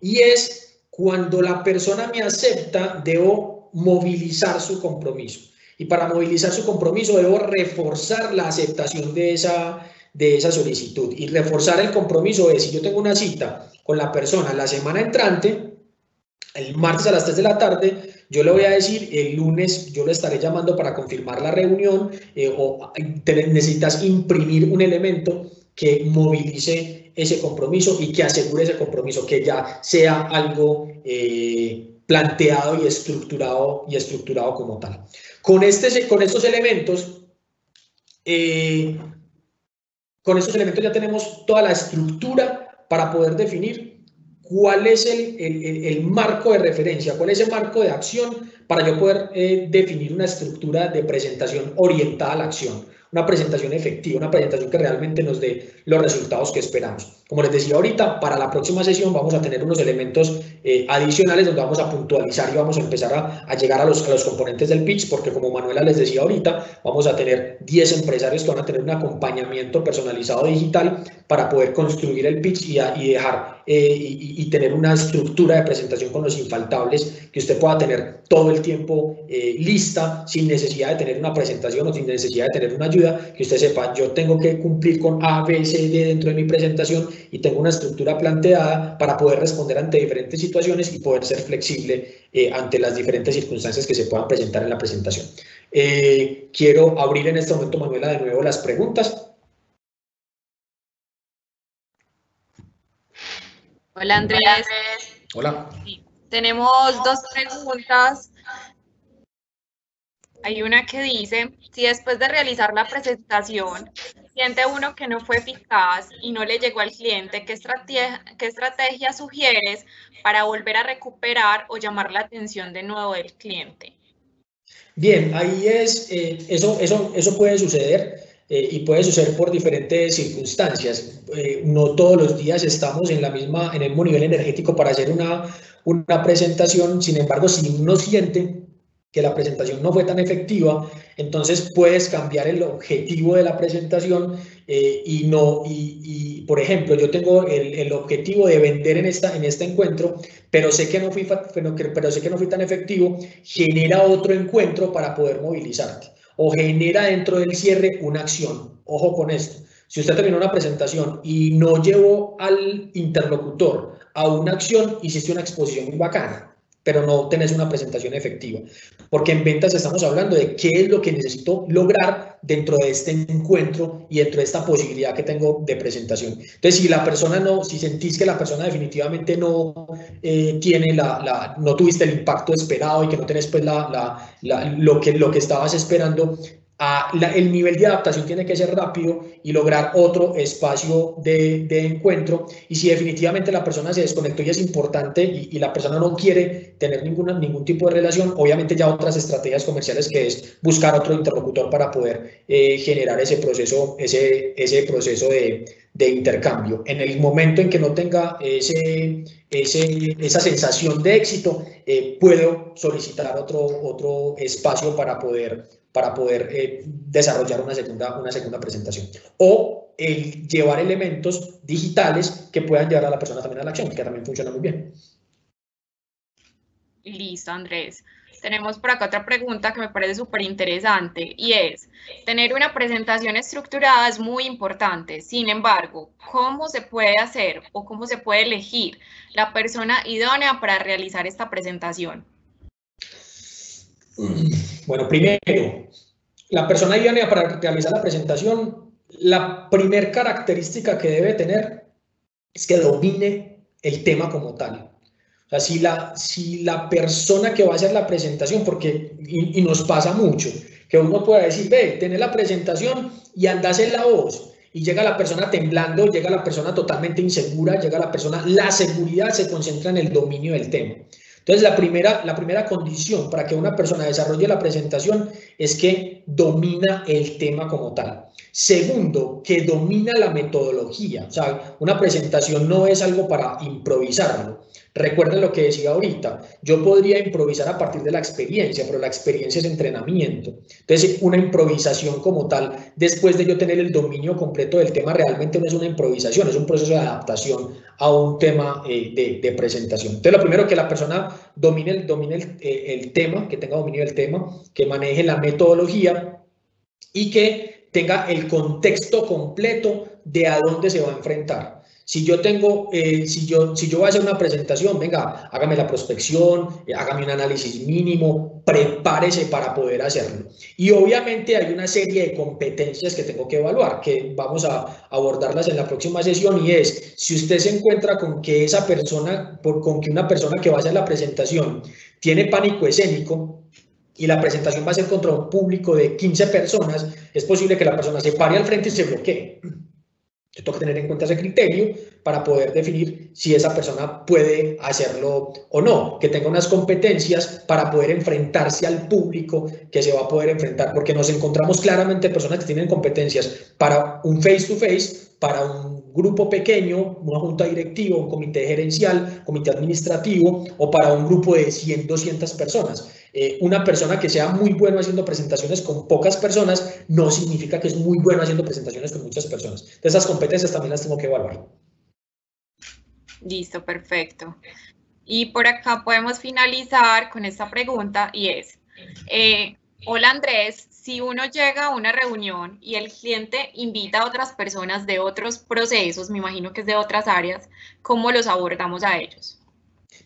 Y es cuando la persona me acepta, debo movilizar su compromiso y para movilizar su compromiso debo reforzar la aceptación de esa, de esa solicitud. Y reforzar el compromiso es, si yo tengo una cita con la persona la semana entrante, el martes a las 3 de la tarde, yo le voy a decir, el lunes yo le estaré llamando para confirmar la reunión eh, o necesitas imprimir un elemento que movilice ese compromiso y que asegure ese compromiso, que ya sea algo eh, planteado y estructurado, y estructurado como tal. Con, este, con estos elementos, eh, con estos elementos ya tenemos toda la estructura para poder definir cuál es el, el, marco de referencia, cuál es el marco de acción para yo poder eh, definir una estructura de presentación orientada a la acción una presentación efectiva, una presentación que realmente nos dé los resultados que esperamos. Como les decía ahorita, para la próxima sesión vamos a tener unos elementos eh, adicionales donde vamos a puntualizar y vamos a empezar a, llegar a los, los, componentes del pitch, porque como Manuela les decía ahorita, vamos a tener 10 empresarios que van a tener un acompañamiento personalizado digital para poder construir el pitch y, y dejar eh, y, tener una estructura de presentación con los infaltables que usted pueda tener todo el tiempo eh, lista sin necesidad de tener una presentación o sin necesidad de tener una ayuda, que usted sepa, yo tengo que cumplir con A, B, C, D dentro de mi presentación y tengo una estructura planteada para poder responder ante diferentes situaciones y poder ser flexible eh, ante las diferentes circunstancias que se puedan presentar en la presentación. quiero abrir en este momento, Manuela, de nuevo las preguntas Hola Andrés. Hola. tenemos dos preguntas. Hay una que dice, si después de realizar la presentación siente uno que no fue eficaz y no le llegó al cliente, ¿qué estrategia, qué estrategia sugieres para volver a recuperar o llamar la atención de nuevo del cliente? Bien, ahí es, eh, eso, eso, eso puede suceder. Eh, y puede suceder por diferentes circunstancias. Eh, no todos los días estamos en, la misma, en el mismo nivel energético para hacer una, una presentación, sin embargo, si uno siente que la presentación no fue tan efectiva, entonces puedes cambiar el objetivo de la presentación eh, y no, y, por ejemplo, yo tengo el, el, objetivo de vender en, esta, en este encuentro, pero sé, que no fui, pero sé que no fui tan efectivo, genera otro encuentro para poder movilizarte o genera dentro del cierre una acción. Ojo con esto. Si usted terminó una presentación y no llevó al interlocutor a una acción, hiciste una exposición muy bacana pero no tenés una presentación efectiva. Porque en ventas estamos hablando de qué es lo que necesito lograr dentro de este encuentro y dentro de esta posibilidad que tengo de presentación. Entonces, si la persona no, si sentís que la persona definitivamente no eh, tiene la, no tuviste el impacto esperado y que no tenés pues la, la, lo, que, lo que estabas esperando, el nivel de adaptación tiene que ser rápido y lograr otro espacio de, encuentro. Y si definitivamente la persona se desconectó y es importante y, la persona no quiere tener ninguna, ningún tipo de relación, obviamente ya otras estrategias comerciales que es buscar otro interlocutor para poder eh, generar ese proceso, ese, ese proceso de, intercambio. En el momento en que no tenga ese, esa sensación de éxito, eh, puedo solicitar otro, otro espacio para poder para poder eh, desarrollar una segunda, una segunda presentación. O el llevar elementos digitales que puedan llevar a la persona también a la acción, que también funciona muy bien. Listo, Andrés. Tenemos por acá otra pregunta que me parece súper interesante y es, tener una presentación estructurada es muy importante, sin embargo, ¿cómo se puede hacer o cómo se puede elegir la persona idónea para realizar esta presentación? Bueno, primero, la persona idónea para realizar la presentación, la primer característica que debe tener es que domine el tema como tal. O sea, si la, si la persona que va a hacer la presentación, porque, y, nos pasa mucho, que uno pueda decir, ve, tenés la presentación y andás en la voz, y llega la persona temblando, llega la persona totalmente insegura, llega la persona, la seguridad se concentra en el dominio del tema. Entonces, la primera, la primera condición para que una persona desarrolle la presentación es que domina el tema como tal. Segundo, que domina la metodología. O sea, una presentación no es algo para improvisarlo. Recuerden lo que decía ahorita, yo podría improvisar a partir de la experiencia, pero la experiencia es entrenamiento. Entonces, una improvisación como tal, después de yo tener el dominio completo del tema, realmente no es una improvisación, es un proceso de adaptación a un tema eh, de, presentación. Entonces, lo primero que la persona domine, el, eh, el tema, que tenga dominio del tema, que maneje la metodología y que tenga el contexto completo de a dónde se va a enfrentar. Si yo tengo, eh, si, yo, si yo voy a hacer una presentación, venga, hágame la prospección, eh, hágame un análisis mínimo, prepárese para poder hacerlo. Y obviamente hay una serie de competencias que tengo que evaluar, que vamos a abordarlas en la próxima sesión y es, si usted se encuentra con que esa persona, por, con que una persona que va a hacer la presentación tiene pánico escénico, y la presentación va a ser contra un público de 15 personas, es posible que la persona se pare al frente y se bloquee. Yo tengo que tener en cuenta ese criterio para poder definir si esa persona puede hacerlo o no, que tenga unas competencias para poder enfrentarse al público que se va a poder enfrentar, porque nos encontramos claramente personas que tienen competencias para un face to face, para un grupo pequeño, una junta directiva, un comité gerencial, comité administrativo o para un grupo de 100, 200 personas. Eh, una persona que sea muy bueno haciendo presentaciones con pocas personas no significa que es muy bueno haciendo presentaciones con muchas personas. Entonces, esas competencias también las tengo que evaluar. Listo, perfecto. Y por acá podemos finalizar con esta pregunta y es, eh, hola Andrés, si uno llega a una reunión y el cliente invita a otras personas de otros procesos, me imagino que es de otras áreas, ¿cómo los abordamos a ellos?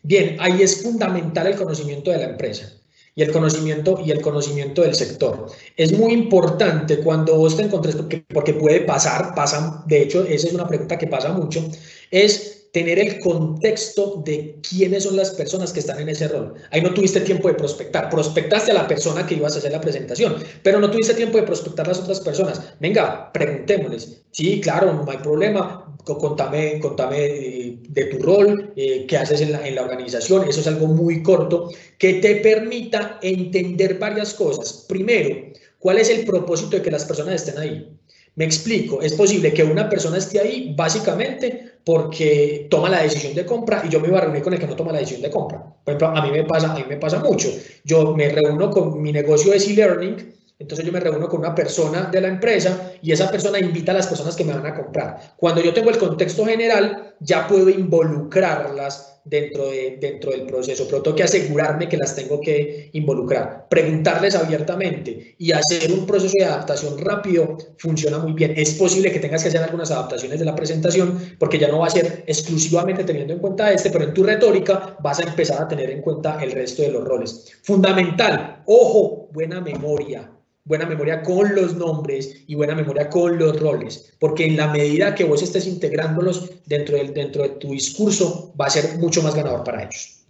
Bien, ahí es fundamental el conocimiento de la empresa y el conocimiento y el conocimiento del sector. Es muy importante cuando vos te encontres, porque, porque puede pasar, pasa, de hecho, esa es una pregunta que pasa mucho, es tener el contexto de quiénes son las personas que están en ese rol. Ahí no tuviste tiempo de prospectar, prospectaste a la persona que ibas a hacer la presentación, pero no tuviste tiempo de prospectar a las otras personas. Venga, preguntémosles. Sí, claro, no hay problema, contame, contame eh, de tu rol, eh, qué haces en la, en la organización, eso es algo muy corto que te permita entender varias cosas. Primero, ¿cuál es el propósito de que las personas estén ahí? Me explico, es posible que una persona esté ahí básicamente porque toma la decisión de compra y yo me iba a reunir con el que no toma la decisión de compra. Por ejemplo, a mí me pasa, a mí me pasa mucho. Yo me reúno con mi negocio de e-learning entonces yo me reúno con una persona de la empresa y esa persona invita a las personas que me van a comprar. Cuando yo tengo el contexto general, ya puedo involucrarlas dentro, de, dentro del proceso, pero tengo que asegurarme que las tengo que involucrar. Preguntarles abiertamente y hacer un proceso de adaptación rápido funciona muy bien. Es posible que tengas que hacer algunas adaptaciones de la presentación porque ya no va a ser exclusivamente teniendo en cuenta este, pero en tu retórica vas a empezar a tener en cuenta el resto de los roles. Fundamental, ojo, buena memoria buena memoria con los nombres y buena memoria con los roles, porque en la medida que vos estés integrándolos dentro, del, dentro de tu discurso, va a ser mucho más ganador para ellos.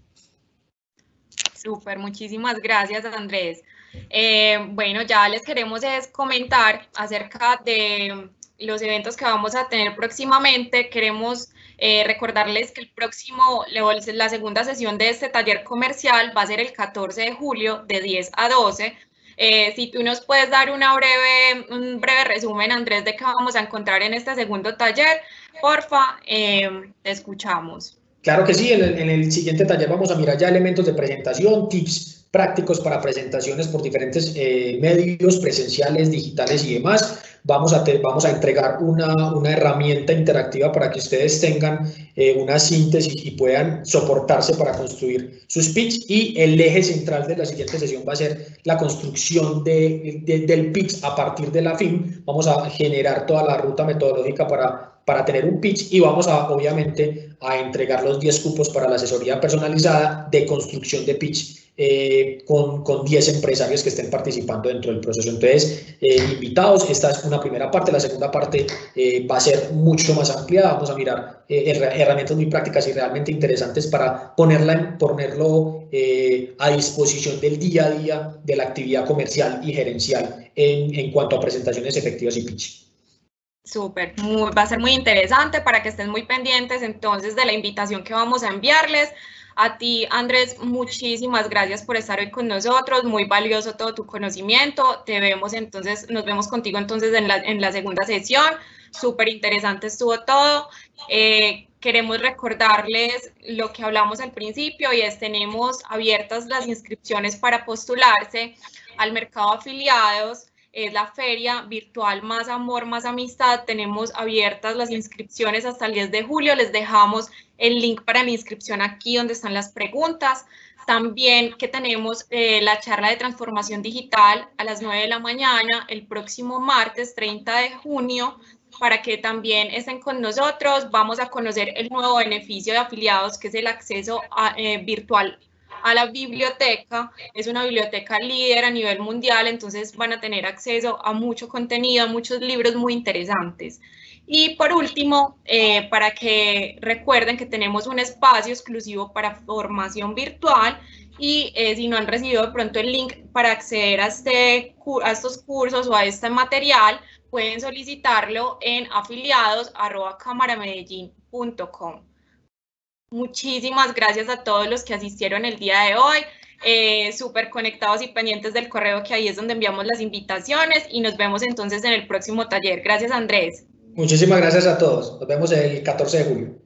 Súper, muchísimas gracias Andrés. Eh, bueno, ya les queremos comentar acerca de los eventos que vamos a tener próximamente. Queremos eh, recordarles que el próximo, la segunda sesión de este taller comercial va a ser el 14 de julio de 10 a 12 eh, si tú nos puedes dar una breve, un breve resumen, Andrés, de qué vamos a encontrar en este segundo taller, porfa, eh, escuchamos. Claro que sí, en el, en el, siguiente taller vamos a mirar ya elementos de presentación, tips prácticos para presentaciones por diferentes eh, medios presenciales, digitales y demás vamos a, vamos a entregar una, una, herramienta interactiva para que ustedes tengan eh, una síntesis y puedan soportarse para construir su speech y el eje central de la siguiente sesión va a ser la construcción de, del pitch a partir de la fin. Vamos a generar toda la ruta metodológica para, para tener un pitch y vamos a obviamente a entregar los 10 cupos para la asesoría personalizada de construcción de pitch eh, con, con 10 empresarios que estén participando dentro del proceso. Entonces, eh, invitados, esta es una primera parte, la segunda parte eh, va a ser mucho más ampliada, vamos a mirar herramientas muy prácticas y realmente interesantes para ponerla, ponerlo a disposición del día a día de la actividad comercial y gerencial en, en cuanto a presentaciones efectivas y pitch. Súper, va a ser muy interesante para que estén muy pendientes entonces de la invitación que vamos a enviarles. A ti, Andrés, muchísimas gracias por estar hoy con nosotros, muy valioso todo tu conocimiento. Te vemos entonces, nos vemos contigo entonces en la, en la segunda sesión. Súper interesante estuvo todo. Eh, queremos recordarles lo que hablamos al principio y es tenemos abiertas las inscripciones para postularse al mercado afiliados es la feria virtual Más Amor, Más Amistad. Tenemos abiertas las inscripciones hasta el 10 de julio. Les dejamos el link para la inscripción aquí donde están las preguntas. También que tenemos eh, la charla de transformación digital a las 9 de la mañana el próximo martes 30 de junio para que también estén con nosotros. Vamos a conocer el nuevo beneficio de afiliados que es el acceso a, eh, virtual a la biblioteca. Es una biblioteca líder a nivel mundial, entonces van a tener acceso a mucho contenido, a muchos libros muy interesantes. Y por último, eh, para que recuerden que tenemos un espacio exclusivo para formación virtual y eh, si no han recibido de pronto el link para acceder a, este, a estos cursos o a este material, pueden solicitarlo en afiliados.cámaramedellín.com. Muchísimas gracias a todos los que asistieron el día de hoy. Eh, súper conectados y pendientes del correo que ahí es donde enviamos las invitaciones y nos vemos entonces en el próximo taller. Gracias Andrés. Muchísimas gracias a todos. Nos vemos el 14 de julio.